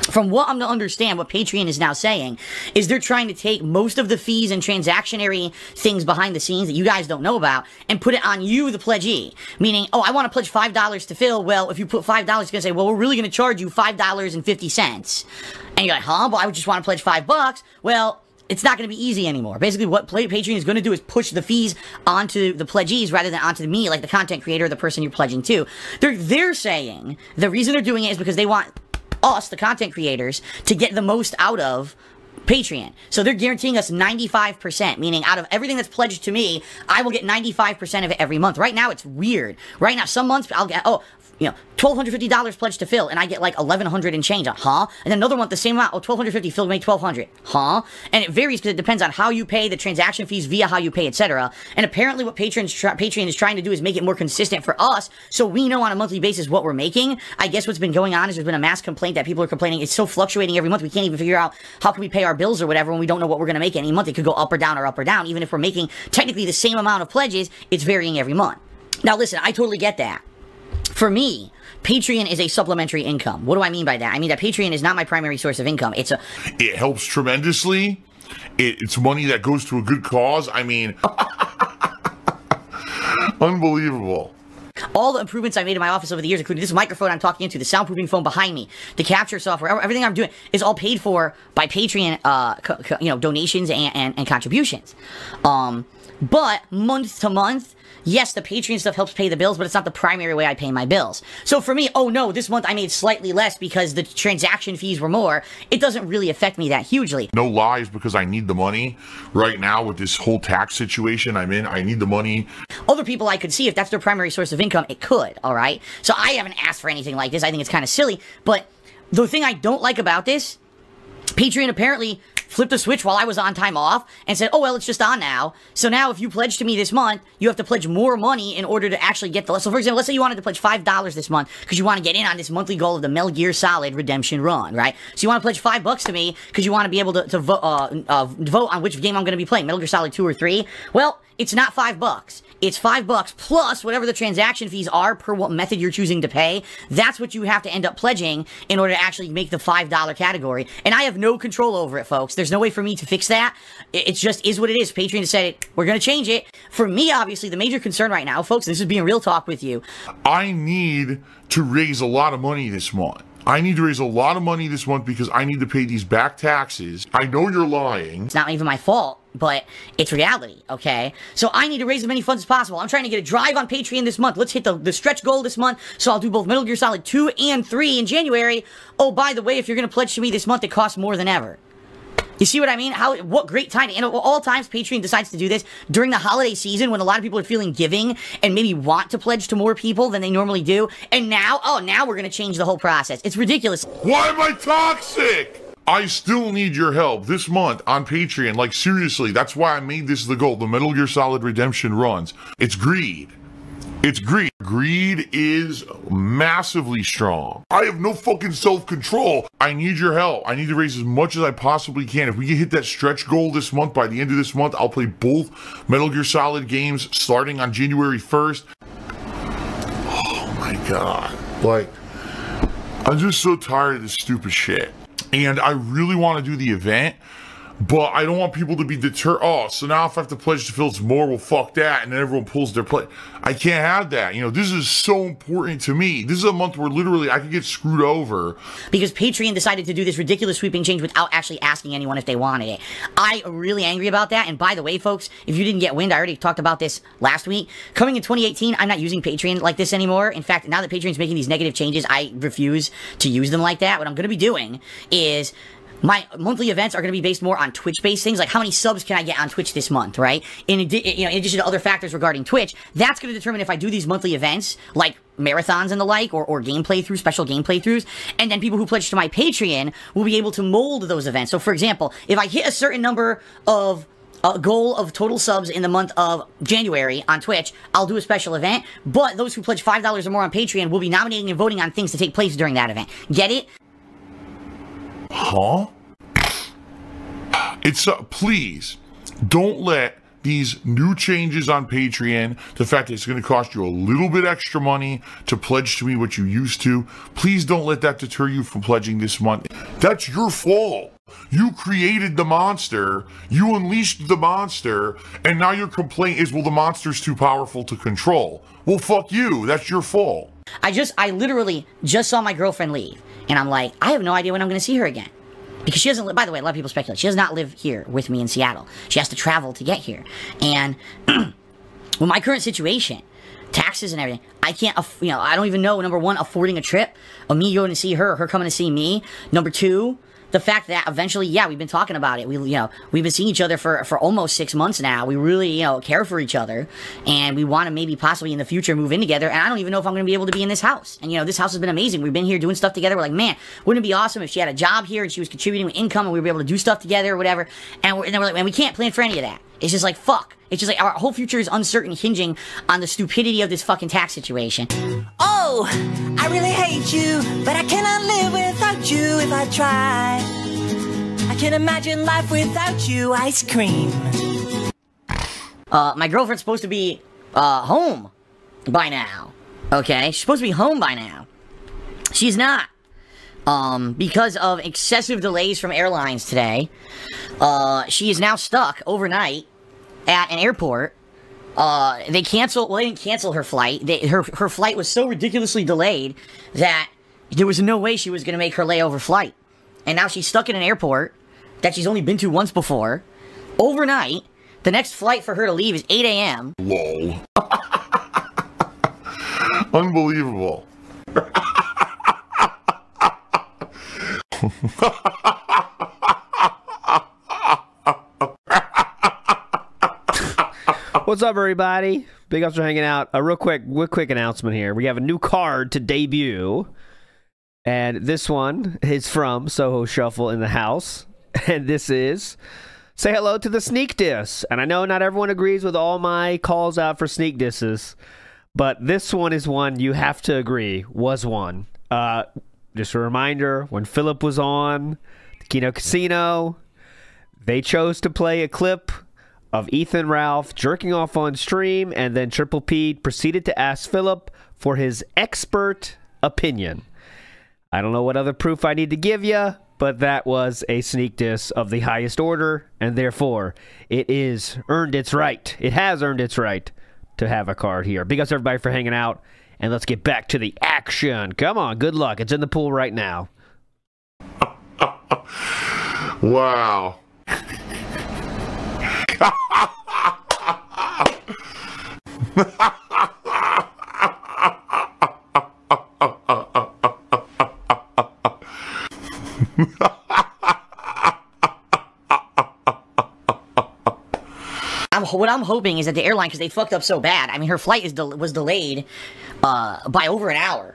from what I'm to understand, what Patreon is now saying is they're trying to take most of the fees and transactionary things behind the scenes that you guys don't know about and put it on you, the pledgee. Meaning, oh, I want to pledge five dollars to Phil. Well, if you put five dollars, you're gonna say, well, we're really gonna charge you five dollars and you're like, huh? But I would just want to pledge five bucks. Well, it's not going to be easy anymore. Basically, what Patreon is going to do is push the fees onto the pledgees rather than onto me, like the content creator, the person you're pledging to. They're they're saying the reason they're doing it is because they want us, the content creators, to get the most out of Patreon. So they're guaranteeing us 95%, meaning out of everything that's pledged to me, I will get 95% of it every month. Right now, it's weird. Right now, some months I'll get, oh, you know, $1,250 pledged to Phil, and I get like 1100 and change. Huh? And another one the same amount. Oh, 1250 Phil made 1200 Huh? And it varies because it depends on how you pay, the transaction fees via how you pay, etc. And apparently what Patreon's Patreon is trying to do is make it more consistent for us, so we know on a monthly basis what we're making. I guess what's been going on is there's been a mass complaint that people are complaining it's so fluctuating every month, we can't even figure out how can we pay our bills or whatever when we don't know what we're going to make any month. It could go up or down or up or down. Even if we're making technically the same amount of pledges, it's varying every month. Now listen, I totally get that. For me, Patreon is a supplementary income. What do I mean by that? I mean that Patreon is not my primary source of income. It's a It helps tremendously. It, it's money that goes to a good cause. I mean, unbelievable. all the improvements I made in my office over the years, including this microphone I'm talking into, the soundproofing phone behind me, the capture software, everything I'm doing is all paid for by Patreon, uh, you know, donations and, and, and contributions. Um, but month to month, yes, the Patreon stuff helps pay the bills, but it's not the primary way I pay my bills. So for me, oh no, this month I made slightly less because the transaction fees were more. It doesn't really affect me that hugely. No lies because I need the money right now with this whole tax situation I'm in. I need the money. Other people I could see if that's their primary source of income, it could, all right? So I haven't asked for anything like this. I think it's kind of silly, but the thing I don't like about this, Patreon apparently flipped a switch while I was on time off and said, oh, well, it's just on now. So now if you pledge to me this month, you have to pledge more money in order to actually get the. So for example, let's say you wanted to pledge $5 this month because you want to get in on this monthly goal of the Metal Gear Solid redemption run, right? So you want to pledge 5 bucks to me because you want to be able to, to vo- uh, uh, vote on which game I'm going to be playing, Metal Gear Solid 2 or 3. Well, it's not 5 bucks. It's 5 bucks plus whatever the transaction fees are per what method you're choosing to pay. That's what you have to end up pledging in order to actually make the $5 category. And I have no control over it, folks. There's no way for me to fix that. It, just is what it is. Patreon said it. We're going to change it. For me, obviously, the major concern right now, folks, this is being real talk with you. I need to raise a lot of money this month. I need to raise a lot of money this month because I need to pay these back taxes. I know you're lying. It's not even my fault, but it's reality, okay? So I need to raise as many funds as possible. I'm trying to get a drive on Patreon this month. Let's hit the, the stretch goal this month. So I'll do both Metal Gear Solid 2 and 3 in January. Oh, by the way, if you're going to pledge to me this month, it costs more than ever. You see what I mean? How what great timing. And at all times Patreon decides to do this during the holiday season when a lot of people are feeling giving and maybe want to pledge to more people than they normally do. And now, oh, now we're going to change the whole process. It's ridiculous. Why am I toxic? I still need your help this month on Patreon. Like, seriously, that's why I made this the goal. The Metal Gear Solid Redemption runs. It's greed. It's greed. Greed is massively strong. I have no fucking self control. I need your help. I need to raise as much as I possibly can. If we can hit that stretch goal this month, by the end of this month, I'll play both Metal Gear Solid games starting on January 1st. Oh my god. Like, I'm just so tired of this stupid shit. And I really want to do the event, but I don't want people to be deterred. Oh, so now if I have to pledge to Phillips more, well, fuck that. And then everyone pulls their pledge. I can't have that. You know, this is so important to me. This is a month where literally I could get screwed over. Because Patreon decided to do this ridiculous sweeping change without actually asking anyone if they wanted it. I am really angry about that. And by the way, folks, if you didn't get wind, I already talked about this last week. Coming in 2018, I'm not using Patreon like this anymore. In fact, now that Patreon's making these negative changes, I refuse to use them like that. What I'm going to be doing is my monthly events are going to be based more on Twitch-based things, like how many subs can I get on Twitch this month, right? In, you know, in addition to other factors regarding Twitch, that's going to determine if I do these monthly events, like marathons and the like, or, or game playthroughs, special game playthroughs, and then people who pledge to my Patreon will be able to mold those events. So, for example, if I hit a certain number of a goal of total subs in the month of January on Twitch, I'll do a special event. But those who pledge $5 or more on Patreon will be nominating and voting on things to take place during that event. Get it? Huh? It's uh, please don't let these new changes on Patreon, the fact that it's going to cost you a little bit extra money to pledge to me what you used to, please don't let that deter you from pledging this month. That's your fault. You created the monster, you unleashed the monster, and now your complaint is, well, the monster's too powerful to control. Well, fuck you. That's your fault. I just, I literally just saw my girlfriend leave. And I'm like, I have no idea when I'm going to see her again. Because she doesn't live, by the way, a lot of people speculate, she does not live here with me in Seattle. She has to travel to get here. And with my current situation, taxes and everything, I can't, you know, I don't even know, number one, affording a trip, of me going to see her, her coming to see me. Number two, the fact that eventually, yeah, we've been talking about it. We, you know, we've been seeing each other for, for almost six months now. We really, you know, care for each other, and we want to maybe possibly in the future move in together. And I don't even know if I'm going to be able to be in this house. And you know, this house has been amazing. We've been here doing stuff together. We're like, man, wouldn't it be awesome if she had a job here and she was contributing with income and we were able to do stuff together or whatever? And, we're, and then we're like, man, we can't plan for any of that. It's just like fuck. It's just like our whole future is uncertain, hinging on the stupidity of this fucking tax situation. Oh, I really hate you, but I cannot live without you if I try. I can't imagine life without you, ice cream. Uh, my girlfriend's supposed to be, uh, home by now. Okay? She's supposed to be home by now. She's not. Um, because of excessive delays from airlines today, uh, she is now stuck overnight at an airport uh, they canceled. Well, they didn't cancel her flight. They, her her flight was so ridiculously delayed that there was no way she was going to make her layover flight. And now she's stuck in an airport that she's only been to once before, overnight. The next flight for her to leave is 8 a.m. Lol. Unbelievable. What's up, everybody? Big ups for hanging out. A real quick, real quick announcement here. We have a new card to debut, and this one is from Soho Shuffle in the house, and this is say hello to the sneak diss. And I know not everyone agrees with all my calls out for sneak disses, but this one is one you have to agree was one. Uh, just a reminder: when Philip was on the Kino Casino, they chose to play a clip of Ethan Ralph jerking off on stream, and then Triple P proceeded to ask Philip for his expert opinion. I don't know what other proof I need to give you, but that was a sneak diss of the highest order, and therefore it is earned its right. It has earned its right to have a card here. Big ups everybody for hanging out, and let's get back to the action. Come on, good luck. It's in the pool right now. Wow. I'm, what I'm hoping is that the airline, because they fucked up so bad. I mean, her flight is del- was delayed uh, by over an hour.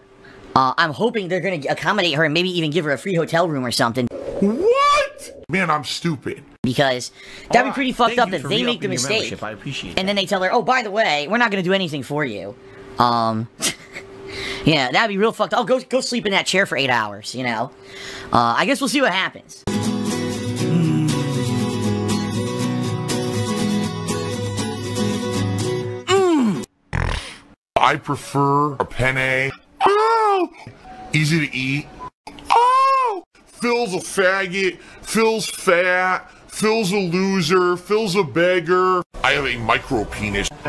Uh, I'm hoping they're going to accommodate her and maybe even give her a free hotel room or something. What? Man, I'm stupid. Because that'd be Alright, pretty fucked up you that they make the re-upping your mistake. I appreciate And then they tell her, oh, by the way, we're not going to do anything for you. Um, yeah, that'd be real fucked up. Oh, go, go sleep in that chair for eight hours, you know? Uh, I guess we'll see what happens. I prefer a penne. Oh, easy to eat. Oh, Phil's a faggot. Phil's fat. Phil's a loser. Phil's a beggar. I have a micro penis.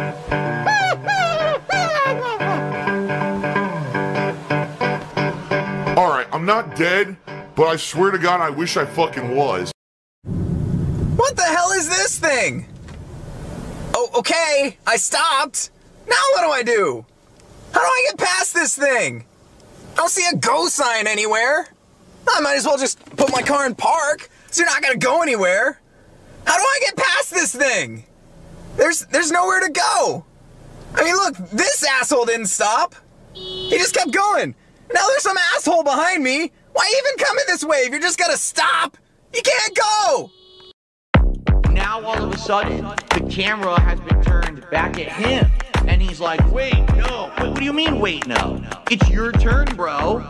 All right, I'm not dead, but I swear to God, I wish I fucking was. What the hell is this thing? Oh, okay, I stopped. Now what do I do? How do I get past this thing? I don't see a go sign anywhere. I might as well just put my car in park, so you're not gonna go anywhere. How do I get past this thing? There's there's nowhere to go. I mean, look, this asshole didn't stop. He just kept going. Now there's some asshole behind me. Why even come in this way if you're just gonna stop? You can't go. Now all of a sudden, the camera has been turned back at him. He's like, wait, no. What, what do you mean, wait, no? It's your turn, bro.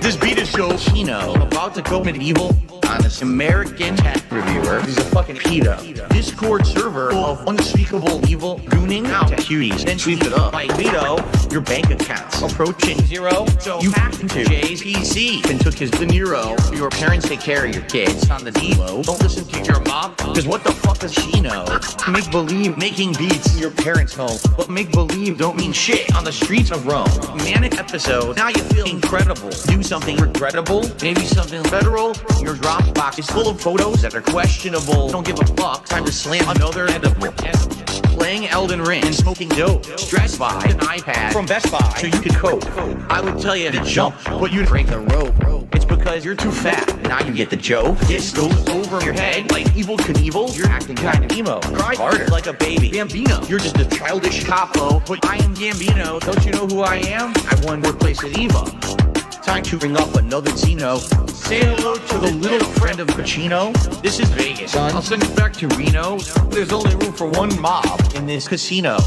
This beat is Joe Chino, about to go medieval, on honest American tech reviewer. He's a fucking pedo. Discord server of unspeakable evil, gooning out to cuties, then sweep it up. Like Vito, your bank accounts approaching zero. So you hacked into Jay's PC and took his De Niro. Your parents take care of your kids on the D-Lo. Don't listen to your mom, because what the fuck does she know? Make believe making beats in your parents' home, but make believe don't mean shit on the streets of Rome. Manic episode, now you feel incredible. Do something regrettable, maybe something federal. Your Dropbox is full of photos that are questionable. Don't give a fuck, time to slam another end of edible. Playing Elden Ring and smoking dope. Stressed by an iPad from Best Buy so you could cope. I would tell you to jump, but you'd break the rope. It's because you're too fat. Now you get the joke. This goes over your head like Evel Knievel. You're acting kind of emo. Cry harder like a baby. Gambino. You're just a childish capo. But I am Gambino. Don't you know who I am? I won fourth place at Evo. Time to bring up another Zeno. Say hello to the little friend of Pacino. This is Vegas. I'll send you back to Reno. There's only room for one mob in this casino.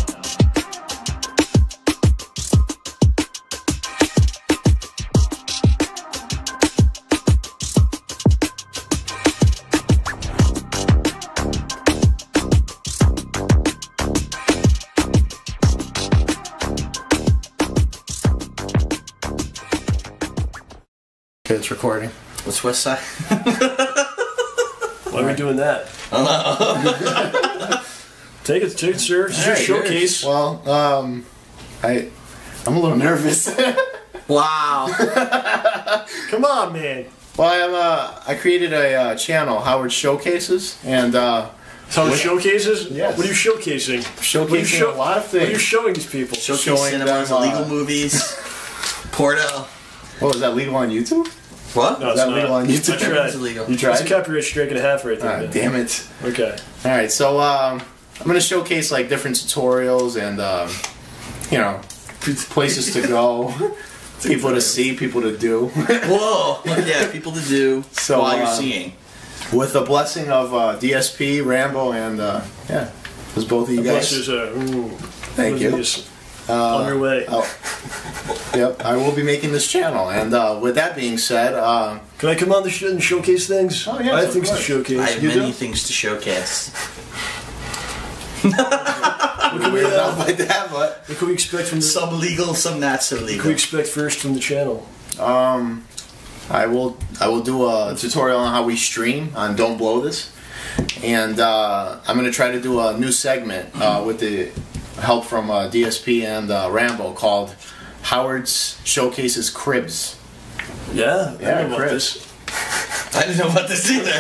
It's recording. What's West Side? Why are we doing that? Take it, take it, sir. This is your Alright, showcase. Well, um, I, I'm a little nervous. wow. Come on, man. Well, I'm, uh, I created a uh, channel, Howard Showcases, and uh, Howard with- Showcases? Yes. What are you showcasing? Showcasing you show- a lot of things. What are you things. showing these people? Showcase Showing cinemas, them, uh, illegal movies, Porto. What was that legal on YouTube? What? No, Is it's that not. legal on YouTube? I tried. It's illegal. You It's tried? a copyright strike and a half right there. Ah, man. damn it. Okay. All right, so um, I'm gonna showcase like different tutorials and um, you know places to go, people to see, people to do. Whoa! Yeah, people to do So while you're um, seeing. with the blessing of uh, DSP, Rambo, and uh, yeah, there's both of you The guys. blessers are, ooh, Thank you. Oblivious. Uh, On your way. Oh. Yep, I will be making this channel, and uh, with that being said, uh, Can I come on the show and showcase things? Oh, yes, I have of things to showcase. I have You many do? things to showcase. What can we, Weird uh, enough like that, but what can we expect from the, Some legal, some not so legal? what can we expect first from the channel? Um, I will I will do a tutorial on how we stream on Don't Blow This, and uh, I'm gonna try to do a new segment uh, with the help from uh, DSP and uh, Rambo called Howard's Showcases Cribs. Yeah, I Yeah, know about Chris. this. I didn't know about this either.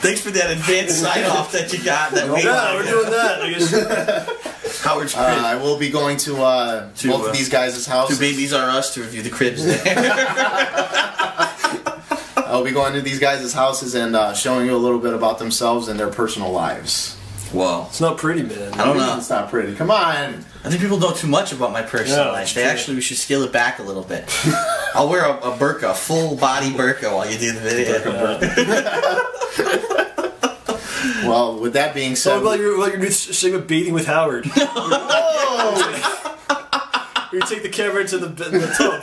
Thanks for that advanced sign off that you got. That we Yeah, we're doing that. I guess. Howard's Uh. I will be going to, uh, To, both uh, of these guys' Two houses. babies are us to review the cribs. I'll be going to these guys' houses and uh, showing you a little bit about themselves and their personal lives. Whoa. It's not pretty, man. I don't know. It's not pretty. Come on. I think people know too much about my personal Yeah, life. it's They true. actually, we should scale it back a little bit. I'll wear a, a burqa, a full body burqa while you do the video. Well, with that being So said, about your, about your new segment, Bathing with Howard. you take the camera into the, the tub.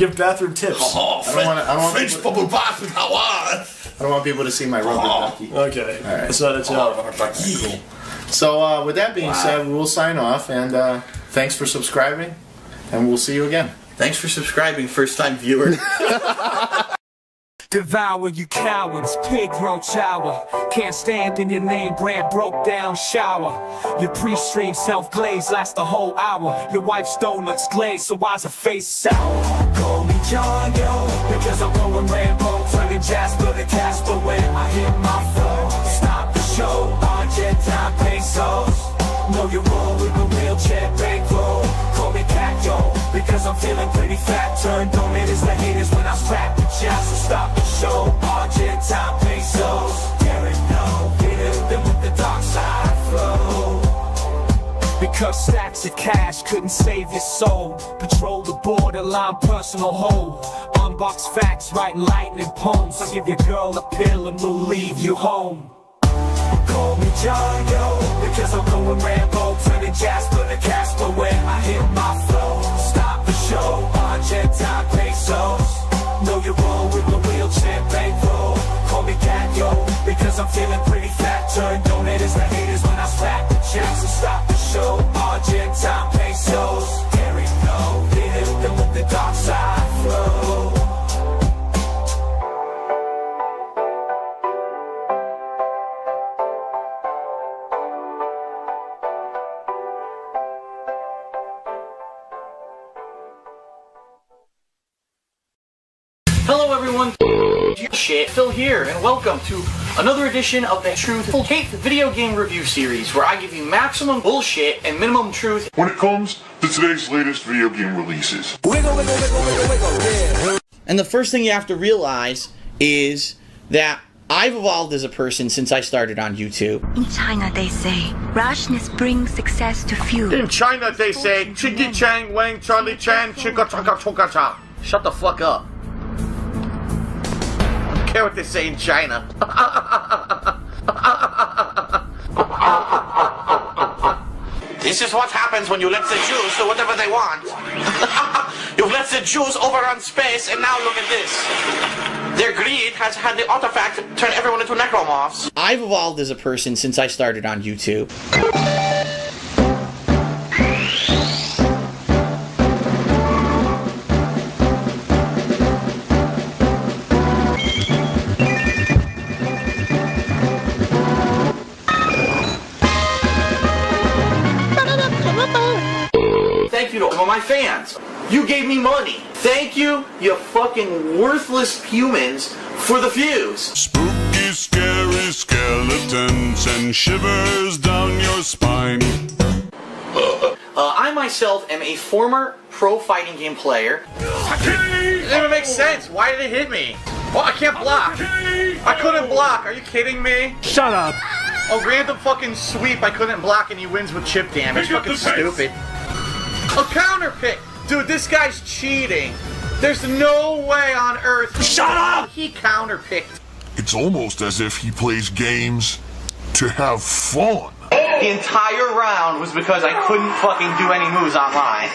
You give bathroom tips. Oh, I don't want I don't want French people, bubble bath with Howard. I don't want people to see my rubber ducky. Okay. All right. That's not a job. Cool. So uh, with that being said, we will sign off, and uh, thanks for subscribing, and we'll see you again. Thanks for subscribing, first time viewer. Devour you cowards, pig roach hour. Can't stand in your name brand, broke down shower. Your pre-stream self-glaze lasts the whole hour. Your wife's donuts glaze, so why's her face sour? John, yo, because I'm going Rambo. Turning Jasper to Casper when I hit my flow. Stop the show, Argentine pesos. Know you're wrong with a wheelchair bankroll. Call me Cacto, because I'm feeling pretty fat. It as the haters when I strap the chest. So stop the show, Argentine pesos. Derek, Because stacks of cash couldn't save your soul. Patrol the borderline personal hole. Unbox facts, write lightning poems. I'll give your girl a pill and we'll leave you home. Call me John, yo, because I'm going Rambo. Turning Jasper to Casper when I hit my flow. Stop the show, Argentine pesos. Know you're wrong with my wheelchair bankroll. Call me Cat, yo, because I'm feeling pretty fat. Turn donators to haters when I slap checks. So stop the show, Argentine pesos. Derek, no, hit them with the dark side shit, Phil here, and welcome to another edition of the Truth Hate video game review series, where I give you maximum bullshit and minimum truth. When it comes to today's latest video game releases. Wiggle, wiggle, wiggle, And the first thing you have to realize is that I've evolved as a person since I started on YouTube. In China, they say rashness brings success to few. In China, they say Chiggy Chang Wang Charlie Chan Chicka Chaka Choka Cha. Shut the fuck up. I don't care what they say in China. This is what happens when you let the Jews do whatever they want. You've let the Jews overrun space, and now look at this. Their greed has had the artifact turn everyone into necromorphs. I've evolved as a person since I started on YouTube. You to all my fans. You gave me money. Thank you, you fucking worthless humans, for the views. Spooky, scary skeletons and shivers down your spine. Uh, I myself am a former pro fighting game player. It doesn't make sense. Why did it hit me? Well, I can't block. I couldn't block. Are you kidding me? Shut up. A random fucking sweep I couldn't block and he wins with chip damage. Pick Fucking the pace. stupid. A counter pick. Dude, this guy's cheating. There's no way on earth. Shut up! He counter picked. It's almost as if he plays games to have fun. The entire round was because I couldn't fucking do any moves online.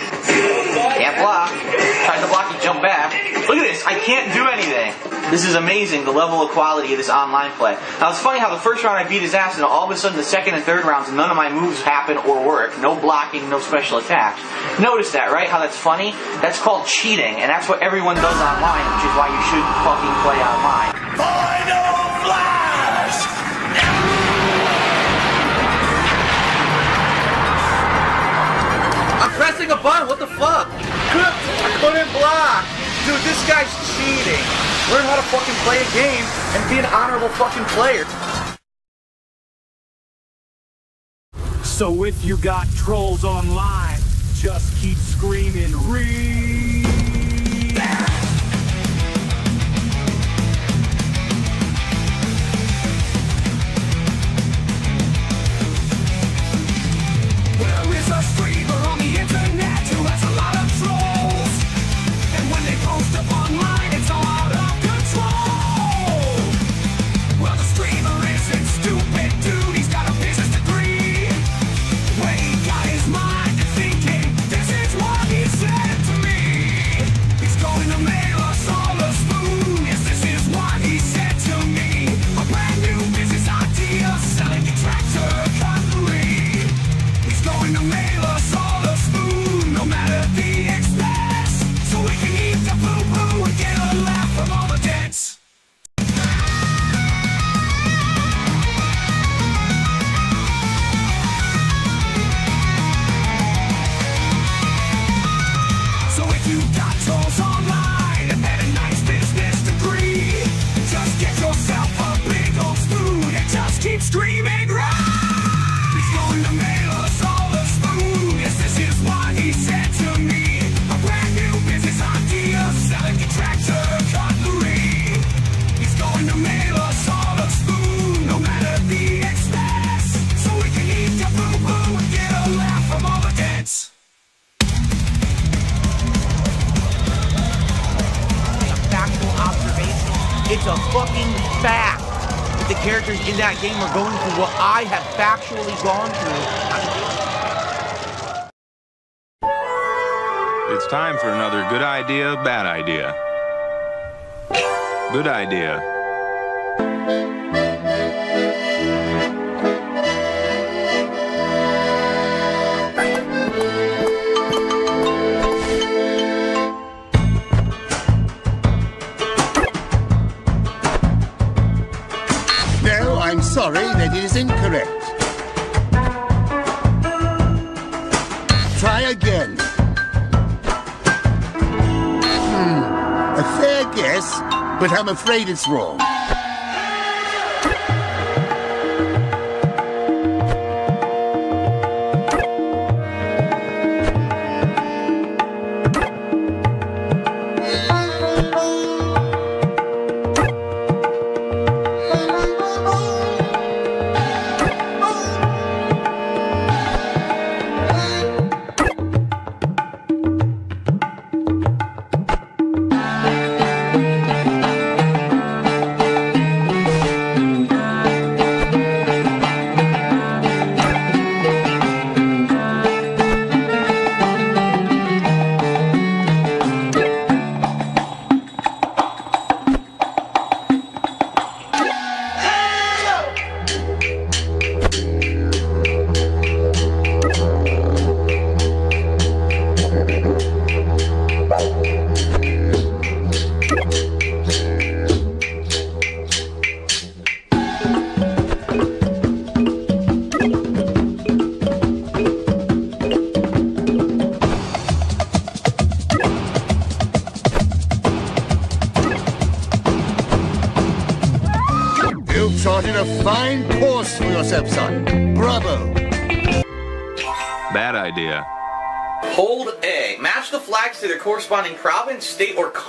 Can't block. Tried to block, he jumped back. Look at this, I can't do anything. This is amazing, the level of quality of this online play. Now it's funny how the first round I beat his ass, and all of a sudden the second and third rounds, none of my moves happen or work. No blocking, no special attacks. Notice that, right? How that's funny? That's called cheating, and that's what everyone does online, which is why you should fucking play online. Final Flash! I'm pressing a button, what the fuck? I couldn't block. Dude, this guy's cheating. Learn how to fucking play a game and be an honorable fucking player. So if you got trolls online, just keep screaming, read. Just factually gone through. It's time for another good idea, bad idea. Good idea. No, I'm sorry, that is incorrect. But I'm afraid it's wrong.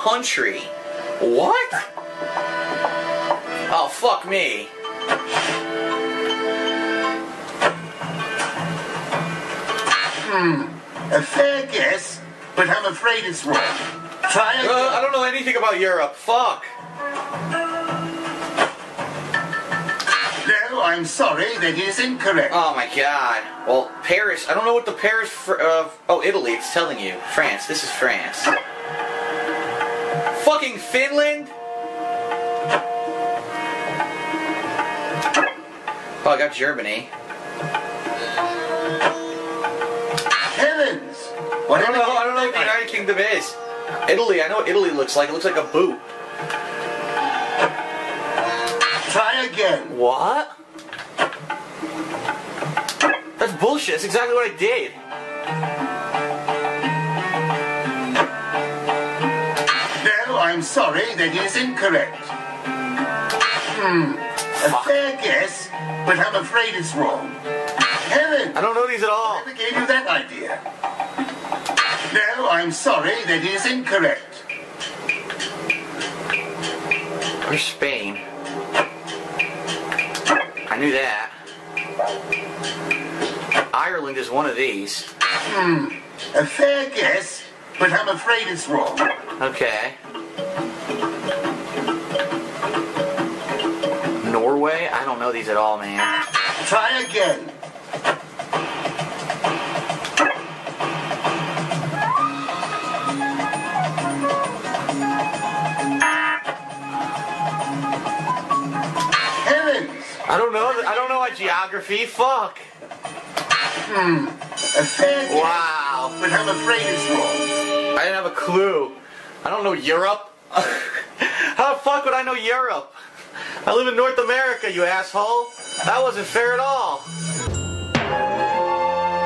Country. What? Oh, fuck me. Hmm. A fair guess, but I'm afraid it's wrong. Try again. Uh, I don't know anything about Europe. Fuck. No, I'm sorry, that is incorrect. Oh my god. Well, Paris. I don't know what the Paris. Fr- uh, oh, Italy. It's telling you. France. This is France. Fucking Finland. Oh, I got Germany. Heavens! I don't know. I don't know what the United Kingdom is. Italy. I know what Italy looks like. It looks like a boot. Try again. What? That's bullshit. That's exactly what I did. I'm sorry, that is incorrect. Hmm. A fair guess, but I'm afraid it's wrong. Heavens! I don't know these at all. Whoever gave you that idea? No, I'm sorry, that is incorrect. Or Spain? I knew that. Ireland is one of these. Hmm. A fair guess, but I'm afraid it's wrong. Okay. Norway? I don't know these at all, man. Try again. I don't know. I don't know my geography. Fuck. Hmm. Wow. but I'm afraid it's wrong. I didn't have a clue. I don't know Europe. How the fuck would I know Europe? I live in North America, you asshole. That wasn't fair at all.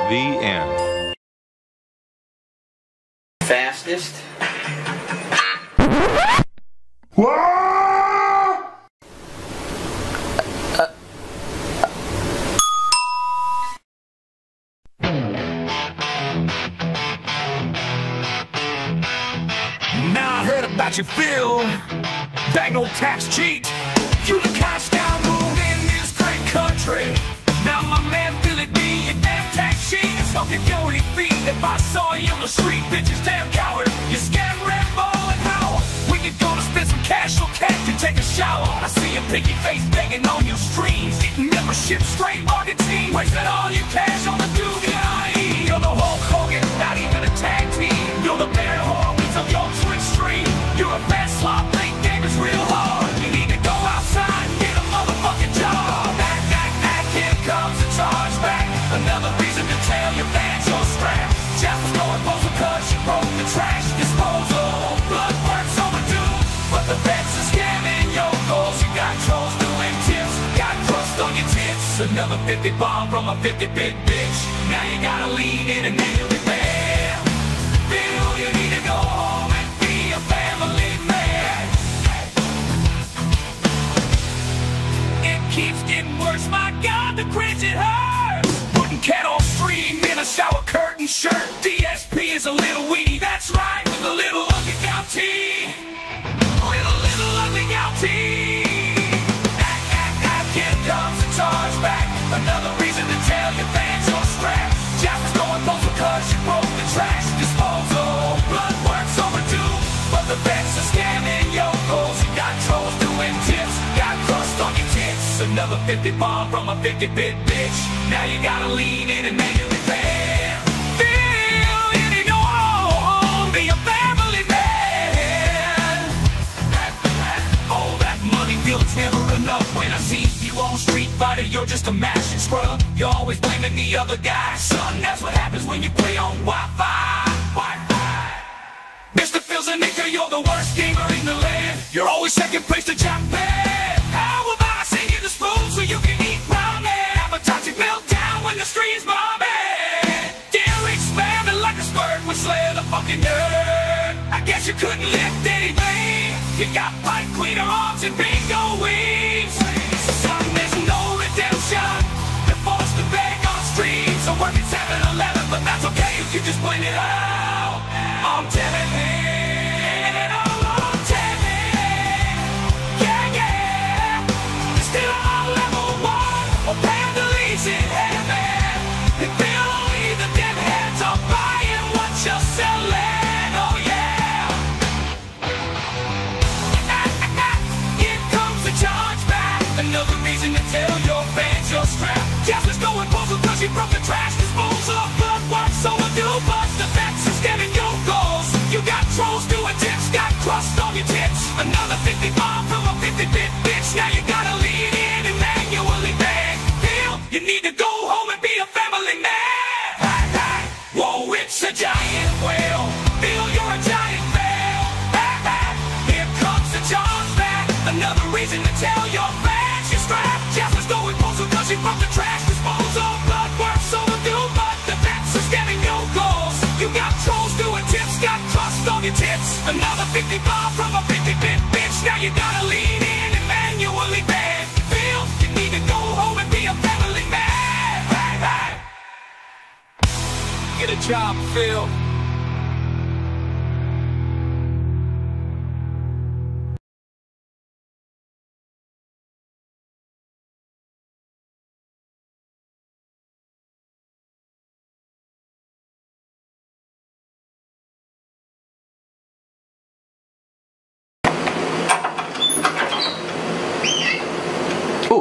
The end. Fastest. Now I heard about your film. Bang no tax cheat. You the cash move in this great country. Now my man Billy D, your damn tax sheet. It's fucking going feet. If I saw you on the street, bitches, damn coward. You scam Rambo and how? We could go to spend some cash on cat to take a shower. I see your picky face begging on your streams. Eating membership straight marketing. Wasting all your cash on the Ducati. You're the Hulk Hogan, not even a tag team. You're the Bear Another 50 bomb from a 50 bit bitch. Now you gotta lean in and nail. Bill, you need to go home and be a family man. It keeps getting worse, my God, the cringe it hurts. Putting on stream in a shower curtain shirt. DSP is a little weenie, that's right, with a little ugly goatee. With a little ugly. Act, Another reason to tell your fans you're strapped. Jeff going both because you broke the trash disposal. Blood works overdue, but the vets are scamming your goals. You got trolls doing tips, got crust on your tits. Another 50 bomb from a 50 bit bitch. Now you gotta lean in and make it bam. Feel you need to go home, be a family money feels never enough when I see you on Street Fighter. You're just a mashing scrub. You're always blaming the other guy. Son, that's what happens when you play on Wi-Fi. Wi-Fi. Mr. Phil's a nigga, you're the worst gamer in the land. You're always second place to Japan. How about I you the spoon so you can eat ramen? Appetite meltdown when the stream's bombing. Derek spamming like a spurt with Slayer the fucking nerd. I guess you couldn't lift anything. You got pipe cleaner arms and bingo wings. Son, there's station. You're forced to beg on streets or work at 7-Eleven, but that's okay if you just blame it out on TV. Another reason to tell your fans you're strapped. Jasper's going postal cause she broke the trash disposal. Blood work so will do, but the vets is getting your goals. You got trolls doing tips, got crust on your tits. Another 50 bomb from a 50 bit bitch. Now you gotta lean in and manually beg. Feel you need to go home and be your tits. Another 50 bomb from a 50 bit bitch. Now you gotta lean in and manually beg. Feel you need to go home and be a family man. Hey, hey. Get a job, Phil.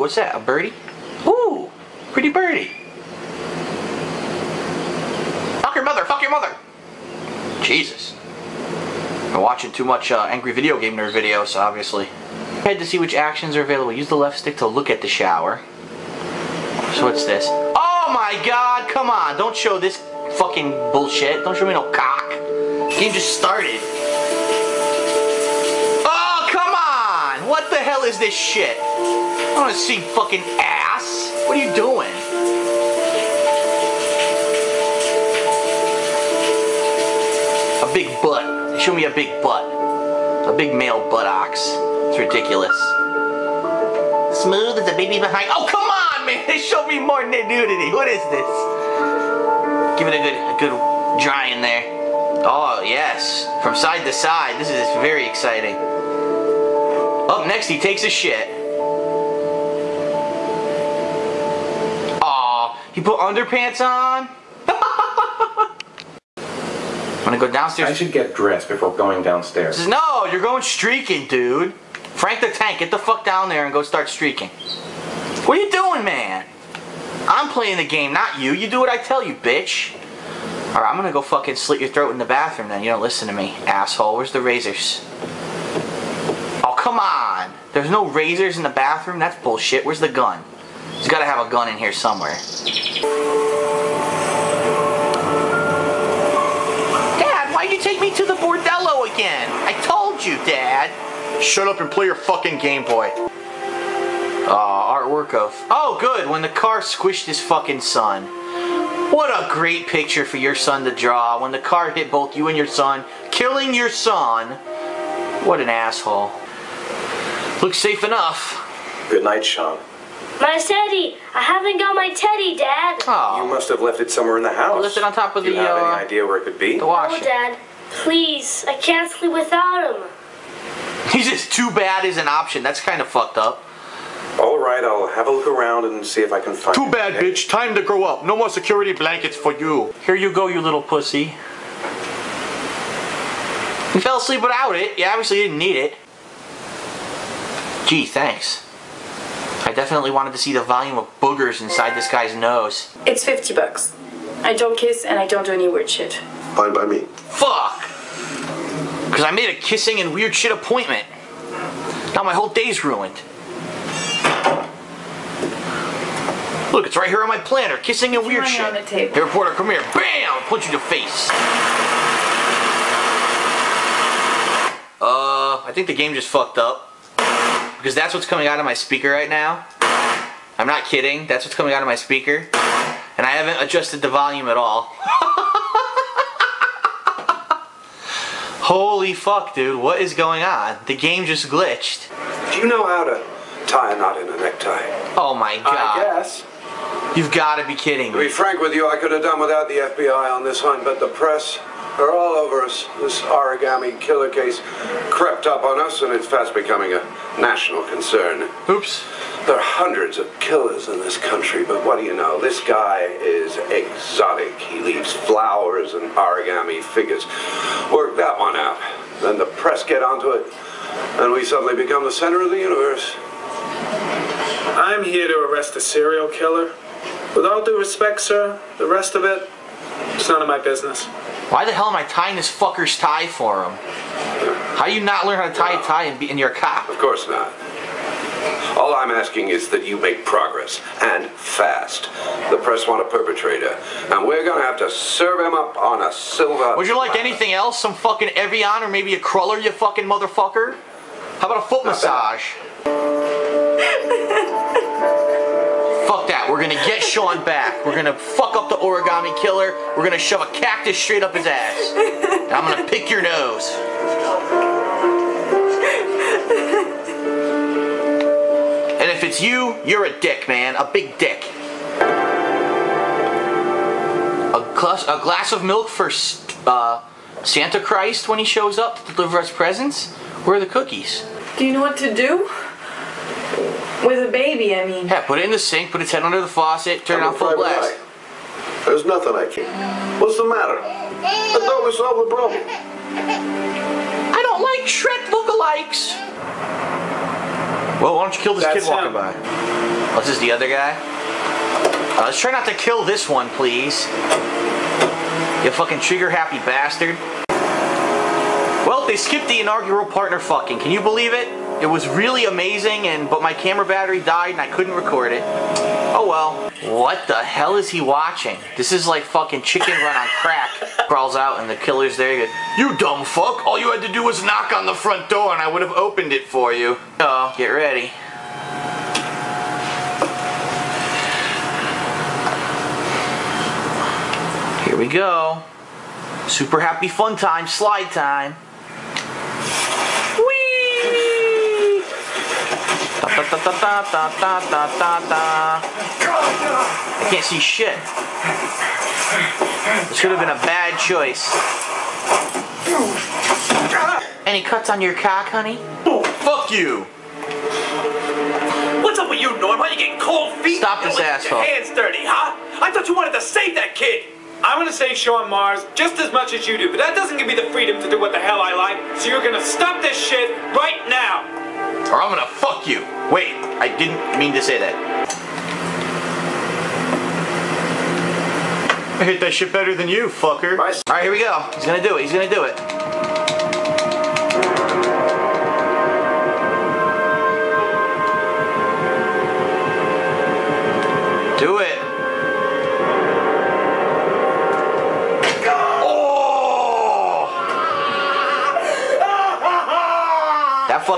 What's that? A birdie? Ooh, pretty birdie. Fuck your mother, fuck your mother. Jesus. Been watching too much uh, angry video game nerd videos, obviously. Head to see which actions are available. Use the left stick to look at the shower. So what's this? Oh my god, come on. Don't show this fucking bullshit. Don't show me no cock. Game just started. Oh, come on! What the hell is this shit? I want to see fucking ass. What are you doing? A big butt. Show me a big butt. A big male buttocks. It's ridiculous. Smooth as a baby behind. Oh, come on, man! They show me more nudity. What is this? Give it a good, a good dry in there. Oh, yes. From side to side. This is very exciting. Up next, he takes a shit. He put underpants on? I'm gonna go downstairs. I should get dressed before going downstairs. Says, no, you're going streaking, dude. Frank the Tank, get the fuck down there and go start streaking. What are you doing, man? I'm playing the game, not you. You do what I tell you, bitch. Alright, I'm gonna go fucking slit your throat in the bathroom then. You don't listen to me, asshole. Where's the razors? Oh, come on. There's no razors in the bathroom? That's bullshit. Where's the gun? He's gotta have a gun in here somewhere. Dad, why'd you take me to the bordello again? I told you, Dad. Shut up and play your fucking Game Boy. Uh, artwork of. Oh, good. When the car squished his fucking son. What a great picture for your son to draw. When the car hit both you and your son, killing your son. What an asshole. Looks safe enough. Good night, Shaun. My teddy! I haven't got my teddy, Dad. Oh. You must have left it somewhere in the house. left it on top of Do you the, have uh, any idea where it could be? The No, washing. Dad. Please, I can't sleep without him. He's just too bad is an option. That's kind of fucked up. All right, I'll have a look around and see if I can find. Too bad, bitch. Time to grow up. No more security blankets for you. Here you go, you little pussy. You fell asleep without it. You obviously didn't need it. Gee, thanks. I definitely wanted to see the volume of boogers inside this guy's nose. It's 50 bucks. I don't kiss and I don't do any weird shit. Fine by me. Fuck! Because I made a kissing and weird shit appointment. Now my whole day's ruined. Look, it's right here on my planner. Kissing and weird shit. on the table. Hey, reporter, come here. Bam! Punch you in the face. Uh, I think the game just fucked up. Because that's what's coming out of my speaker right now. I'm not kidding. That's what's coming out of my speaker. And I haven't adjusted the volume at all. Holy fuck, dude. What is going on? The game just glitched. Do you know how to tie a knot in a necktie. Oh my god. I guess. You've got to be kidding To be frank with you, I could have done without the FBI on this hunt, but the press are all over us. This origami killer case crept up on us, and it's fast becoming a national concern. Oops. There are hundreds of killers in this country, but what do you know? This guy is exotic. He leaves flowers and origami figures. Work that one out. Then the press get onto it, and we suddenly become the center of the universe. I'm here to arrest a serial killer. With all due respect, sir, the rest of it, it's none of my business. Why the hell am I tying this fucker's tie for him? How do you not learn how to tie a tie and be in your cop? Of course not. All I'm asking is that you make progress, and fast. The press want a perpetrator, and we're gonna have to serve him up on a silver. Would you like anything else? Some fucking Evian or maybe a cruller, you fucking motherfucker? How about a foot massage? Fuck that. We're gonna get Shaun back. We're gonna fuck up the origami killer. We're gonna shove a cactus straight up his ass. And I'm gonna pick your nose. And if it's you, you're a dick, man. A big dick. A glass, a glass of milk for uh, Santa Christ when he shows up to deliver us presents? Where are the cookies? Do you know what to do? With a baby, I mean. Yeah, put it in the sink, put its head under the faucet, turn it I'm on full blast. eye. There's nothing I can. What's the matter? I thought we solved the problem. I don't like Shrek lookalikes. Well, why don't you kill this That's kid walking him. by? Oh, this is the other guy? Uh, let's try not to kill this one, please. You fucking trigger happy bastard. Well, they skipped the inaugural partner fucking. Can you believe it? It was really amazing, and but my camera battery died and I couldn't record it. Oh well. What the hell is he watching? This is like fucking chicken run on crack. Crawls out and the killer's there. He goes, you dumb fuck! All you had to do was knock on the front door and I would have opened it for you. Oh, get ready. Here we go. Super happy fun time, slide time. Da, da, da, da, da, da, da, da, da. I can't see shit. This should have been a bad choice. Any cuts on your cock, honey? Oh, Fuck you! What's up with you, Norm? How you getting cold feet? Stop this You asshole. Your hands dirty, huh? I thought you wanted to save that kid. I want to save Shaun Mars just as much as you do, but that doesn't give me the freedom to do what the hell I like. So you're gonna stop this shit right now. Or I'm gonna fuck you. Wait, I didn't mean to say that. I hit that shit better than you, fucker. Alright, here we go. He's gonna do it. He's gonna do it. Do it.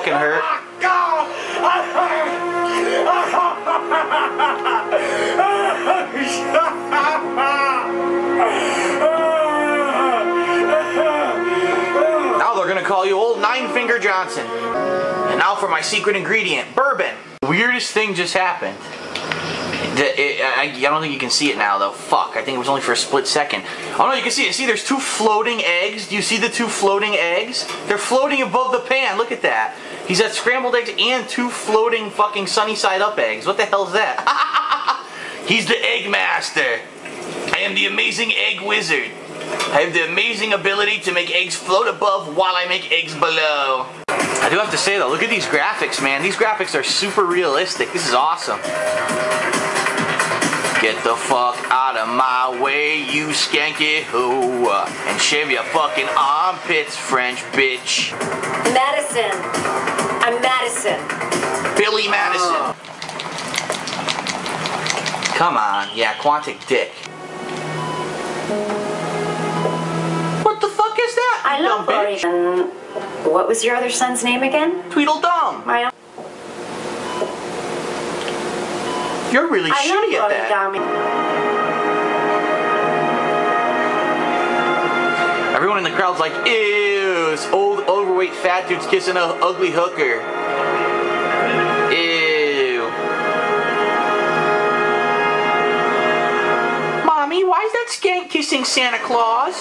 Fucking hurt. Now they're gonna call you old Nine Finger Johnson. And now for my secret ingredient, bourbon. The weirdest thing just happened. It- I, I don't think you can see it now though. Fuck, I think it was only for a split second. Oh no, you can see it. See, there's two floating eggs. Do you see the two floating eggs? They're floating above the pan. Look at that. He's got scrambled eggs and two floating fucking sunny side up eggs. What the hell is that? He's the egg master. I am the amazing egg wizard. I have the amazing ability to make eggs float above while I make eggs below. I do have to say though, look at these graphics, man. These graphics are super realistic. This is awesome. Get the fuck out of my way, you skanky hoe. And shave your fucking armpits, French bitch. Madison. I'm Madison. Billy Madison. Come on, yeah, Quantic Dick. What the fuck is that? I love Oregon. What was your other son's name again? Tweedledum. My You're really I shitty at that. Everyone in the crowd's like, ew, this old overweight fat dude's kissing a ugly hooker. Ew. Mommy, why is that skank kissing Santa Claus?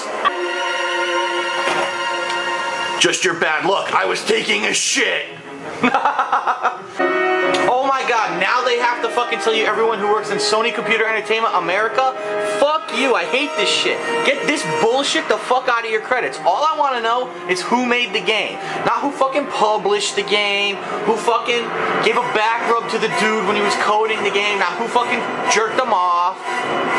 Just your bad luck. I was taking a shit. oh my god, now they have to fucking tell you everyone who works in Sony Computer Entertainment America, fuck you, I hate this shit. Get this bullshit the fuck out of your credits. All I want to know is who made the game. Not who fucking published the game, who fucking gave a back rub to the dude when he was coding the game, not who fucking jerked them off.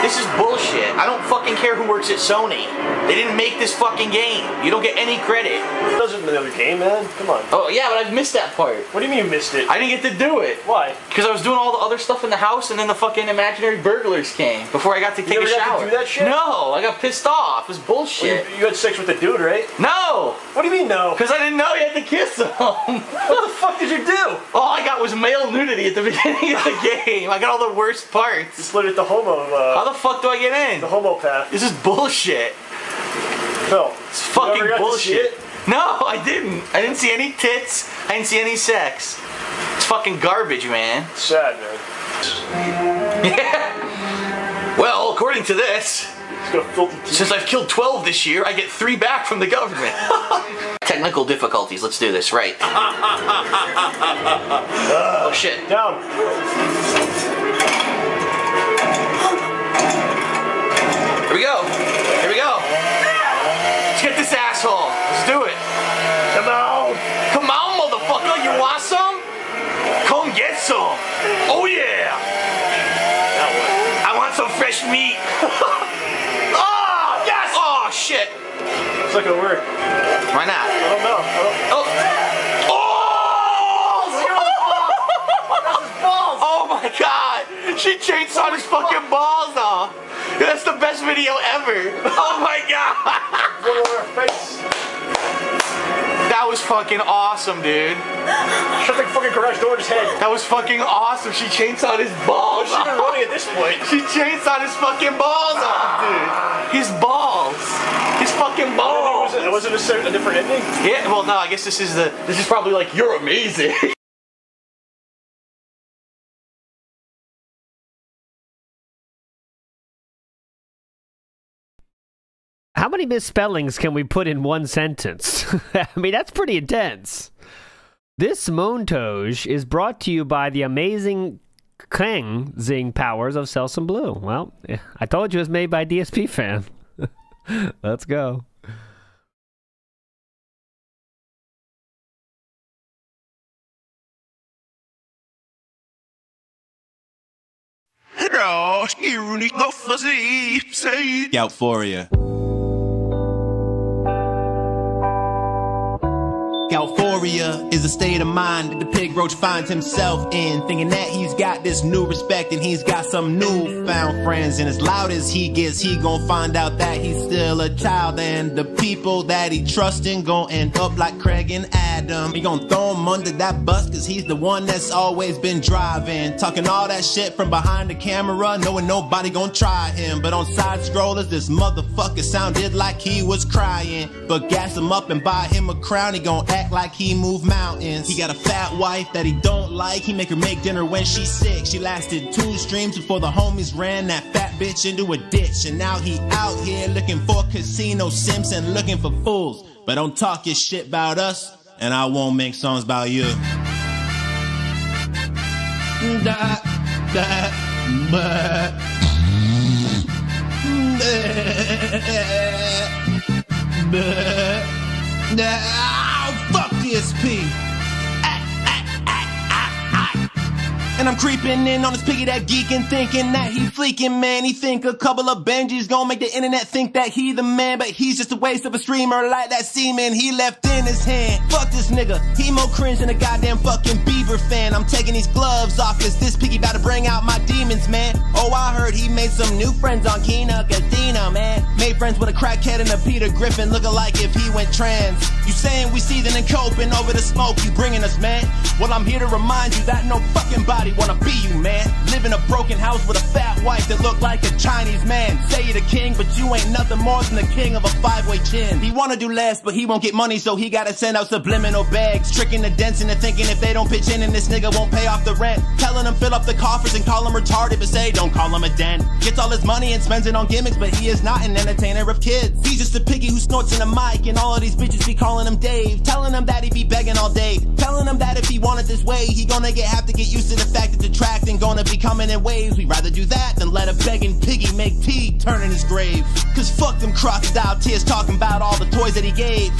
This is bullshit. I don't fucking care who works at Sony. They didn't make this fucking game. You don't get any credit. Doesn't know the game, man. Come on. Oh yeah, but I've missed that part. What do you mean you missed it? I didn't get to do it. Why? Because I was doing all the other stuff in the house, and then the fucking imaginary burglars came before I got to take never a shower. do that shit? No, I got pissed off. It was bullshit. Well, you, you had sex with the dude, right? No. What do you mean no? Because I didn't know you had to kiss him. what the fuck did you do? All I got was male nudity at the beginning of the game. I got all the worst parts. You slid at the homo. Uh, How the fuck do I get in? The homo path. This is bullshit. Phil, It's fucking you ever got to see bullshit. it? No, I didn't. I didn't see any tits. I didn't see any sex. It's fucking garbage, man. Sad, man. Yeah. Well, according to this, It's got filthy teeth. since I've killed 12 this year, I get three back from the government. Technical difficulties. Let's do this. Right. oh shit. Down. Here we go. Here we go. Let's get this asshole. Let's do it. Come on. Come on, motherfucker. You want some? Come get some. Oh yeah. I want some fresh meat. oh yes. Oh shit. It's not gonna work. Why not? I don't know. I don't... Oh. Oh! Oh my god! She chainsawed his fucking balls off! That's the best video ever! Oh my god! That was fucking awesome, dude. Shut the fucking garage door in his head. That was fucking awesome. She chainsawed his balls She's been running at this point. She chainsawed his fucking balls off, dude. His balls. His fucking oh, balls. Was it, was it a, cer- a different ending? Yeah, well, no, I guess this is the. This is probably like, you're amazing. How many misspellings can we put in one sentence? I mean, that's pretty intense. This montage is brought to you by the amazing cleansing powers of Selsun Blue. Well, I told you it was made by DSP fan. Let's go. Euphoria. Is a state of mind that the pig roach finds himself in, thinking that he's got this new respect and he's got some new found friends. And as loud as he gets, he gon' find out that he's still a child, and the people that he trusting gon' end up like Craig and Adam. He gon' throw him under that bus cause he's the one that's always been driving, talking all that shit from behind the camera, knowing nobody gon' try him. But on side scrollers, this motherfucker sounded like he was crying. But gas him up and buy him a crown, he gon' act like he moved mountains. He got a fat wife that he don't like, he make her make dinner when she's sick. She lasted two streams before the homies ran that fat bitch into a ditch. And now he out here looking for casino simps and looking for fools. But don't talk your shit about us, and I won't make songs about you. Da, da, ba. Da. Oh, fuck And I'm creeping in on this piggy that geek and thinking that he fleeking, man. He think a couple of Benjis gonna make the internet think that he the man, but he's just a waste of a streamer like that semen he left in his hand. Fuck this nigga, he more cringe than a goddamn fucking Bieber fan. I'm taking these gloves off cause this piggy about to bring out my demons, man. Oh, I heard he made some new friends on Kino Casino, man. Made friends with a crackhead and a Peter Griffin looking like if he went trans. You saying we seething and coping over the smoke you bringing us, man? Well, I'm here to remind you that no fucking body Nobody wanna be you, man. Live in a broken house with a fat wife that look like a Chinese man. Say you're the king, but you ain't nothing more than the king of a five-way chin. He wanna do less, but he won't get money, so he gotta send out subliminal bags. Tricking the dents into thinking if they don't pitch in and this nigga won't pay off the rent. Telling them fill up the coffers and call him retarded, but say don't call him a den. Gets all his money and spends it on gimmicks, but he is not an entertainer of kids. He's just a piggy who snorts in a mic, and all of these bitches be calling him Dave. Telling him that he be begging all day. Telling him that if he wanted this way, he gonna get have to get used to the fact that the track ain't gonna be coming in waves. We'd rather do that than let a begging piggy make tea turn in his grave. Cause fuck them crocodile tears talking about all the toys that he gave.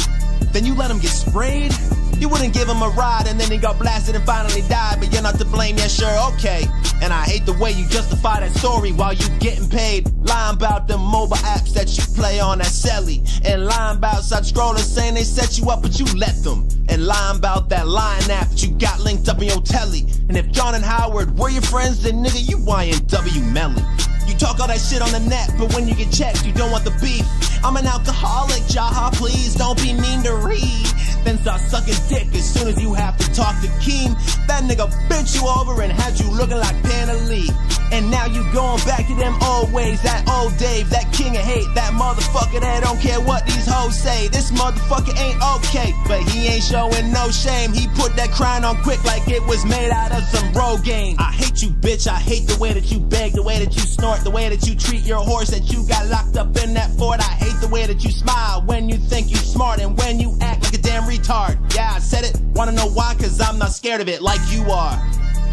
Then you let him get sprayed? You wouldn't give him a ride and then he got blasted and finally died, but you're not to blame, yeah, sure, okay. And I hate the way you justify that story while you getting paid. Lying about the mobile apps that you play on that celly. And lying about side scrollers saying they set you up, but you let them. And lying about that line app that you got linked up in your telly. And if John and Howard were your friends, then nigga, you YNW Melly. You talk all that shit on the net, but when you get checked, you don't want the beef. I'm an alcoholic, Jaha, please don't be mean to read. Then start sucking dick as soon as you have to talk to Keem. That nigga bent you over and had you looking like Panali. And now you going back to them old ways, that old Dave, that king of hate, that motherfucker that don't care what these hoes say. This motherfucker ain't okay, but he ain't showing no shame. He put that crying on quick like it was made out of some Rogaine. I hate you, bitch. I hate the way that you beg, the way that you snort, the way that you treat your horse that you got locked up in that fort. I hate the way that you smile when you think you smart and when you act like a damn retard. Yeah, I said it. Wanna know why? Cause I'm not scared of it like you are.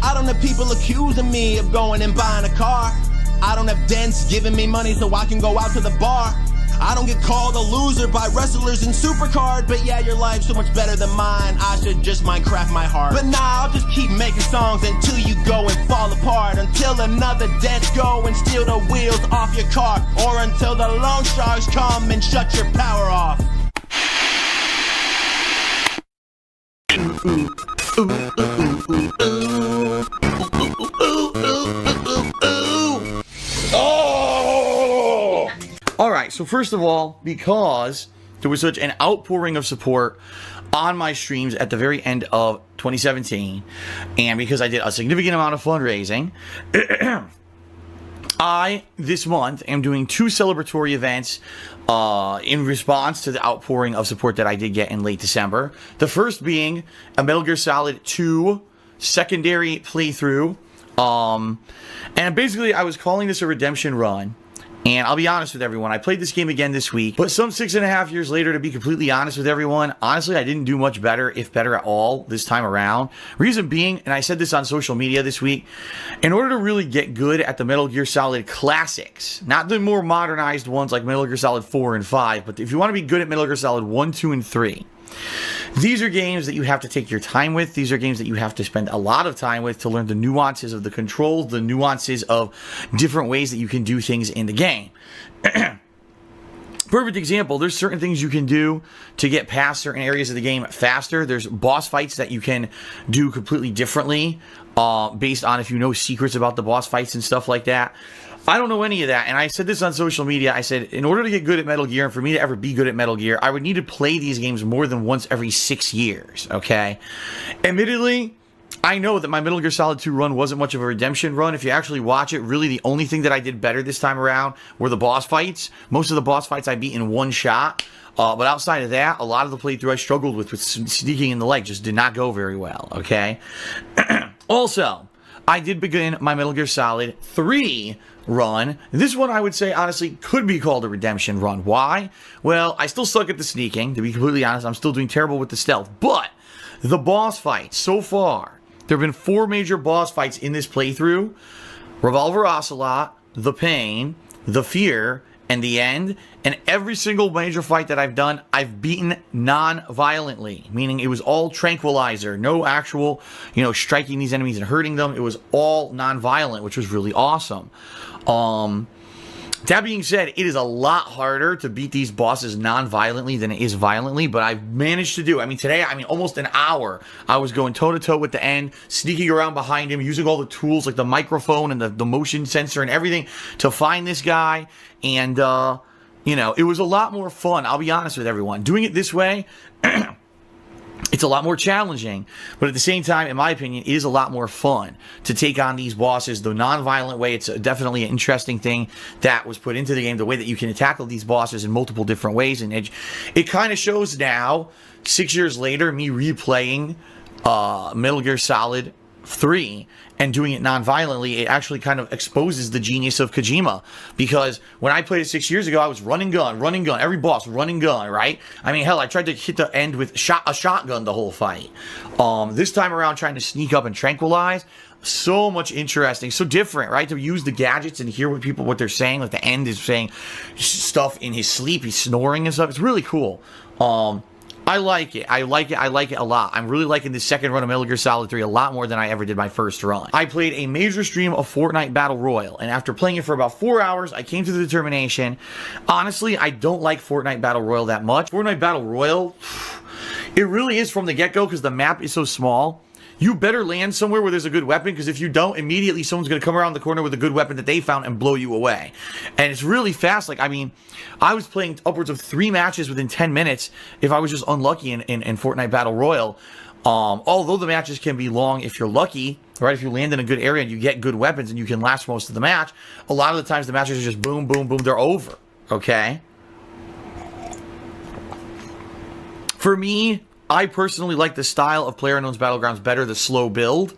I don't have people accusing me of going and buying a car. I don't have dents giving me money so I can go out to the bar. I don't get called a loser by wrestlers in Supercard, but yeah, your life's so much better than mine. I should just Minecraft my heart. But nah, I'll just keep making songs until you go and fall apart. Until another dent go and steal the wheels off your car. Or until the loan sharks come and shut your power off. Oh! All right, so first of all, because there was such an outpouring of support on my streams at the very end of 2017, and because I did a significant amount of fundraising, I, this month, am doing two celebratory events uh, in response to the outpouring of support that I did get in late December. The first being a Metal Gear Solid 2 secondary playthrough. Um, and basically, I was calling this a redemption run. And I'll be honest with everyone, I played this game again this week, but some six and a half years later, to be completely honest with everyone, honestly, I didn't do much better, if better at all, this time around. Reason being, and I said this on social media this week, in order to really get good at the Metal Gear Solid classics, not the more modernized ones like Metal Gear Solid 4 and 5, but if you want to be good at Metal Gear Solid 1, 2, and 3, these are games that you have to take your time with. These are games that you have to spend a lot of time with to learn the nuances of the controls, the nuances of different ways that you can do things in the game. Perfect example, there's certain things you can do to get past certain areas of the game faster. There's boss fights that you can do completely differently uh, based on if you know secrets about the boss fights and stuff like that. I don't know any of that. And I said this on social media. I said, in order to get good at Metal Gear and for me to ever be good at Metal Gear, I would need to play these games more than once every six years. Okay. Admittedly, I know that my Metal Gear Solid 2 run wasn't much of a redemption run. If you actually watch it, really the only thing that I did better this time around were the boss fights. Most of the boss fights I beat in one shot. Uh, but outside of that, a lot of the playthrough I struggled with, with sneaking in the leg, just did not go very well. Okay. also, I did begin my Metal Gear Solid 3 run. This one, I would say, honestly, could be called a redemption run. Why? Well, I still suck at the sneaking. To be completely honest, I'm still doing terrible with the stealth. But the boss fight so far, there have been four major boss fights in this playthrough Revolver Ocelot, The Pain, The Fear, and The End. And every single major fight that I've done, I've beaten non-violently, meaning it was all tranquilizer, no actual, you know, striking these enemies and hurting them. It was all non-violent, which was really awesome. Um, that being said, it is a lot harder to beat these bosses non-violently than it is violently, but I've managed to do. I mean, today, I mean, almost an hour, I was going toe-to-toe with the end, sneaking around behind him, using all the tools like the microphone and the, the motion sensor and everything to find this guy, and, uh, you know, it was a lot more fun, I'll be honest with everyone. Doing it this way, it's a lot more challenging, but at the same time, in my opinion, it is a lot more fun to take on these bosses the non-violent way. It's definitely an interesting thing that was put into the game, the way that you can tackle these bosses in multiple different ways. And it, it kind of shows now, six years later, me replaying uh, Metal Gear Solid 3 and doing it non-violently, it actually kind of exposes the genius of Kojima. Because when I played it six years ago, I was running gun, running gun, every boss running gun, right? I mean, hell, I tried to hit the end with shot a shotgun the whole fight. Um, this time around, trying to sneak up and tranquilize. So much interesting, so different, right? To use the gadgets and hear what people what they're saying. Like the end is saying stuff in his sleep, he's snoring and stuff. It's really cool. Um, I like it. I like it. I like it a lot. I'm really liking the second run of Metal Gear Solid 3 a lot more than I ever did my first run. I played a major stream of Fortnite Battle Royale, and after playing it for about four hours, I came to the determination. Honestly, I don't like Fortnite Battle Royale that much. Fortnite Battle Royale, it really is from the get-go because the map is so small you better land somewhere where there's a good weapon because if you don't, immediately someone's going to come around the corner with a good weapon that they found and blow you away. And it's really fast. Like, I mean, I was playing upwards of three matches within 10 minutes if I was just unlucky in, in, in Fortnite Battle Royale. Um, although the matches can be long if you're lucky, right? If you land in a good area and you get good weapons and you can last most of the match, a lot of the times the matches are just boom, boom, boom, they're over. Okay? For me, I personally like the style of PlayerUnknown's Battlegrounds better, the slow build,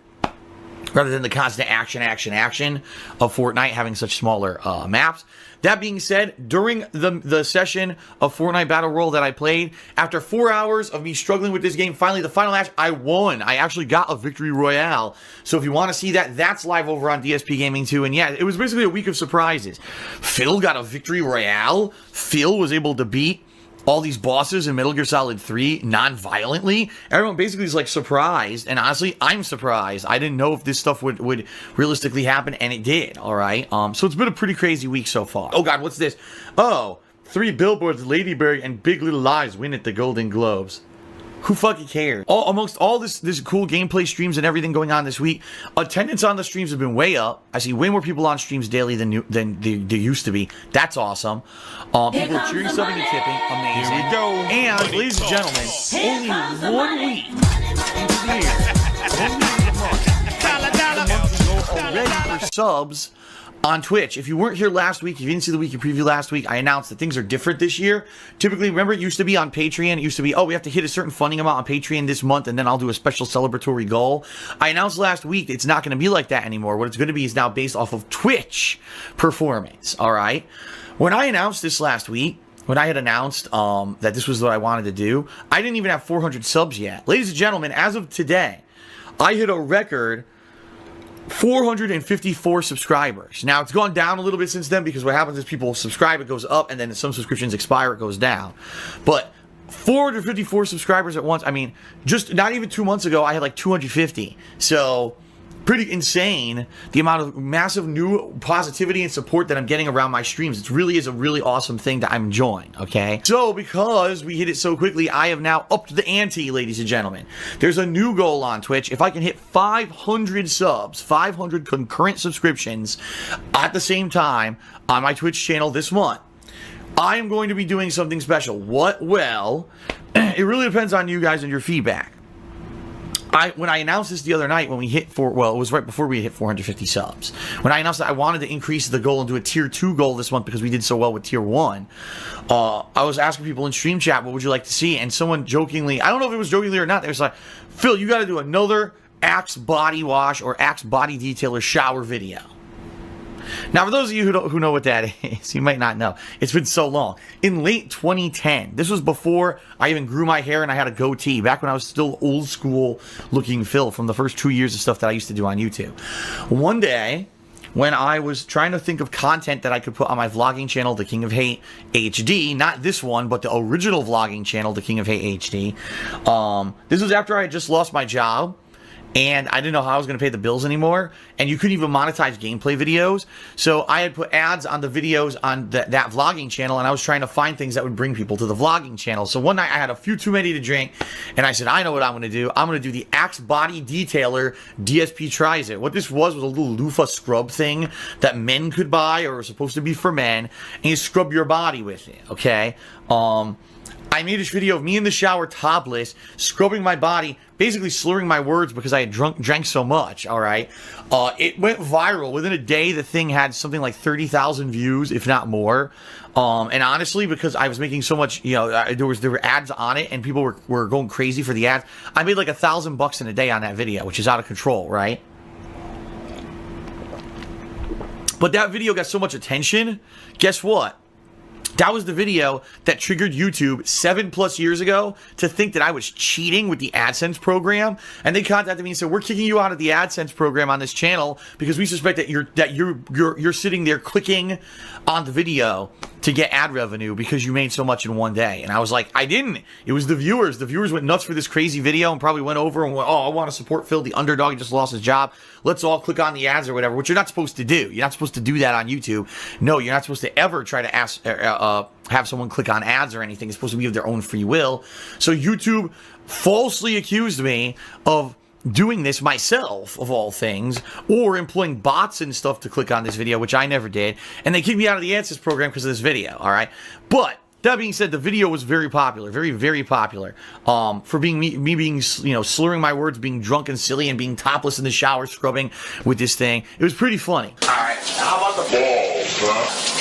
rather than the constant action, action, action of Fortnite having such smaller uh, maps. That being said, during the, the session of Fortnite Battle Royale that I played, after four hours of me struggling with this game, finally the final match, I won. I actually got a victory royale. So if you want to see that, that's live over on DSP Gaming too. And yeah, it was basically a week of surprises. Phil got a victory royale. Phil was able to beat all these bosses in Metal Gear Solid 3 non-violently. Everyone basically is like surprised, and honestly, I'm surprised. I didn't know if this stuff would would realistically happen, and it did. All right, um, so it's been a pretty crazy week so far. Oh God, what's this? Oh, three billboards, Lady Bird, and Big Little Lies win at the Golden Globes. Who fucking cares? All, amongst all this this cool gameplay streams and everything going on this week, attendance on the streams have been way up. I see way more people on streams daily than you, than they, they used to be. That's awesome. Um, people are cheering, subbing, and tipping. Amazing. Here we go. And ladies and gentlemen, only one week into the year, one week a month, a month ago already for subs on Twitch. If you weren't here last week, if you didn't see the weekly preview last week, I announced that things are different this year. Typically, remember, it used to be on Patreon. It used to be, oh, we have to hit a certain funding amount on Patreon this month, and then I'll do a special celebratory goal. I announced last week it's not going to be like that anymore. What it's going to be is now based off of Twitch performance. All right. When I announced this last week, when I had announced um, that this was what I wanted to do, I didn't even have 400 subs yet. Ladies and gentlemen, as of today, I hit a record 454 subscribers. Now it's gone down a little bit since then because what happens is people subscribe, it goes up, and then some subscriptions expire, it goes down. But 454 subscribers at once. I mean, just not even two months ago, I had like 250. So pretty insane the amount of massive new positivity and support that I'm getting around my streams. It really is a really awesome thing that I'm enjoying, okay? So because we hit it so quickly, I have now upped the ante, ladies and gentlemen. There's a new goal on Twitch. If I can hit 500 subs, 500 concurrent subscriptions at the same time on my Twitch channel this month, I am going to be doing something special. What? Well, it really depends on you guys and your feedback. I when I announced this the other night when we hit four well it was right before we hit 450 subs. When I announced that I wanted to increase the goal and do a tier two goal this month because we did so well with tier one uh, I was asking people in stream chat what would you like to see? And someone jokingly I don't know if it was jokingly or not they was like Phil you got to do another Axe body wash or Axe body detailer shower video now, for those of you who, who know what that is, you might not know. It's been so long. In late 2010, this was before I even grew my hair and I had a goatee, back when I was still old school looking Phil from the first two years of stuff that I used to do on YouTube. One day, when I was trying to think of content that I could put on my vlogging channel, The King of Hate HD, not this one, but the original vlogging channel, The King of Hate HD. Um, this was after I had just lost my job and I didn't know how I was going to pay the bills anymore. And you couldn't even monetize gameplay videos. So I had put ads on the videos on the, that vlogging channel, and I was trying to find things that would bring people to the vlogging channel. So one night I had a few too many to drink, and I said, I know what I'm going to do. I'm going to do the Axe Body Detailer DSP Tries It. What this was was a little loofah scrub thing that men could buy or was supposed to be for men, and you scrub your body with it, okay? Um, I made this video of me in the shower topless, scrubbing my body, basically slurring my words because I had drunk drank so much. All right, uh, it went viral within a day. The thing had something like thirty thousand views, if not more. Um, and honestly, because I was making so much, you know, uh, there was there were ads on it, and people were, were going crazy for the ads. I made like a thousand bucks in a day on that video, which is out of control, right? But that video got so much attention. Guess what? That was the video that triggered YouTube seven plus years ago to think that I was cheating with the AdSense program. And they contacted me and said, "We're kicking you out of the AdSense program on this channel because we suspect that you're that you're you're you're sitting there clicking on the video to get ad revenue because you made so much in one day." And I was like, "I didn't. It was the viewers. The viewers went nuts for this crazy video and probably went over and went, "Oh, I want to support Phil, the underdog. He just lost his job. Let's all click on the ads or whatever." Which you're not supposed to do. You're not supposed to do that on YouTube. No, you're not supposed to ever try to ask. Uh, uh, have someone click on ads or anything. It's supposed to be of their own free will. So YouTube falsely accused me of doing this myself, of all things, or employing bots and stuff to click on this video, which I never did. And they kicked me out of the AdSense program because of this video, all right? But that being said, the video was very popular, very, very popular. Um, for being me, me being, you know, slurring my words, being drunk and silly, and being topless in the shower, scrubbing with this thing. It was pretty funny. All right, how about the balls, huh?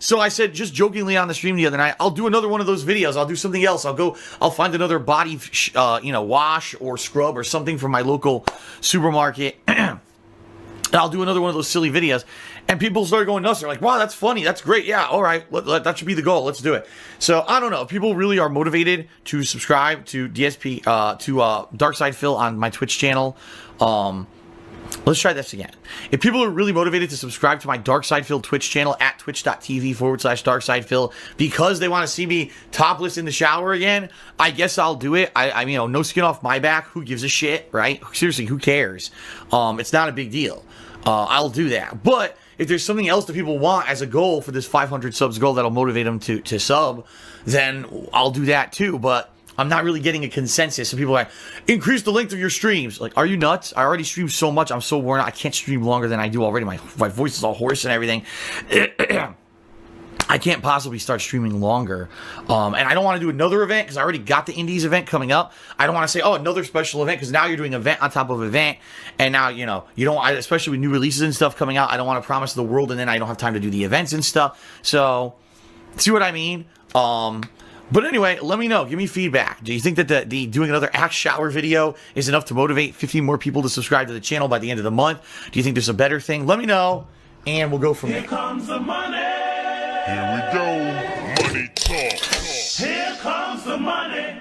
So I said, just jokingly on the stream the other night, I'll do another one of those videos. I'll do something else. I'll go, I'll find another body, uh, you know, wash or scrub or something from my local supermarket. and I'll do another one of those silly videos. And people started going nuts. They're like, wow, that's funny. That's great. Yeah, all right. Let, let, that should be the goal. Let's do it. So I don't know. People really are motivated to subscribe to DSP, uh, to uh, Dark Side Phil on my Twitch channel, um, Let's try this again. If people are really motivated to subscribe to my Dark Side Phil Twitch channel at twitch.tv forward slash Dark Side Phil because they want to see me topless in the shower again, I guess I'll do it. I, I mean, you know, no skin off my back. Who gives a shit, right? Seriously, who cares? Um, it's not a big deal. Uh, I'll do that. But if there's something else that people want as a goal for this 500 subs goal that'll motivate them to, to sub, then I'll do that too. But I'm not really getting a consensus. So people are like, increase the length of your streams. Like, are you nuts? I already stream so much. I'm so worn out. I can't stream longer than I do already. My, my voice is all hoarse and everything. I can't possibly start streaming longer. Um, and I don't want to do another event because I already got the Indies event coming up. I don't want to say, oh, another special event because now you're doing event on top of event. And now, you know, you don't, especially with new releases and stuff coming out, I don't want to promise the world and then I don't have time to do the events and stuff. So, see what I mean? Um, but anyway, let me know. Give me feedback. Do you think that the, the doing another axe shower video is enough to motivate 50 more people to subscribe to the channel by the end of the month? Do you think there's a better thing? Let me know, and we'll go from Here there. comes the money. Here we go. Money talk. Here comes the money.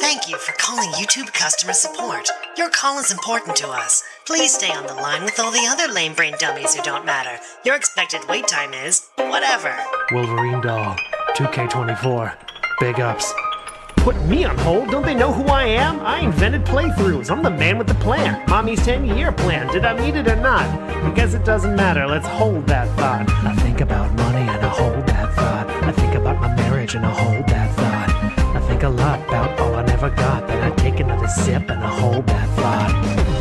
Thank you for calling YouTube customer support. Your call is important to us. Please stay on the line with all the other lame brain dummies who don't matter. Your expected wait time is whatever. Wolverine doll, 2K24. Big ups. Put me on hold? Don't they know who I am? I invented playthroughs. I'm the man with the plan. Mommy's 10 year plan. Did I need it or not? Because it doesn't matter. Let's hold that thought. I think about money and I hold that thought. I think about my marriage and I hold that thought. I think a lot sip and I hold that thought.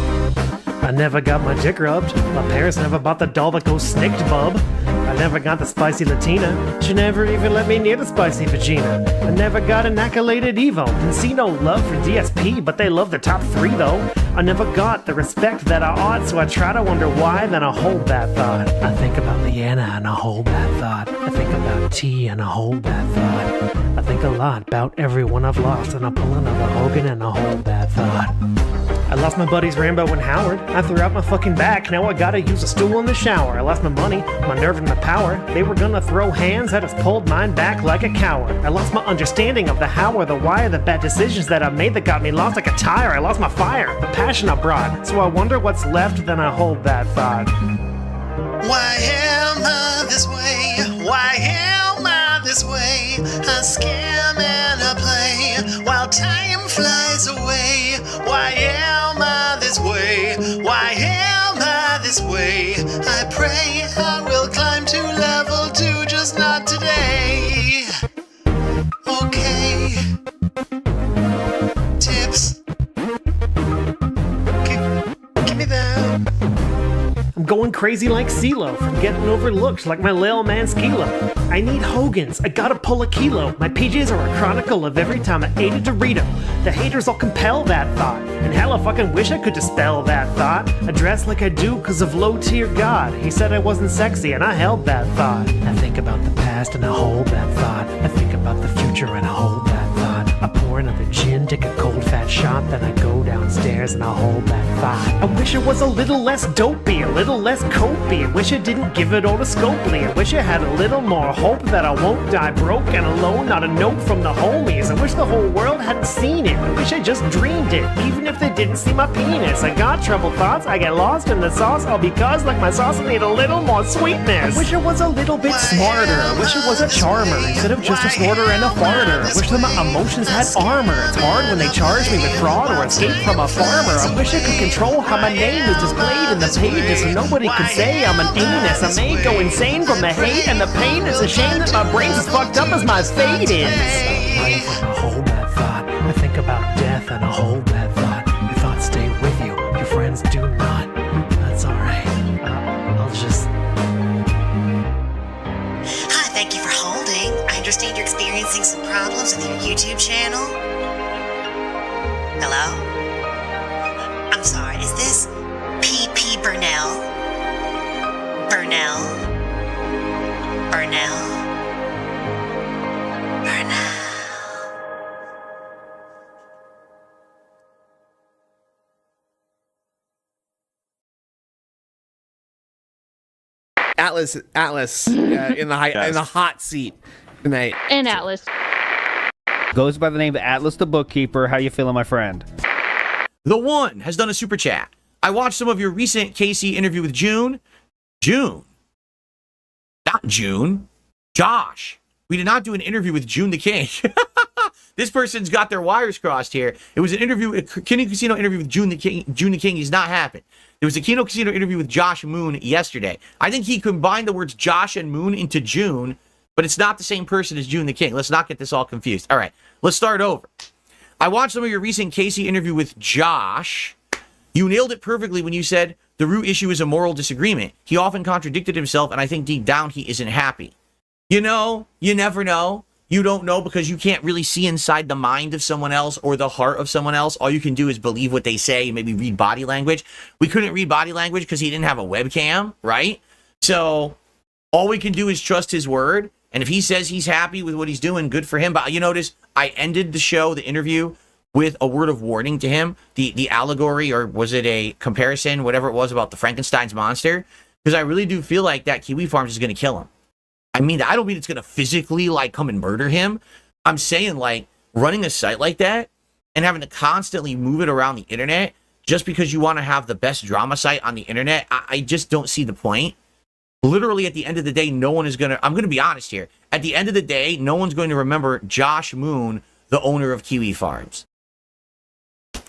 I never got my dick rubbed. My parents never bought the doll that goes snicked, bub. I never got the spicy Latina. She never even let me near the spicy vagina. I never got an accoladed Evo. And see no love for DSP, but they love the top three though. I never got the respect that I ought, so I try to wonder why, then I hold that thought. I think about Leanna and I hold that thought. I think about T and I hold that thought. I think a lot about everyone I've lost, and I pull another Hogan and I hold that thought. I lost my buddies Rambo and Howard. I threw out my fucking back. Now I gotta use a stool in the shower. I lost my money, my nerve, and my power. They were gonna throw hands. I just pulled mine back like a coward. I lost my understanding of the how or the why of the bad decisions that I made that got me lost like a tire. I lost my fire, the passion I brought. So I wonder what's left. Then I hold that thought. Why am I this way? Why am I this way? A scam and a while time flies away. Why am I this way? Why am I this way? I pray I will climb to level two. just not today. Okay. I'm going crazy like CeeLo from getting overlooked like my Lil Man's Kilo. I need Hogan's, I gotta pull a kilo. My PJs are a chronicle of every time I ate a Dorito. The haters all compel that thought, and hell, I fucking wish I could dispel that thought. I dress like I do cause of low tier God. He said I wasn't sexy, and I held that thought. I think about the past and I hold that thought. I think about the future and I hold that thought. I pour another gin, take a cold fat shot, then I go downstairs and I hold that thought. I wish it was a little less dopey, a little less copey. I wish I didn't give it all to Scopely. I wish I had a little more hope that I won't die broke and alone. Not a note from the homies. I wish the whole world hadn't seen it. I wish I just dreamed it, even if they didn't see my penis. I got troubled thoughts, I get lost in the sauce, all because, like my sauce, I need a little more sweetness. I wish I was a little bit smarter. I wish I was a charmer instead of just a snorter and a farter. I wish that my emotions had. It's hard when they charge me with fraud or escape from a farmer. I wish I could control how my name is displayed in the pages so nobody could say I'm an anus. I may go insane from the hate and the pain. It's a shame that my brain's as fucked up as my fate is. Life and that thought. I think about death and I hold that thought. Your thoughts stay with you, your friends do understand you're experiencing some problems with your YouTube channel. Hello? I'm sorry, is this PP Burnell? Burnell? Burnell? Burnell? Atlas, Atlas, uh, in the high, in the hot seat tonight. And Atlas. Goes by the name of Atlas the Bookkeeper. How you feeling, my friend? The One has done a super chat. I watched some of your recent Casey interview with June. June. Not June. Josh. We did not do an interview with June the King. this person's got their wires crossed here. It was an interview, a Kino Casino interview with June the King. June the King has not happened. There was a Kino Casino interview with Josh Moon yesterday. I think he combined the words Josh and Moon into June, but it's not the same person as June the King. Let's not get this all confused. All right, let's start over. I watched some of your recent Casey interview with Josh. You nailed it perfectly when you said the root issue is a moral disagreement. He often contradicted himself, and I think deep down he isn't happy. You know, you never know. You don't know because you can't really see inside the mind of someone else or the heart of someone else. All you can do is believe what they say, maybe read body language. We couldn't read body language because he didn't have a webcam, right? So all we can do is trust his word. And if he says he's happy with what he's doing, good for him. But you notice I ended the show, the interview, with a word of warning to him. The the allegory, or was it a comparison, whatever it was about the Frankenstein's monster? Because I really do feel like that Kiwi Farms is going to kill him. I mean, I don't mean it's going to physically like come and murder him. I'm saying like running a site like that and having to constantly move it around the internet just because you want to have the best drama site on the internet. I, I just don't see the point. Literally, at the end of the day, no one is going to. I'm going to be honest here. At the end of the day, no one's going to remember Josh Moon, the owner of Kiwi Farms.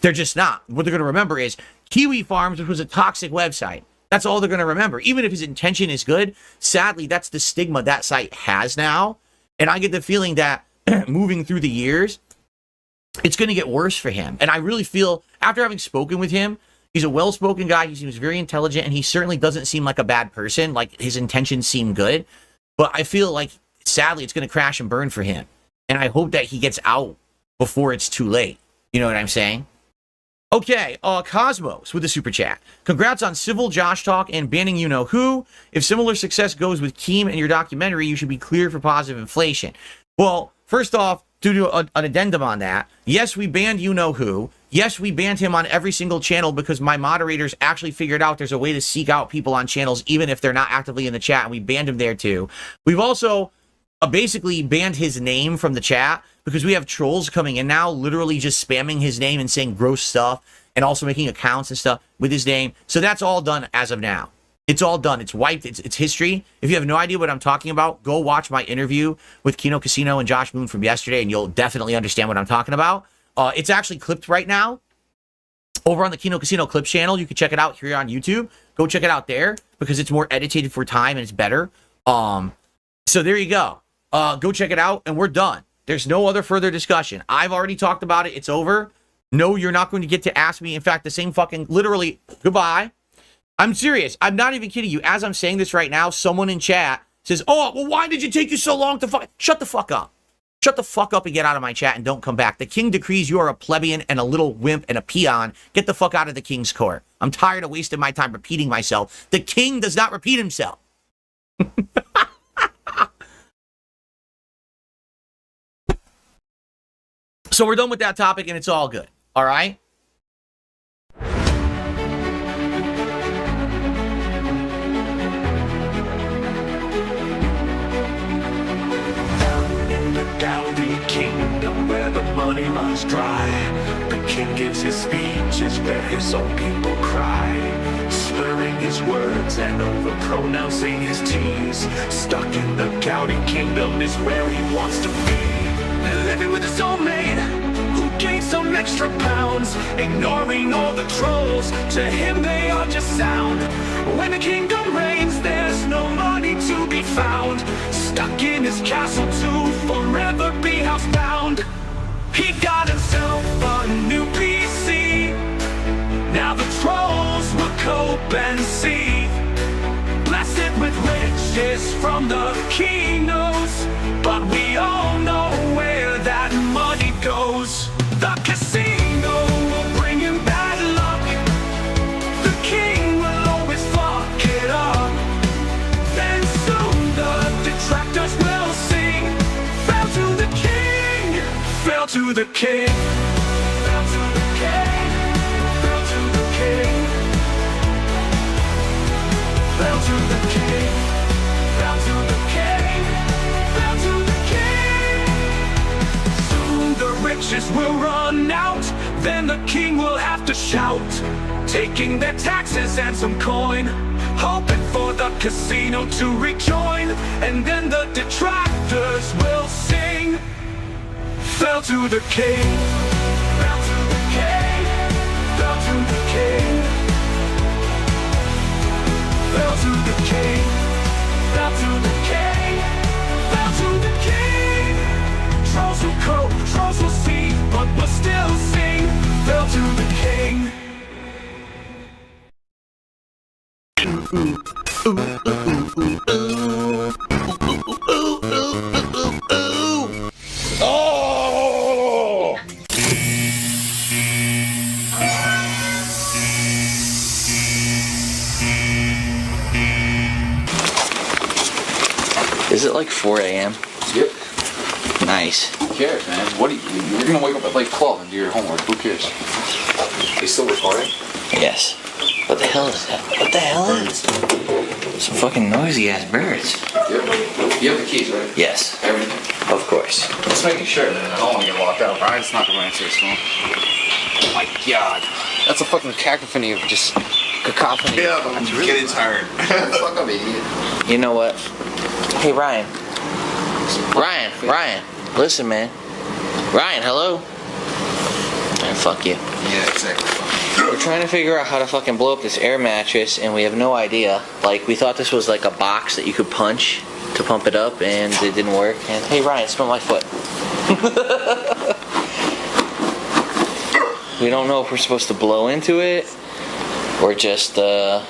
They're just not. What they're going to remember is Kiwi Farms, which was a toxic website. That's all they're going to remember. Even if his intention is good, sadly, that's the stigma that site has now. And I get the feeling that moving through the years, it's going to get worse for him. And I really feel, after having spoken with him, he's a well spoken guy. He seems very intelligent, and he certainly doesn't seem like a bad person. Like his intentions seem good. But I feel like, sadly, it's going to crash and burn for him. And I hope that he gets out before it's too late. You know what I'm saying? Okay, uh, Cosmos with the super chat. Congrats on Civil Josh Talk and banning you know who. If similar success goes with Keem and your documentary, you should be cleared for positive inflation. Well, first off, due to an addendum on that, yes, we banned you know who. Yes, we banned him on every single channel because my moderators actually figured out there's a way to seek out people on channels even if they're not actively in the chat, and we banned him there too. We've also uh, basically banned his name from the chat because we have trolls coming in now, literally just spamming his name and saying gross stuff and also making accounts and stuff with his name. So that's all done as of now. It's all done. It's wiped. It's, it's history. If you have no idea what I'm talking about, go watch my interview with Kino Casino and Josh Moon from yesterday, and you'll definitely understand what I'm talking about. Uh, it's actually clipped right now over on the Kino Casino Clips channel. You can check it out here on YouTube. Go check it out there because it's more edited for time and it's better. Um, so there you go. Uh, go check it out, and we're done. There's no other further discussion. I've already talked about it. It's over. No, you're not going to get to ask me. In fact, the same fucking literally goodbye. I'm serious. I'm not even kidding you. As I'm saying this right now, someone in chat says, "Oh, well, why did you take you so long to fuck?" Shut the fuck up. Shut the fuck up and get out of my chat and don't come back. The king decrees you are a plebeian and a little wimp and a peon. Get the fuck out of the king's court. I'm tired of wasting my time repeating myself. The king does not repeat himself. so we're done with that topic and it's all good. All right? Money runs dry The king gives his speeches where his own people cry. Slurring his words and over-pronouncing his T's. Stuck in the Gaudi kingdom is where he wants to be. Living with his soulmate who gained some extra pounds. Ignoring all the trolls, to him they are just sound. When the kingdom reigns, there's no money to be found. Stuck in his castle to forever be housebound He got himself a new PC Now the trolls will cope and see Blessed with riches from the keynotes. But we all know where that money goes. The casino to the king to the king to the king to the king. To the king. To the king. Soon the riches will run out. Then the king will have to shout. Taking their taxes and some coin. Hoping for the casino to rejoin. And then the detractors will sing. Fell to the king. Fell to the king. Fell to the king. Fell to the king. Fell to the king. Fell to the king. Trolls will cope, trolls will see, but will still sing. Fell to the king. Oh! Like 4 a.m.? Yep. Nice. Who cares, man? What are you, you're gonna wake up at like 12 and do your homework. Who cares? They still recording? Yes. What the hell is that? What the hell is Some fucking noisy ass birds. Yep. You have the keys, right? Yes. Everything. Of course. Just making sure, man. I don't want to get locked out. Brian's not gonna answer his phone. Oh my god. That's a fucking cacophony of just cacophony. Yeah, I'm really getting tired. Fuck up, idiot. You know what? Hey, Ryan. Ryan, Ryan. Listen, man. Ryan, hello? Ah, fuck you. Yeah, exactly. We're trying to figure out how to fucking blow up this air mattress, and we have no idea. Like, we thought this was like a box that you could punch to pump it up, and it didn't work. And hey, Ryan, smell my foot. we don't know if we're supposed to blow into it or just, uh,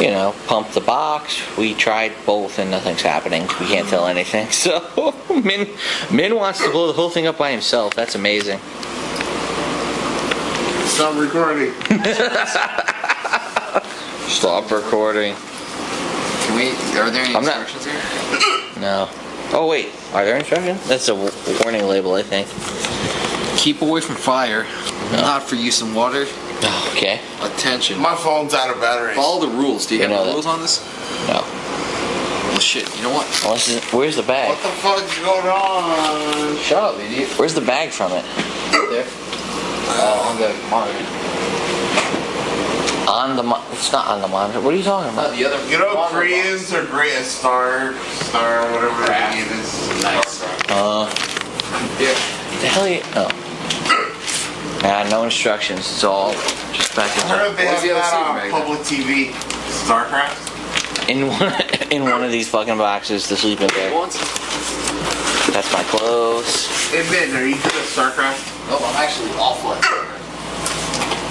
you know, pump the box. We tried both, and nothing's happening. We can't tell anything. So, Min, Min wants to blow the whole thing up by himself. That's amazing. Stop recording. Stop recording. Can we? Are there any I'm not- instructions here? No. Oh wait, are there instructions? That's a warning label, I think. Keep away from fire. Not for use in water. Okay. Attention. My phone's out of battery. Follow the rules. Do you You have know the rules on this? No. Well, shit. You know what? Unless it's- where's the bag? What the fuck's going on? Shut up, idiot. Where's the bag from it? There. Uh, on the monitor. On the mo- It's not on the monitor. What are you talking Uh, about? the other. You know, monitor Koreans are great at star, star, whatever that means. Nice. Uh, Yeah. the hell you? Oh. Ah, no instructions. It's all just back I heard in they have the that on bag? public TV. StarCraft. in one in one of these fucking boxes, the sleeping bag. That's my clothes. Admit, are you good at StarCraft? No, I'm actually awful at StarCraft.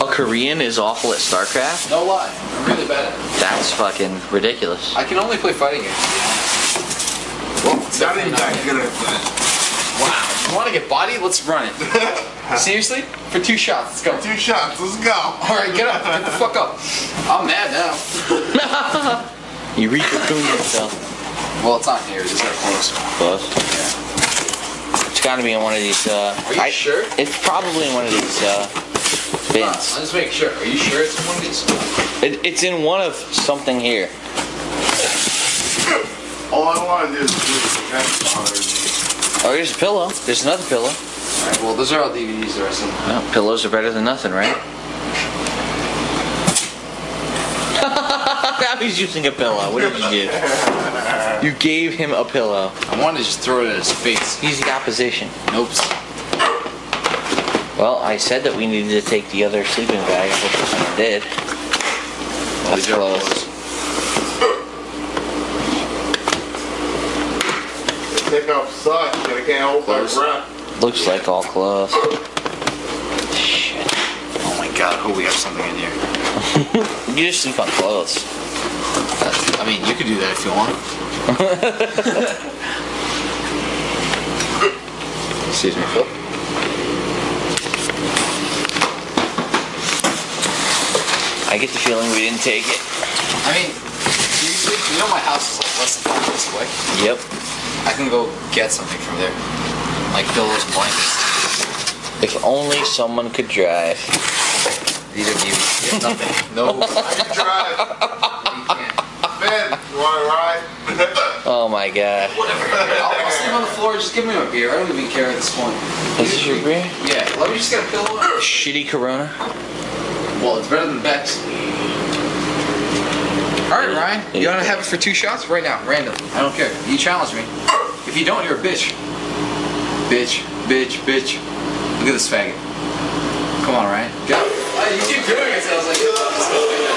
A Korean is awful at StarCraft? No lie, I'm really bad at it. That's fucking ridiculous. I can only play fighting games, to be. Well, not even that good at that. Wow. You want to get body? Let's run it. Seriously? For two shots, let's go. two shots, let's go. Alright, get up. Get the fuck up. I'm mad now. You re-cocoon yourself. Well, it's not here. It's our close. Close? Yeah. It's gotta be in one of these, uh... Are you I- sure? It's probably in one of these, uh... Bins. I'll just make sure. Are you sure it's in one of these? It, it's in one of something here. All I want to do is do That's bothering me. Oh, here's a pillow. There's another pillow. Alright, well, those are all DVDs the rest of them. No, pillows are better than nothing, right? now he's using a pillow. What did you give? You gave him a pillow. I wanted to just throw it at his face. He's the opposition. Nope. Well, I said that we needed to take the other sleeping bag. I hope someone did. That's these are close. Pickup sucks, and I can't hold my breath. Looks like all close. Oh my god, hope we have something in here. You just sleep on clothes. I mean, you could do that if you want. Excuse me, Phil. I get the feeling we didn't take it. I mean, seriously, you know my house is like less than five minutes away. Yep. I can go get something from there, like pillows, blankets. If only someone could drive. These are you. You have nothing. No. I can drive. Ben, you want to ride? Oh my god. Whatever. I'll, I'll sleep on the floor. Just give me a beer. I don't even care at this point. Is This is your beer? Yeah. Let me just get a pillow. Shitty Corona. Well, it's better than Beck's. All right, Ryan. You want to have it for two shots right now, random. I don't care. You challenge me. If you don't, you're a bitch. Bitch, bitch, bitch. Look at this faggot. Come on, Ryan. Go. you keep doing it, so I was like.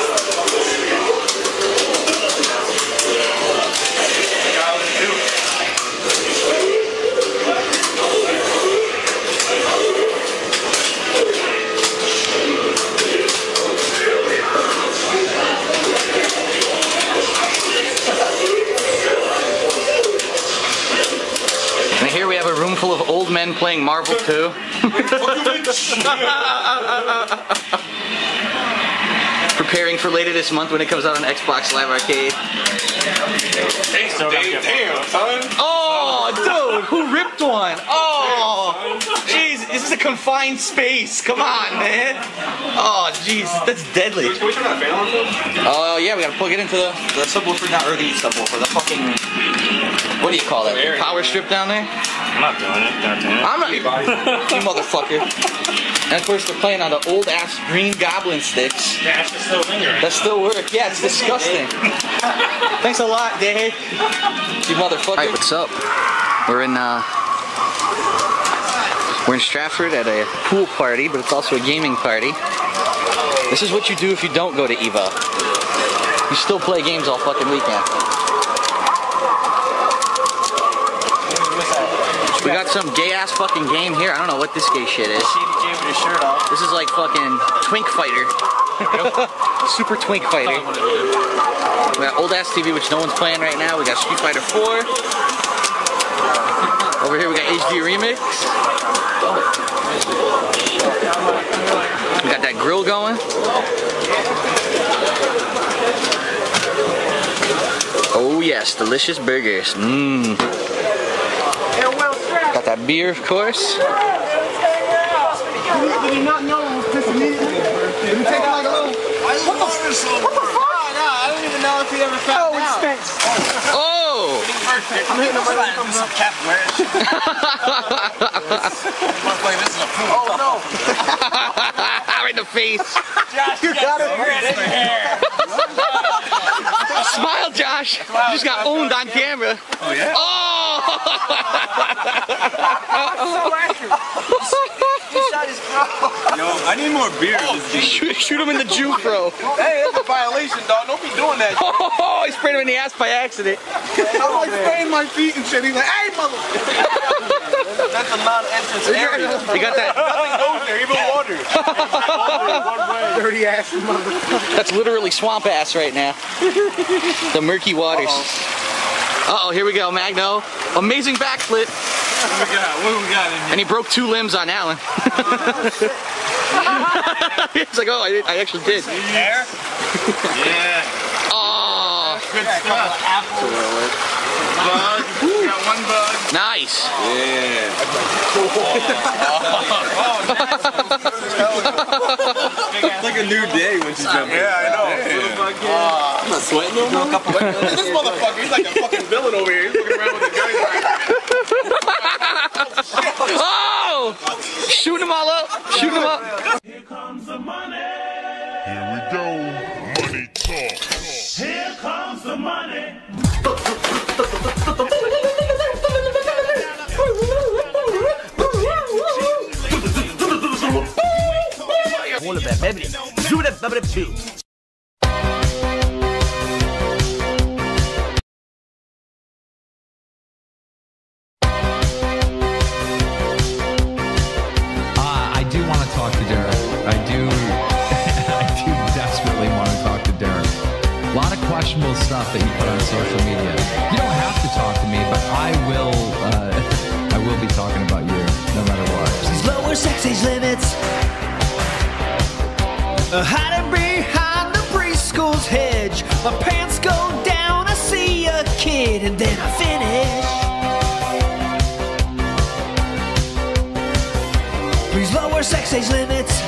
Men playing Marvel 2. Preparing for later this month when it comes out on Xbox Live Arcade. Damn, son. Oh, dude, who ripped one? Oh, jeez, this is a confined space. Come on, man. Oh, jeez, that's deadly. Can we turn that fan on, Phil? Oh, yeah, we gotta plug it into the, the subwoofer, not or the subwoofer, the fucking, what do you call that? The power strip down there? I'm not doing it. Goddamn. I'm not you motherfucker. And of course, we're playing on the old ass green goblin sticks. Yeah, it's still lingering. That still work. Yeah, it's disgusting. Thanks a lot, Dave. You motherfucker. Alright, what's up? We're in uh we're in Stratford at a pool party, but it's also a gaming party. This is what you do if you don't go to EVO. You still play games all fucking weekend. We got some gay ass fucking game here. I don't know what this gay shit is. This is like fucking Twink Fighter. Super Twink Fighter. We got old ass TV, which no one's playing right now. We got Street Fighter 4. Over here we got HD Remix. We got that grill going. Oh yes, delicious burgers. Mmm. Got that beer, of course. Did you not know it was pissing me? Did you take like a little? What the, what the fuck? No, I don't even know if he ever found oh, out. Oh! I'm hitting him right from some cap play this in a pool. Oh no! right in the face. Josh, you got it. Smile, Josh. You just got owned on camera. Oh yeah. so accurate. He shot his bro. yo. I need more beer. Oh, shoot, shoot him in the juke, bro. hey, that's a violation, dog. Don't be doing that. Oh, I sprayed him in the ass by accident. I'm like spraying my feet and shit. He's like, hey, mother. that's a non-entrance area. You got that? Nothing goes there, even water. Dirty ass. That's literally swamp ass right now. The murky waters. Uh oh, here we go, Magno. Amazing backflip. What we got? What we got in here? And he broke two limbs on Alan. It's like, oh, I, I actually did. There? Yeah. Oh, Good stuff. Bug. Got one bug. nice. It's like a new day when she jumped Yeah, I know. I'm not sweating no more. this motherfucker, he's like a fucking villain over here. He's looking around with a gun. Oh! Shoot them all up. Shoot them up. Here comes the money. Here we go. Money talk. Here comes the money. Uh, I do want to talk to Derek. I do. I do desperately want to talk to Derek. A lot of questionable stuff that you put on social media. You don't have to talk to me, but I will. Uh, I will be talking about you no matter what. These lower sex age limits. Hiding behind the preschool's hedge. My pants go down, I see a kid, and then I finish. Please lower sex age limits.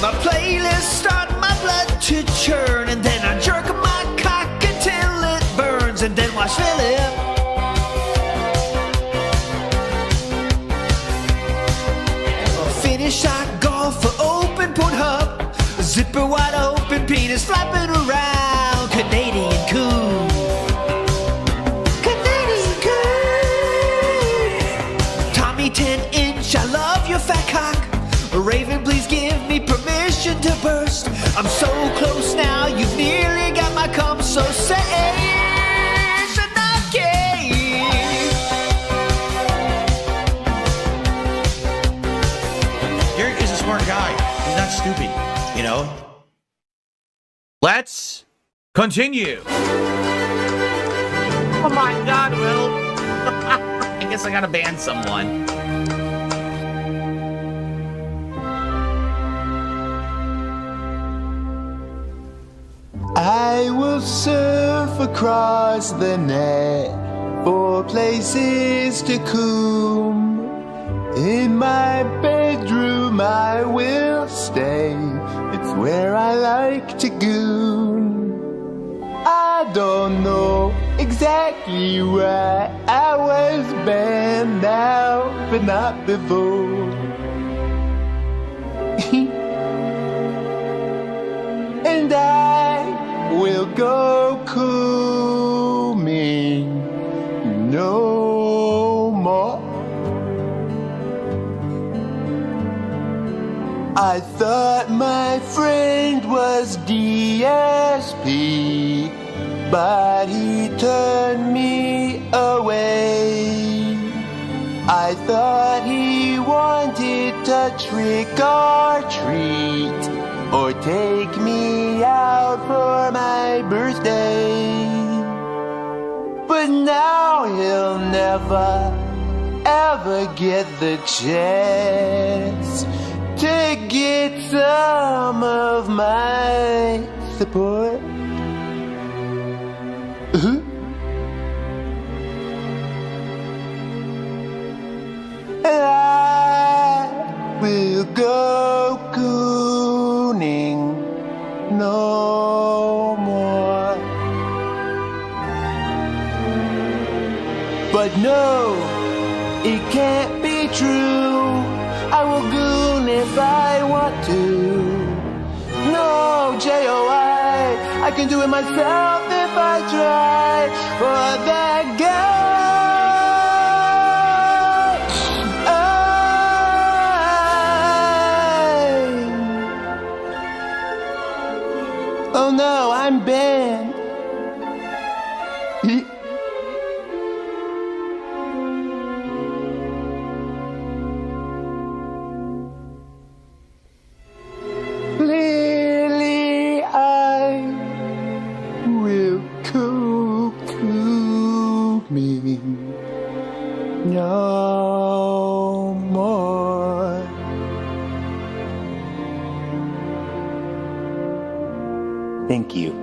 My playlist start my blood to churn, and then I jerk my cock until it burns, and then watch Philip. Zipper wide open, penis flapping around. Let's continue. Oh my god, Will. I guess I gotta ban someone. I will surf across the net for places to coom. In my bedroom I will stay. It's where I like to goon. I don't know exactly where I was banned out, but not before. and I will go cooming no I thought my friend was DSP, but he turned me away. I thought he wanted to trick or treat or take me out for my birthday. But now he'll never, ever get the chance to get some of my support. Uh-huh. I will go cooning no more. But no, it can't be true if I want to. No, J-O-I, I can do it myself if I try. For that girl, Oh no, I'm Ben. Thank you.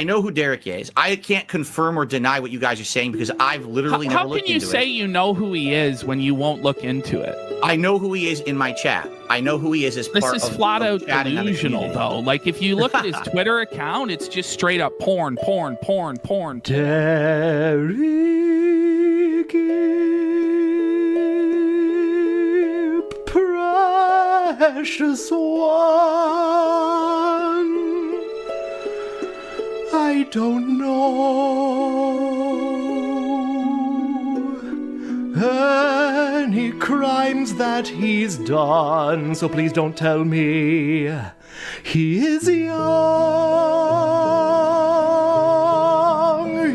I know who Derek is. I can't confirm or deny what you guys are saying because I've literally How, never how looked can you say it. you know who he is when you won't look into it? I know who he is in my chat. I know who he is as This part is of flat of out chatting on delusional, though. Like if you look at his Twitter account, it's just straight up porn, porn, porn, porn. Derek precious one. I don't know any crimes that he's done, so please don't tell me he is young.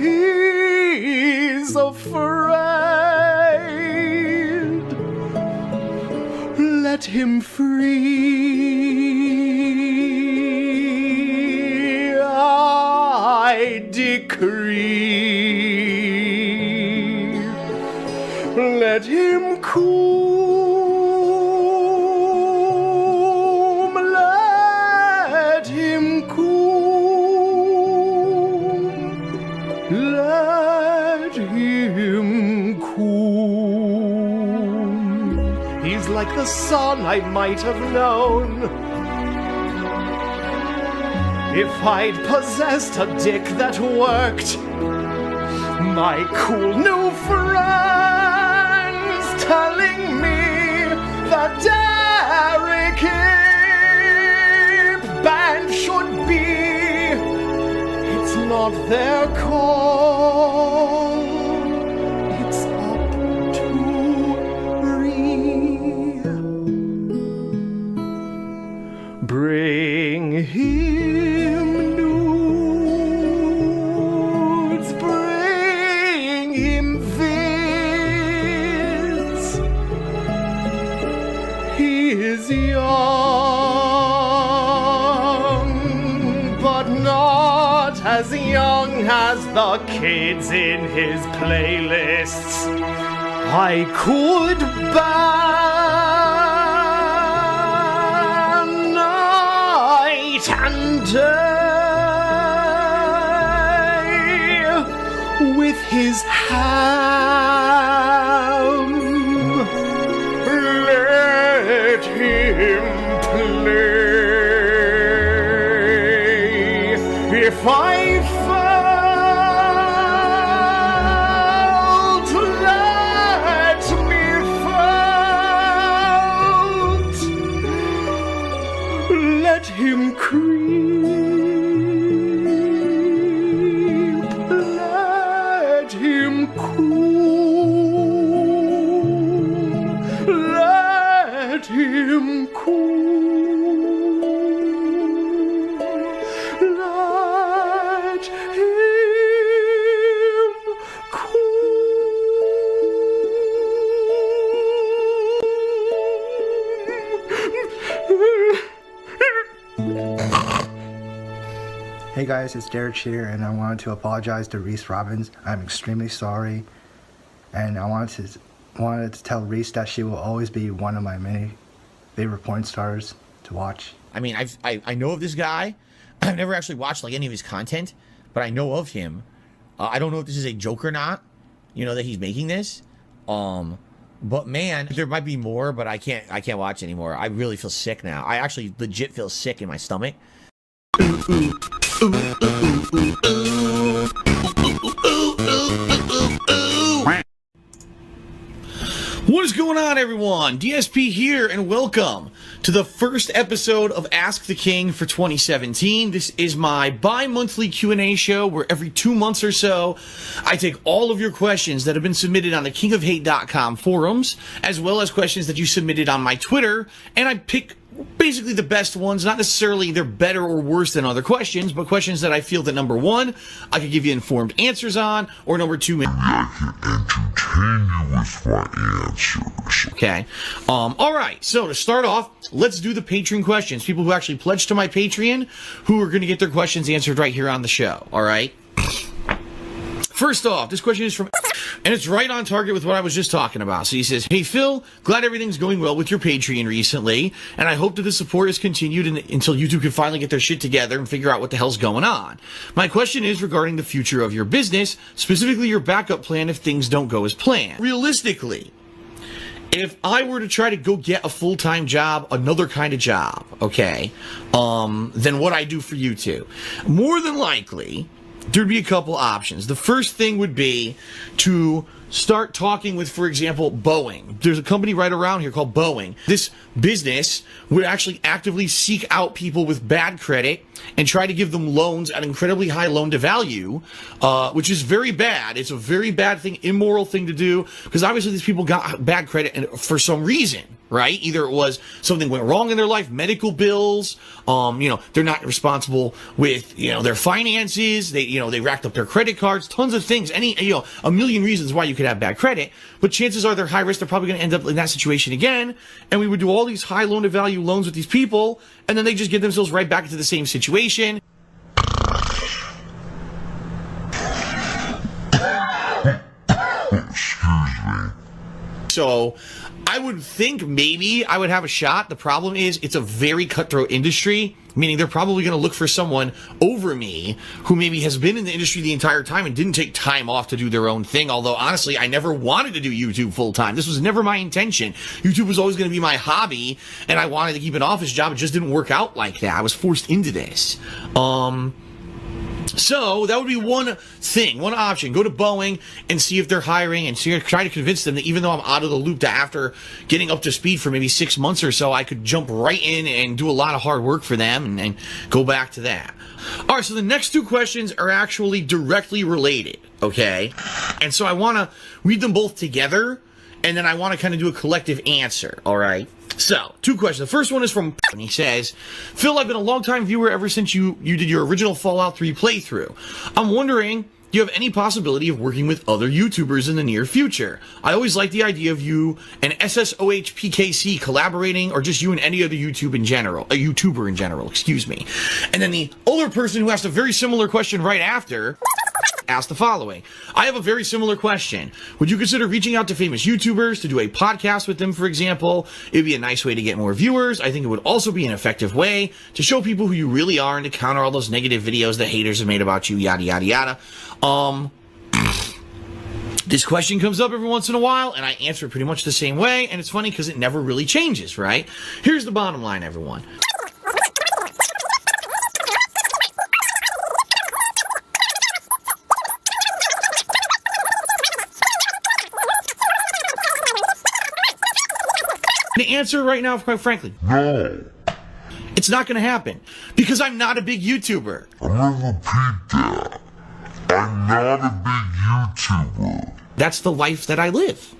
He's afraid. Let him free. Decree. Let him coom. Let him coom. Let him coom. He's like the son I might have known. If I'd possessed a dick that worked, my cool new friends telling me that Derek band should be. It's not their call. Young as the kids in his playlists. I could ban night and day with his ham. Hey guys, it's Derek here, and I wanted to apologize to Reese Robbins. I'm extremely sorry, and I wanted to wanted to tell Reese that she will always be one of my many favorite porn stars to watch. I mean, I've, I I know of this guy. I've never actually watched like any of his content, but I know of him. Uh, I don't know if this is a joke or not. You know that he's making this. Um, but man, there might be more, but I can't I can't watch anymore. I really feel sick now. I actually legit feel sick in my stomach. What is going on, everyone? DSP here, and welcome to the first episode of Ask the King for 2017. This is my bi-monthly Q&A show where every two months or so, I take all of your questions that have been submitted on the kingofhate.com forums, as well as questions that you submitted on my Twitter, and I pick basically the best ones. Not necessarily they're better or worse than other questions, but questions that I feel that number one, I could give you informed answers on, or number two, maybe with my answers. Okay. Um, all right. So to start off, let's do the Patreon questions. People who actually pledged to my Patreon, who are going to get their questions answered right here on the show. All right. First off, this question is from, and it's right on target with what I was just talking about. So he says, Hey Phil, glad everything's going well with your Patreon recently, and I hope that the support is continued in, until YouTube can finally get their shit together and figure out what the hell's going on. My question is regarding the future of your business, specifically your backup plan if things don't go as planned. Realistically, if I were to try to go get a full time job, another kind of job, okay, um, than what I do for YouTube, more than likely, there'd be a couple options. The first thing would be to start talking with, for example, Boeing. There's a company right around here called Boeing. This business would actually actively seek out people with bad credit and try to give them loans at incredibly high loan to value, uh, which is very bad. It's a very bad thing, immoral thing to do, because obviously these people got bad credit and for some reason, right? Either it was something went wrong in their life, medical bills, um, you know, they're not responsible with, you know, their finances, they, you know, they racked up their credit cards, tons of things, any, you know, a million reasons why you could have bad credit, but chances are they're high risk, they're probably going to end up in that situation again, and we would do all these high loan to value loans with these people, and then they just get themselves right back into the same situation. Excuse me. So I would think maybe I would have a shot. The problem is it's a very cutthroat industry, meaning they're probably going to look for someone over me who maybe has been in the industry the entire time and didn't take time off to do their own thing. Although honestly, I never wanted to do YouTube full time. This was never my intention. YouTube was always going to be my hobby and I wanted to keep an office job. It just didn't work out like that. I was forced into this. Um, so that would be one thing, one option. Go to Boeing and see if they're hiring and see, try to convince them that even though I'm out of the loop, that after getting up to speed for maybe six months or so, I could jump right in and do a lot of hard work for them and, and go back to that. All right, so the next two questions are actually directly related, okay? And so I want to read them both together and then I want to kind of do a collective answer, all right? So, two questions. The first one is from and he says, Phil, I've been a long-time viewer ever since you, you did your original Fallout 3 playthrough. I'm wondering, do you have any possibility of working with other YouTubers in the near future? I always like the idea of you and SSOHPKC collaborating, or just you and any other YouTube in general, a YouTuber in general, excuse me. And then the older person who asked a very similar question right after asked the following. I have a very similar question. Would you consider reaching out to famous YouTubers to do a podcast with them, for example? It would be a nice way to get more viewers. I think it would also be an effective way to show people who you really are and to counter all those negative videos that haters have made about you, yada, yada, yada. Um, this question comes up every once in a while, and I answer it pretty much the same way, and it's funny because it never really changes, right? Here's the bottom line, everyone. The answer right now, quite frankly, no. It's not going to happen because I'm not a big YouTuber. I'm gonna repeat that. I'm not a big YouTuber. That's the life that I live.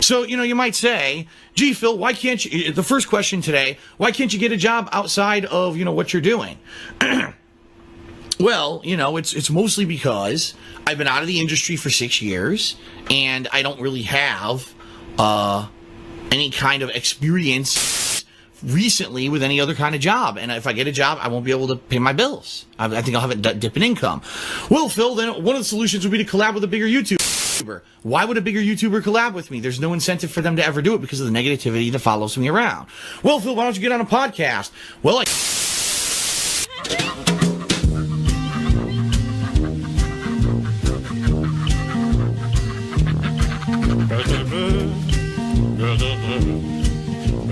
So, you know, you might say, gee, Phil, why can't you, the first question today, why can't you get a job outside of, you know, what you're doing? well, you know, it's, it's mostly because I've been out of the industry for six years and I don't really have, uh, any kind of experience recently with any other kind of job. And if I get a job, I won't be able to pay my bills. I, I think I'll have a dip in income. Well, Phil, then one of the solutions would be to collab with a bigger YouTuber. Why would a bigger YouTuber collab with me? There's no incentive for them to ever do it because of the negativity that follows me around. Well, Phil, why don't you get on a podcast? Well, I.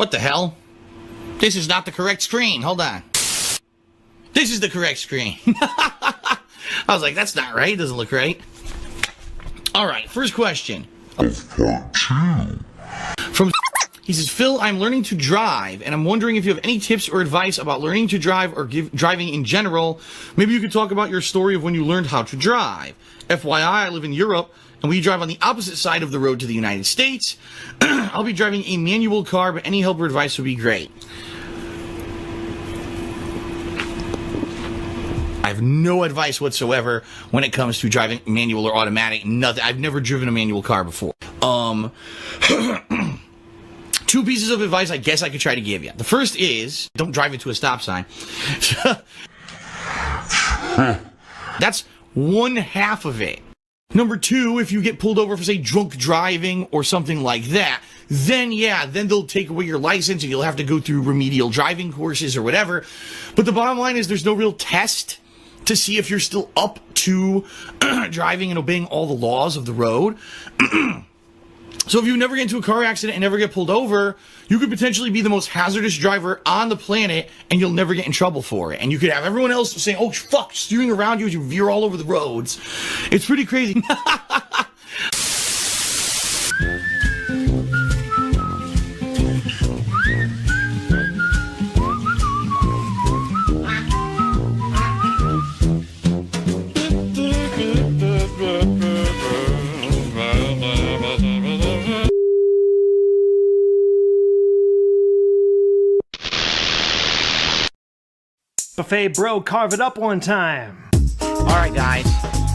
What the hell? This is not the correct screen. Hold on. This is the correct screen. I was like, that's not right. It doesn't look right. All right, first question. From he says, Phil, I'm learning to drive, and I'm wondering if you have any tips or advice about learning to drive or give, driving in general. Maybe you could talk about your story of when you learned how to drive. FYI, I live in Europe, and we drive on the opposite side of the road to the United States. I'll be driving a manual car, but any help or advice would be great. I have no advice whatsoever when it comes to driving manual or automatic. Nothing. I've never driven a manual car before. Um, two pieces of advice I guess I could try to give you. The first is don't drive into a stop sign. That's one half of it. Number two, if you get pulled over for say drunk driving or something like that, then yeah, then they'll take away your license and you'll have to go through remedial driving courses or whatever. But the bottom line is there's no real test to see if you're still up to driving and obeying all the laws of the road. so if you never get into a car accident and never get pulled over, you could potentially be the most hazardous driver on the planet and you'll never get in trouble for it. And you could have everyone else saying, oh fuck, steering around you as you veer all over the roads. It's pretty crazy. Buffet bro, carve it up one time. All right, guys.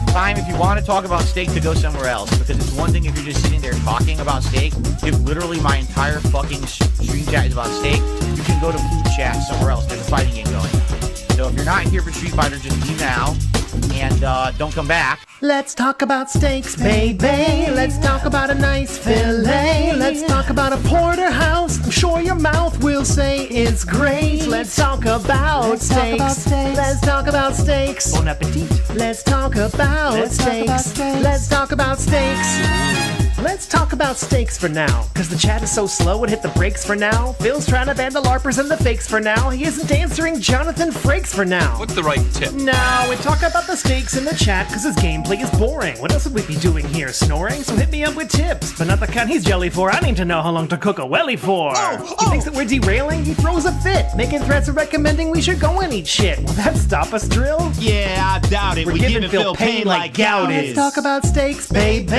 Time if you want to talk about steak to go somewhere else because it's one thing if you're just sitting there talking about steak. If literally my entire fucking stream chat is about steak, you can go to food chat somewhere else. There's a fighting game going. So if you're not here for Street Fighter, just leave now and uh, don't come back. Let's talk about steaks, baby. Let's talk about a nice fillet. Let's talk about a porterhouse. I'm sure your mouth will say it's great. Let's talk about Let's talk steaks. about steaks. Let's talk about steaks. Bon appetit. Let's talk about Let's talk about steaks. Let's talk about steaks. Let's talk about stakes for now. Cause the chat is so slow it hit the brakes for now. Phil's trying to ban the LARPers and the fakes for now. He isn't answering Jonathan Frakes for now. What's the right tip? Now, we talk about the stakes in the chat because his gameplay is boring. What else would we be doing here? Snoring? So hit me up with tips. But not the kind he's jelly for. I need to know how long to cook a welly for. Oh, oh. He thinks that we're derailing? He throws a fit, making threats and recommending we should go and eat shit. Will that stop us, Drill? Yeah, I doubt it. We're We giving giving Phil Phil pain pain like like gout gout is. is. Let's talk about steaks, baby.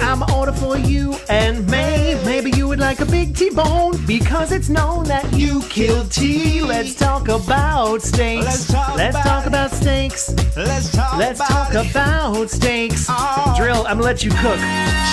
I'm order for you and May. Maybe you would like a big T-bone because it's known that you killed T. Let's talk about steaks. Let's talk Let's about talk about steaks. Let's talk Let's about talk about steaks. Oh. Drill, I'm gonna let you cook.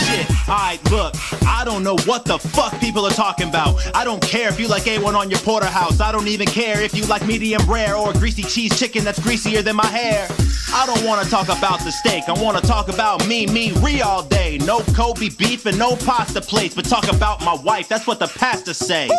Shit, alright, look, I don't know what the fuck people are talking about. I don't care if you like A1 on your porterhouse. I don't even care if you like medium rare or greasy cheese chicken that's greasier than my hair. I don't wanna talk about the steak. I wanna talk about me, me, re all day. No Kobe beef and no pasta plates, but talk about my wife. That's what the pastors say.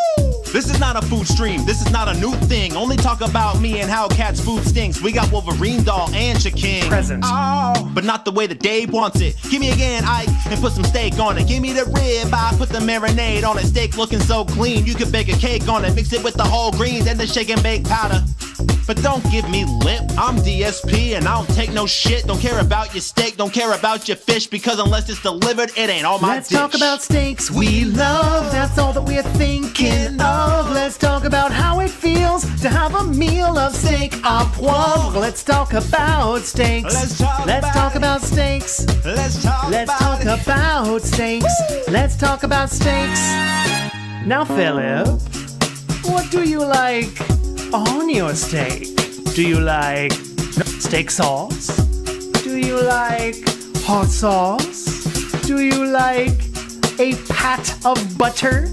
This is not a food stream. This is not a new thing. Only talk about me and how cat's food stinks. We got Wolverine doll and Shaking. Present. Oh, but not the way that Dave wants it. Give me again, Ike, and put some steak on it. Give me the rib, I put the marinade on it. Steak looking so clean, you could bake a cake on it. Mix it with the whole greens and the shake and bake powder. But don't give me lip. I'm DSP and I don't take no shit. Don't care about your steak, don't care about your fish because unless it's delivered, it ain't all my Let's dish. talk about steaks we love. That's all that we're thinking of. Let's talk about how it feels to have a meal of steak au poivre. Let's talk about steaks. Let's talk Let's about talk about steaks. Let's talk Let's about talk about steaks. Let's talk about steaks. Now, Philip, what do you like on your steak? Do you like steak sauce? Do you like hot sauce? Do you like a pat of butter?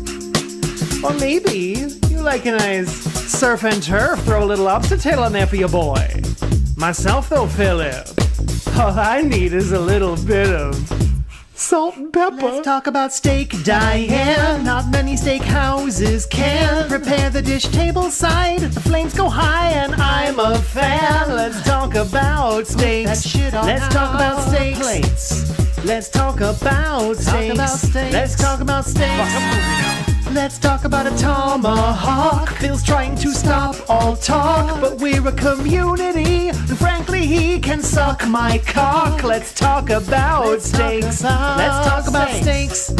Or maybe you like a nice surf and turf, throw a little lobster tail on there for your boy. Myself, though, Philip, all I need is a little bit of salt and pepper. Let's talk about steak, Diane. Not many steak houses can prepare the dish table side. The flames go high, and I'm a fan. Let's talk about steaks. Let's talk about steaks. Plates. Let's talk about steaks. about steaks. Let's talk about steaks. Fuck, I'm hungry now. Let's talk about a tomahawk. Phil's trying to stop all talk, but we're a community. And frankly, he can suck my cock. Let's talk about steaks. Let's talk about steaks.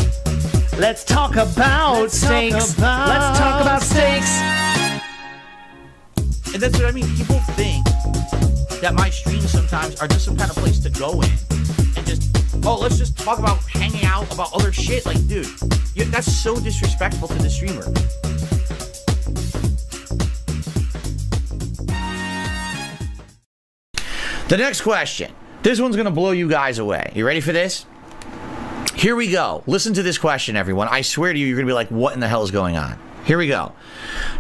Let's talk about steaks. Let's talk about steaks. And that's what I mean. People think that my streams sometimes are just some kind of place to go in oh, let's just talk about hanging out about other shit. Like, dude, you, that's so disrespectful to the streamer. The next question. This one's gonna blow you guys away. You ready for this? Here we go. Listen to this question, everyone. I swear to you, you're gonna be like, what in the hell is going on? Here we go.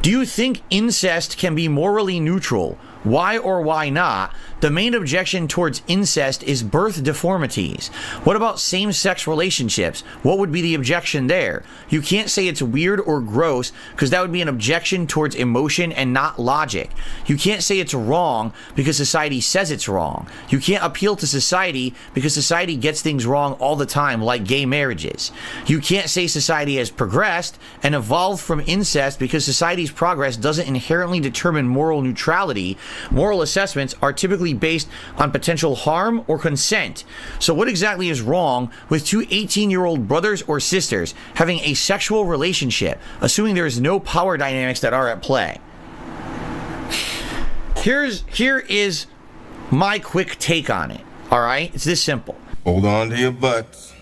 Do you think incest can be morally neutral? Why or why not? The main objection towards incest is birth deformities. What about same sex relationships? What would be the objection there? You can't say it's weird or gross because that would be an objection towards emotion and not logic. You can't say it's wrong because society says it's wrong. You can't appeal to society because society gets things wrong all the time, like gay marriages. You can't say society has progressed and evolved from incest because society's progress doesn't inherently determine moral neutrality. Moral assessments are typically based on potential harm or consent. So, what exactly is wrong with two 18 year old brothers or sisters having a sexual relationship, assuming there is no power dynamics that are at play? Here's here is my quick take on it. All right, it's this simple. Hold on to your butts.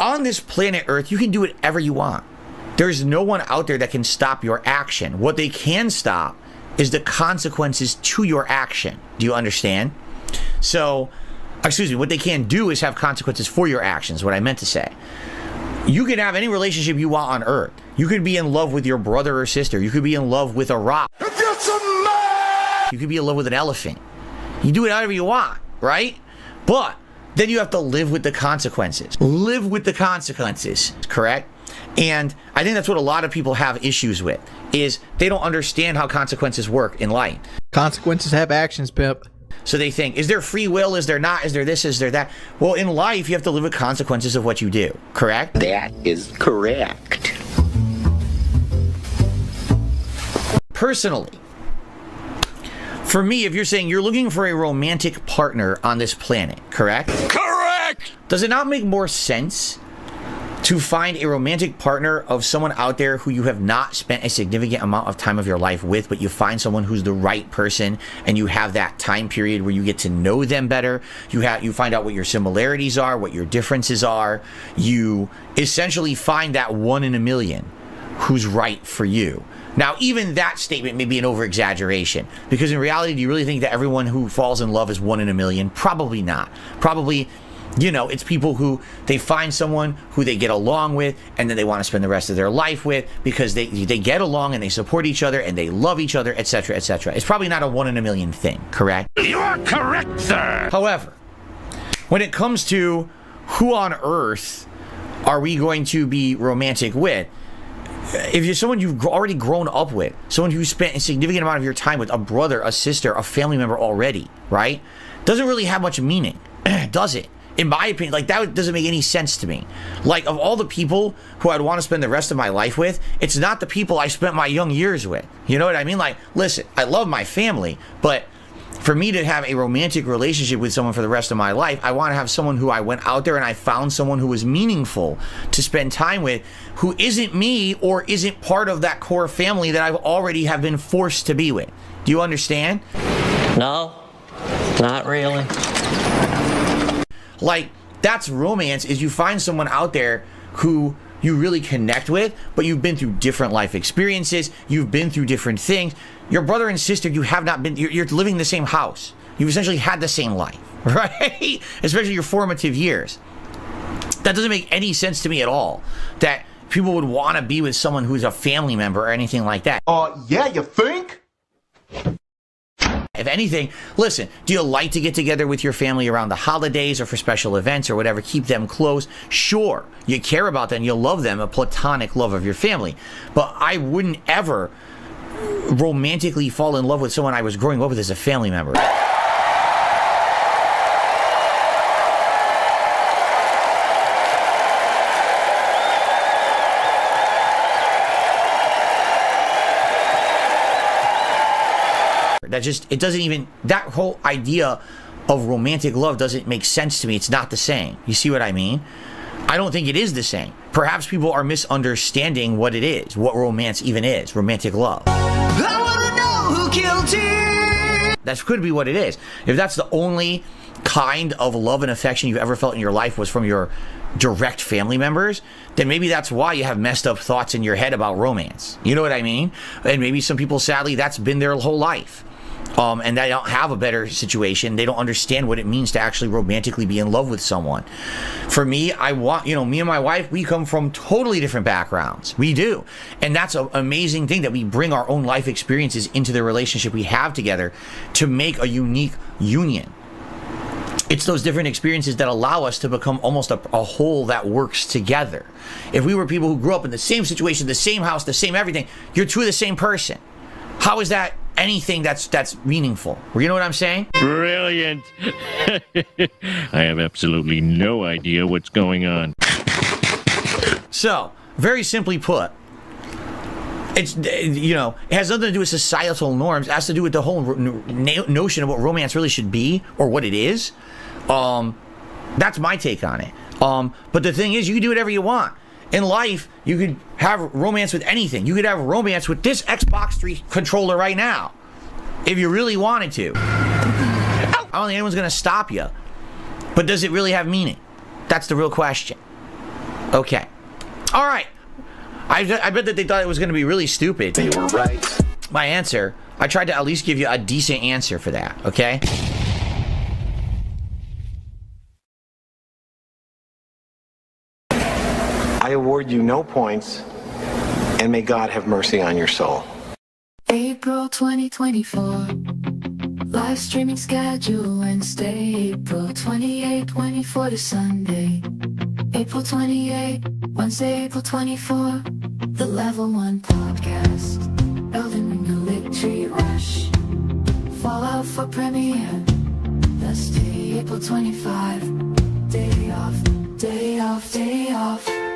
On this planet Earth, you can do whatever you want. There's no one out there that can stop your action. What they can stop is the consequences to your action. Do you understand? So, excuse me, what they can do is have consequences for your actions, what I meant to say. You can have any relationship you want on earth. You could be in love with your brother or sister. You could be in love with a rock. You could be in love with an elephant. You do whatever you want, right? But then you have to live with the consequences. Live with the consequences, correct? And I think that's what a lot of people have issues with is they don't understand how consequences work in life. Consequences have actions, Pip. So they think, is there free will? Is there not? Is there this? Is there that? Well, in life, you have to live with consequences of what you do, correct? That is correct. Personally, for me, if you're saying you're looking for a romantic partner on this planet, correct? Correct! Does it not make more sense to find a romantic partner of someone out there who you have not spent a significant amount of time of your life with, but you find someone who's the right person and you have that time period where you get to know them better. You have you find out what your similarities are, what your differences are. You essentially find that one in a million who's right for you. Now, even that statement may be an over exaggeration because in reality, do you really think that everyone who falls in love is one in a million? Probably not. Probably you know, it's people who they find someone who they get along with and then they want to spend the rest of their life with because they they get along and they support each other and they love each other, etc., etc. It's probably not a one in a million thing, correct? You are correct, sir. However, when it comes to who on earth are we going to be romantic with, if you're someone you've already grown up with, someone who spent a significant amount of your time with, a brother, a sister, a family member already, right? Doesn't really have much meaning, does it? in my opinion, like that doesn't make any sense to me. Like of all the people who I'd want to spend the rest of my life with, it's not the people I spent my young years with. You know what I mean? Like, listen, I love my family, but for me to have a romantic relationship with someone for the rest of my life, I want to have someone who I went out there and I found someone who was meaningful to spend time with, who isn't me or isn't part of that core family that I've already have been forced to be with. Do you understand? No, not really. Like that's romance is you find someone out there who you really connect with, but you've been through different life experiences, you've been through different things. Your brother and sister, you have not been you're, you're living in the same house. You've essentially had the same life, right? Especially your formative years. That doesn't make any sense to me at all. That people would want to be with someone who's a family member or anything like that. Uh, yeah, you think? If anything, listen, do you like to get together with your family around the holidays or for special events or whatever? Keep them close. Sure, you care about them, you love them, a platonic love of your family. But I wouldn't ever romantically fall in love with someone I was growing up with as a family member. That just it doesn't even that whole idea of romantic love doesn't make sense to me. It's not the same. You see what I mean? I don't think it is the same. Perhaps people are misunderstanding what it is, what romance even is, romantic love. I wanna know who killed. That could be what it is. If that's the only kind of love and affection you've ever felt in your life was from your direct family members, then maybe that's why you have messed up thoughts in your head about romance. You know what I mean? And maybe some people, sadly, that's been their whole life. Um, and they don't have a better situation. They don't understand what it means to actually romantically be in love with someone. For me, I want, you know, me and my wife, we come from totally different backgrounds. We do. And that's an amazing thing that we bring our own life experiences into the relationship we have together to make a unique union. It's those different experiences that allow us to become almost a, a whole that works together. If we were people who grew up in the same situation, the same house, the same everything, you're two of the same person. How is that anything that's that's meaningful? You know what I'm saying? Brilliant. I have absolutely no idea what's going on. So, very simply put, it's you know it has nothing to do with societal norms. It has to do with the whole notion of what romance really should be or what it is. Um, that's my take on it. Um, but the thing is, you can do whatever you want in life. You could have romance with anything. You could have romance with this Xbox 3 controller right now, if you really wanted to. I don't think anyone's gonna stop you. But does it really have meaning? That's the real question. Okay. All right. I, I bet that they thought it was going to be really stupid. They were right. My answer, I tried to at least give you a decent answer for that, okay? I award you no points, and may God have mercy on your soul. April 2024. Live streaming schedule Wednesday, April 28, 24 to Sunday. April 28, Wednesday, April 24. The Level 1 Podcast. Elden Ring Elite Rush. Fallout for premiere. That's day, April 25. Day off, day off, day off.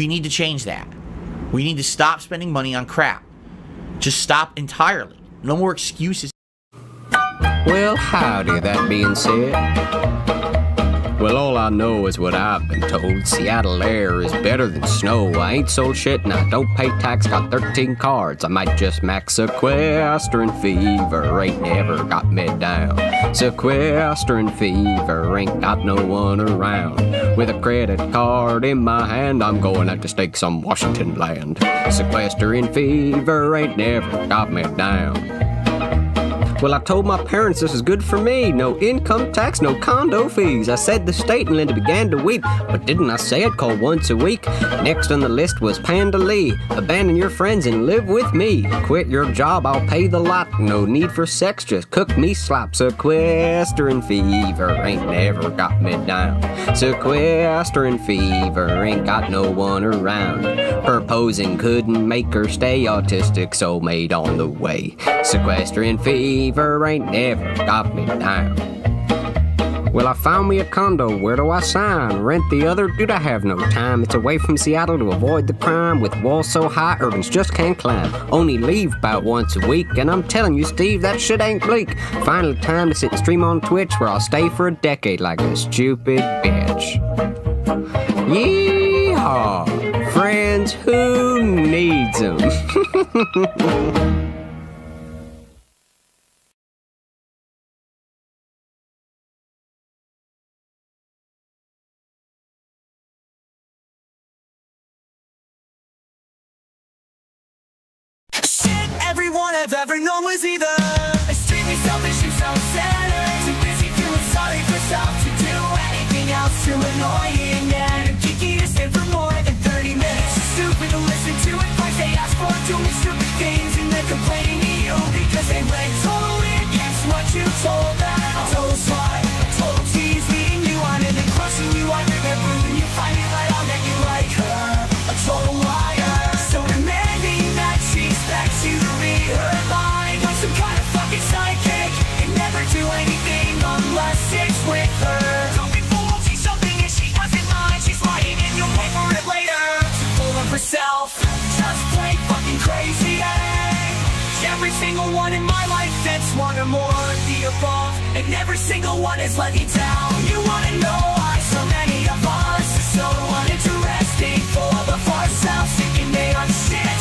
We need to change that. We need to stop spending money on crap. Just stop entirely. No more excuses. Well, howdy, that being said. Well, all I know is what I've been told. Seattle air is better than snow. I ain't sold shit and I don't pay tax. Got 13 cards. I might just max sequestering fever. Ain't never got me down. Sequestering fever. Ain't got no one around. With a credit card in my hand, I'm going out to stake some Washington land. Sequestering fever ain't never got me down. Well, I told my parents this is good for me. No income tax, no condo fees. I said the state and Linda began to weep. But didn't I say I'd call once a week? Next on the list was Panda Lee. Abandon your friends and live with me. Quit your job, I'll pay the lot. No need for sex, just cook me slop. Sequestering fever ain't never got me down. Sequestering fever ain't got no one around. Proposing couldn't make her stay autistic, so made on the way. Sequestering fever ain't never got me down. Well, I found me a condo. Where do I sign? Rent the other? Dude, I have no time. It's away from Seattle to avoid the crime. With walls so high, urbans just can't climb. Only leave about once a week. And I'm telling you, Steve, that shit ain't bleak. Finally, time to sit and stream on Twitch where I'll stay for a decade like a stupid bitch. Yeehaw! Friends, who needs them? Shit everyone I've ever known was either. Extremely selfish and self-centered, too busy feeling sorry for self to do anything else, to stand for play Neo because they went it. against what you told them. So why And every single one is let me down. You wanna know why so many of us are so uninteresting? Full of ourselves thinking they are shit.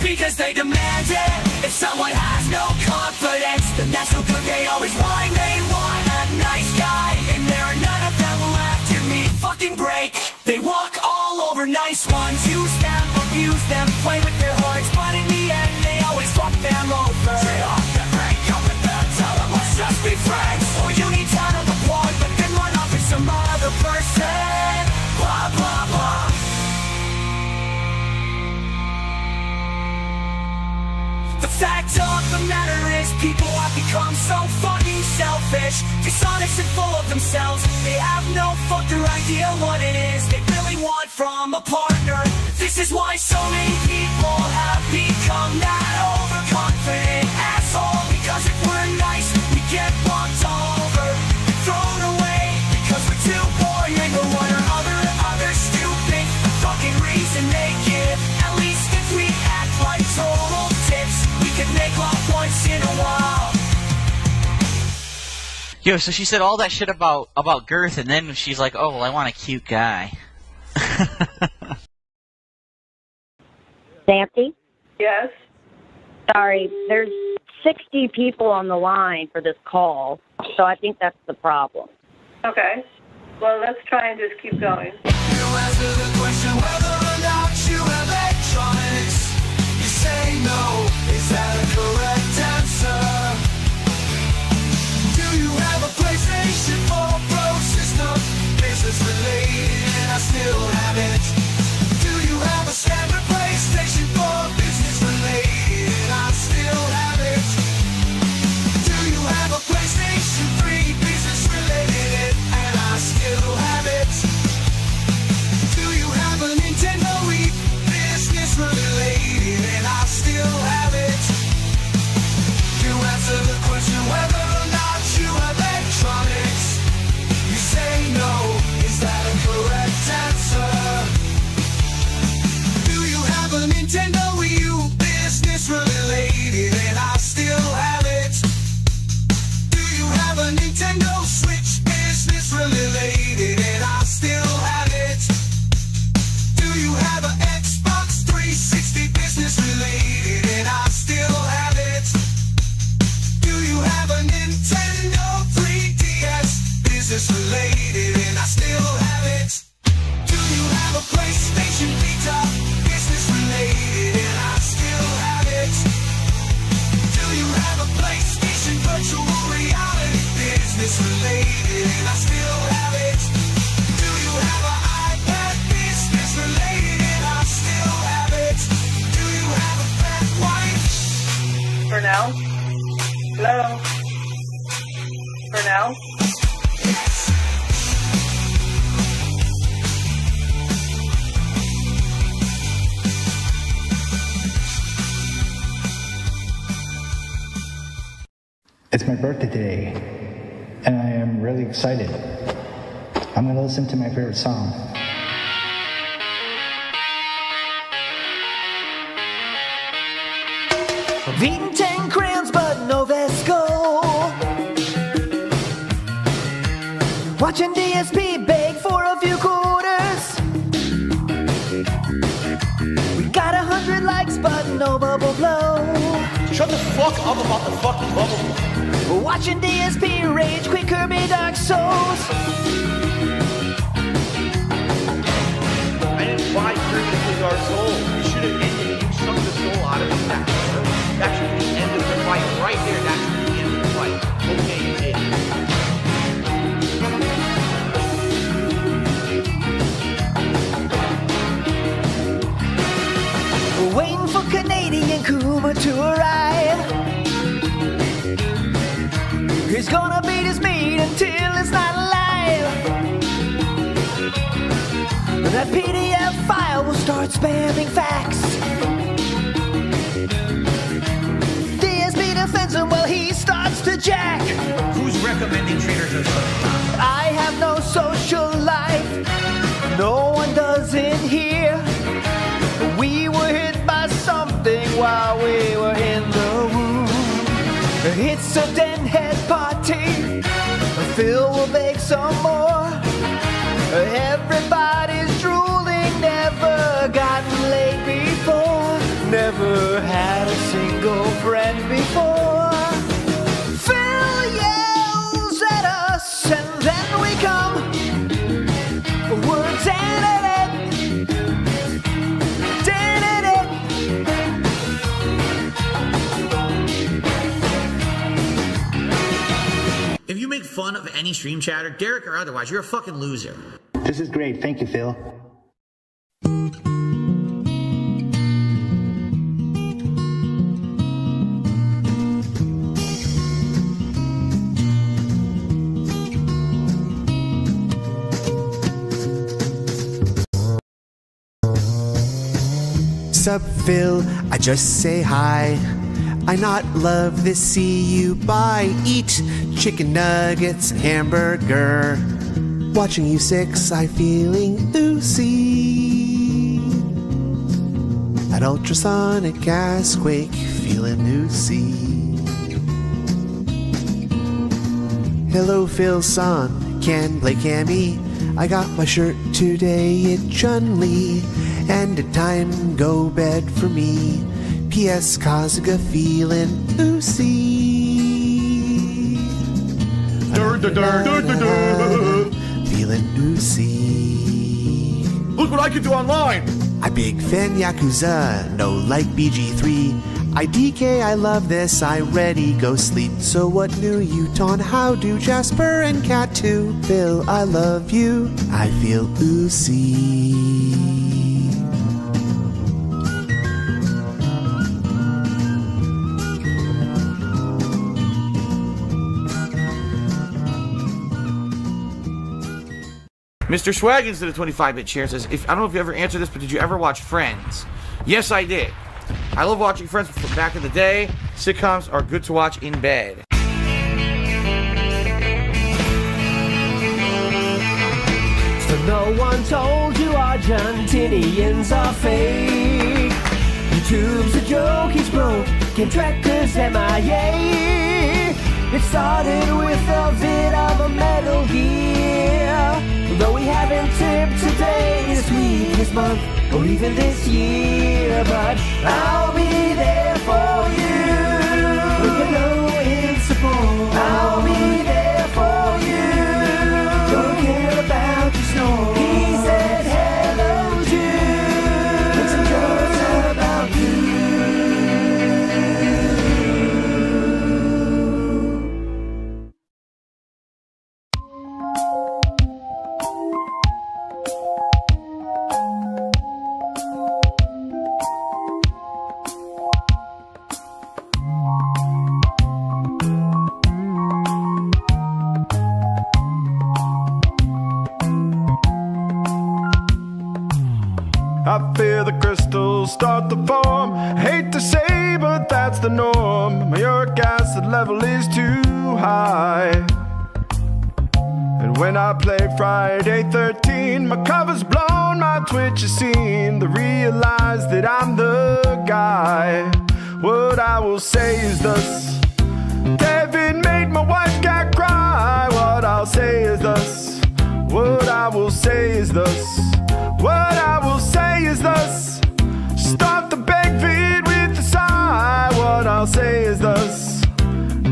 Because they demand it. If someone has no confidence, then that's no good. They always whine, they want a nice guy. And there are none of them left to me. Fucking break. They walk all over nice ones. Use them, abuse them, play with their of the matter is people have become so fucking selfish. Dishonest and full of themselves. They have no fucking idea what it is They really want from a partner. This is why so many people have become that overconfident asshole. Because if we're nice, Yo, so she said all that shit about about girth, and then she's like, "Oh, well, I want a cute guy." Santy? Yes. Sorry, there's 60 people on the line for this call, so I think that's the problem. Okay. Well, let's try and just keep going. answer the question whether or not you Business related, and I still have it. Do you have a standard PlayStation 4 business related, I still have it? Do you have a PlayStation 3 business related, and I still? Nintendo Wii U business related and I still have it? Do you have a Nintendo Switch business related and I still have it? Do you have an Xbox 360 business related and I still have it? Do you have a Nintendo 3DS business related and I still have it? Do you have a PlayStation Vita For now. Hello. For now. It's my birthday today, and I am really excited. I'm gonna listen to my favorite song. I've eaten ten crayons but. Watching DSP beg for a few quarters. We got a hundred likes but no bubble blow. Shut the fuck up about the fucking bubble. Watching DSP rage quit Kirby Dark Souls. Didn't buy Kirby Dark Soul. For Canadian Kuma to arrive. He's gonna beat his meat until it's not alive. That PDF file will start spamming facts. DSP defends him while he starts to jack. Who's recommending Trader Joe's? I have no social life. No one does in here. While we were in the womb. It's a deadhead party. Phil will bake some more. Everybody's drooling, never gotten laid before. Never had a single friend before. Fun of any stream chatter, Derek or otherwise, you're a fucking loser. This is great. Thank you, Phil. Sup, Phil? I just say hi. I not love to see you buy. Eat chicken nuggets hamburger. Watching you six, I feeling oozy. At ultrasonic gas quake, feeling oozy. Hello, Phil son. Can play Cammy. I got my shirt today at Chun Li, and a time go bed for me. P.S. Kazuga feeling oozy. Feeling oozy. Look what I can do online. I big fan Yakuza, no like BG3. I DK, I love this, I ready go sleep. So what new Uton? How do Jasper and Cat too? Bill, I love you. I feel oozy. Mr. Swaggins did a 25 bit share says, if I don't know if you ever answered this, but did you ever watch Friends? Yes, I did. I love watching Friends from back in the day. Sitcoms are good to watch in bed. So no one told you Argentinians are fake. YouTube's a joke, he's broke. Can't track cause MIA. It started with a bit of a Metal Gear. Though we haven't tipped today, this week, this month, or even this year. But I'll be there for you. With a low in support. I'll be seen. They realize that I'm the guy. What I will say is this David made my wife cat cry. What I'll say is this. What I will say is this. What I will say is this. Stop the big vid with the sigh. What I'll say is this.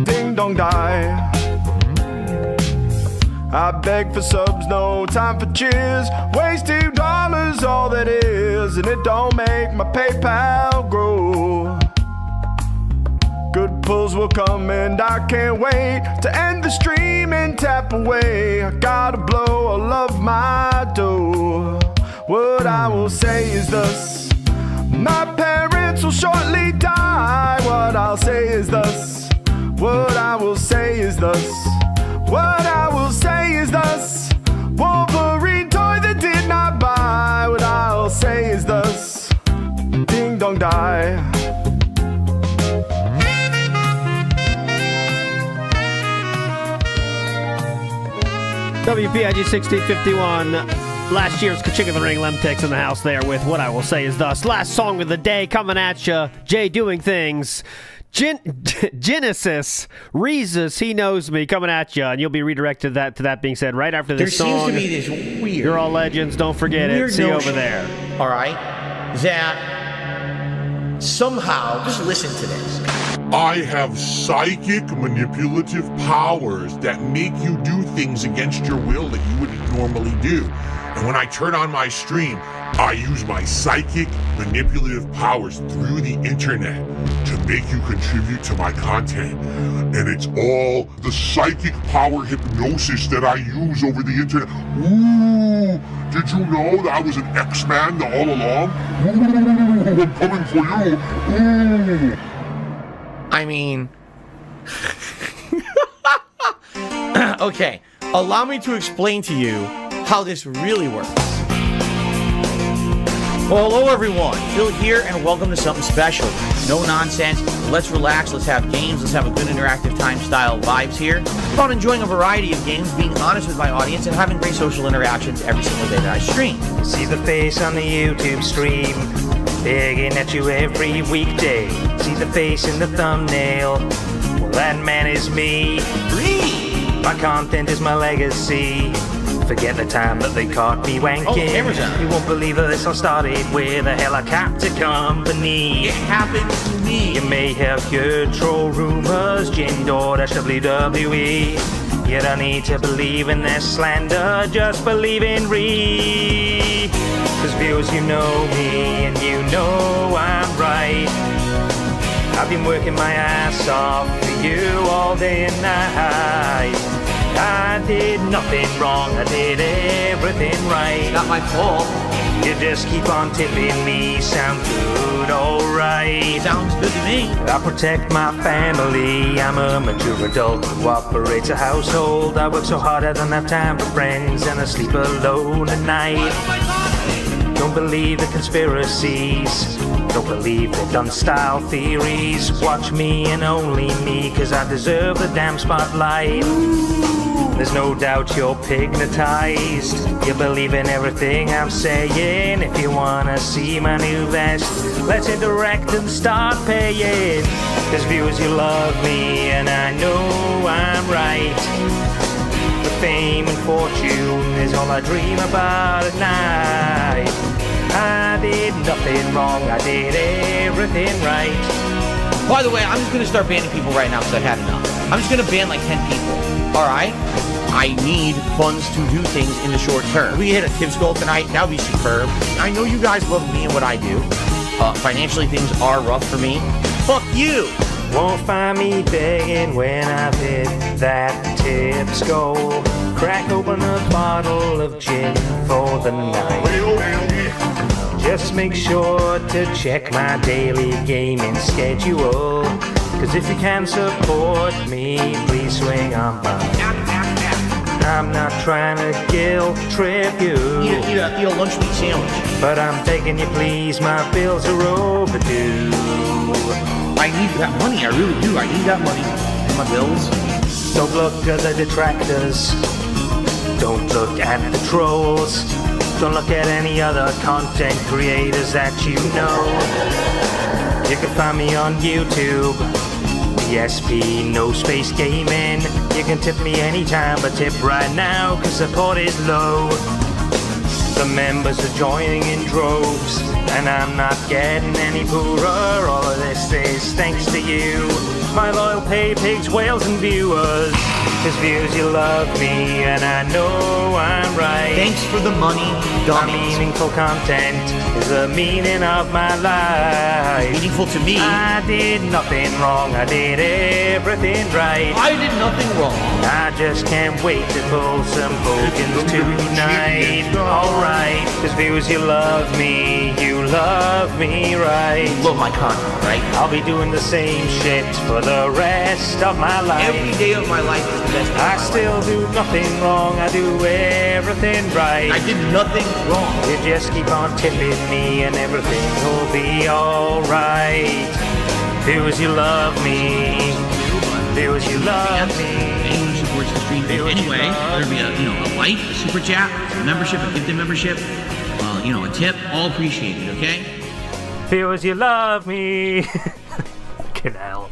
Ding dong die. I beg for subs, no time for cheers. Waste dollars, all that is, and it don't make my PayPal grow. Good pulls will come and I can't wait to end the stream and tap away. I gotta blow all of my dough. What I will say is this My parents will shortly die. What I'll say is this What I will say is this What I will say is this Ding dong die. WPIG 1651. Last year's Chicken of the Ring Lemtex in the house there with what I will say is thus. Last song of the day coming at you. Jay doing things. Gen- Genesis, Reezus, he knows me, coming at you, and you'll be redirected that to that being said right after There this seems song. to be this weird. You're all legends. Don't forget it. See you over there. All right, that somehow just listen to this. I have psychic manipulative powers that make you do things against your will that you wouldn't normally do. And when I turn on my stream, I use my psychic manipulative powers through the internet to make you contribute to my content. And it's all the psychic power hypnosis that I use over the internet. Ooh, did you know that I was an X-Man all along? Ooh, I'm coming for you. Ooh. I mean, okay, allow me to explain to you how this really works. Well, hello everyone. Phil here, and welcome to something special. No nonsense. Let's relax. Let's have games. Let's have a good interactive time style vibes here. I'm enjoying a variety of games, being honest with my audience, and having great social interactions every single day that I stream. See the face on the YouTube stream, begging at you every weekday. See the face in the thumbnail. Well, that man is me. My content is my legacy. Forget the time that they caught me wanking. Oh, camera's on. You won't believe that this all started with a helicopter company. It happened to me. You may have heard troll rumors, Jindor WWE. You don't need to believe in their slander, just believe in Ree. Cause viewers, you know me and you know I'm right. I've been working my ass off for you all day and night. I did nothing wrong, I did everything right. Not my fault. You just keep on tipping me, sound good, alright. Sounds good to me. I protect my family, I'm a mature adult who operates a household. I work so hard I don't have time for friends, and I sleep alone at night. Don't believe the conspiracies. Don't believe the done style theories. Watch me and only me, cause I deserve the damn spotlight. There's no doubt you're pignatized. You believe in everything I'm saying. If you wanna see my new vest, let's interact and start paying. Cause viewers, you love me, and I know I'm right. The fame and fortune is all I dream about at night. I did nothing wrong, I did everything right. By the way, I'm just gonna start banning people right now because had enough. I'm just gonna ban like 10 people. Alright? I need funds to do things in the short term. We hit a Tibbs goal tonight, that would be superb. I know you guys love me and what I do. Uh, financially, things are rough for me. Fuck you! Won't find me begging when I've hit that tips goal. Crack open a bottle of gin for the night. Just make sure to check my daily gaming schedule. Cause if you can support me, please swing on by. I'm not trying to guilt trip you. Eat a, eat a, eat a lunch meat sandwich. But I'm begging you, please, my bills are overdue. I need that money, I really do. I need that money. And my bills. Don't look at the detractors. Don't look at the trolls. Don't look at any other content creators that you know. You can find me on YouTube. DSP, no space gaming. You can tip me anytime, but tip right now, cause support is low. The members are joining in droves, and I'm not getting any poorer. All of this is thanks to you, my loyal pay pigs, whales, and viewers. Cause you love me, and I know I'm right. Thanks for the money, My dummies. meaningful content is the meaning of my life. Meaningful to me. I did nothing wrong, I did everything right. I did nothing wrong. I just can't wait to pull some Hogans tonight. Alright, cause viewers, you love me, you love me right. Love my content, right? I'll be doing the same shit for the rest of my life. Every day of my life is the best day of I still do nothing wrong, I do everything right. I did nothing wrong. You just keep on tipping me and everything will be alright. Viewers, you love me. Viewers, you love me. Supports the stream in any way, whether it be a you know a like, a super chat, a membership, a gifted membership, uh, you know a tip, all appreciated. Okay. Viewers, you love me. Fucking hell.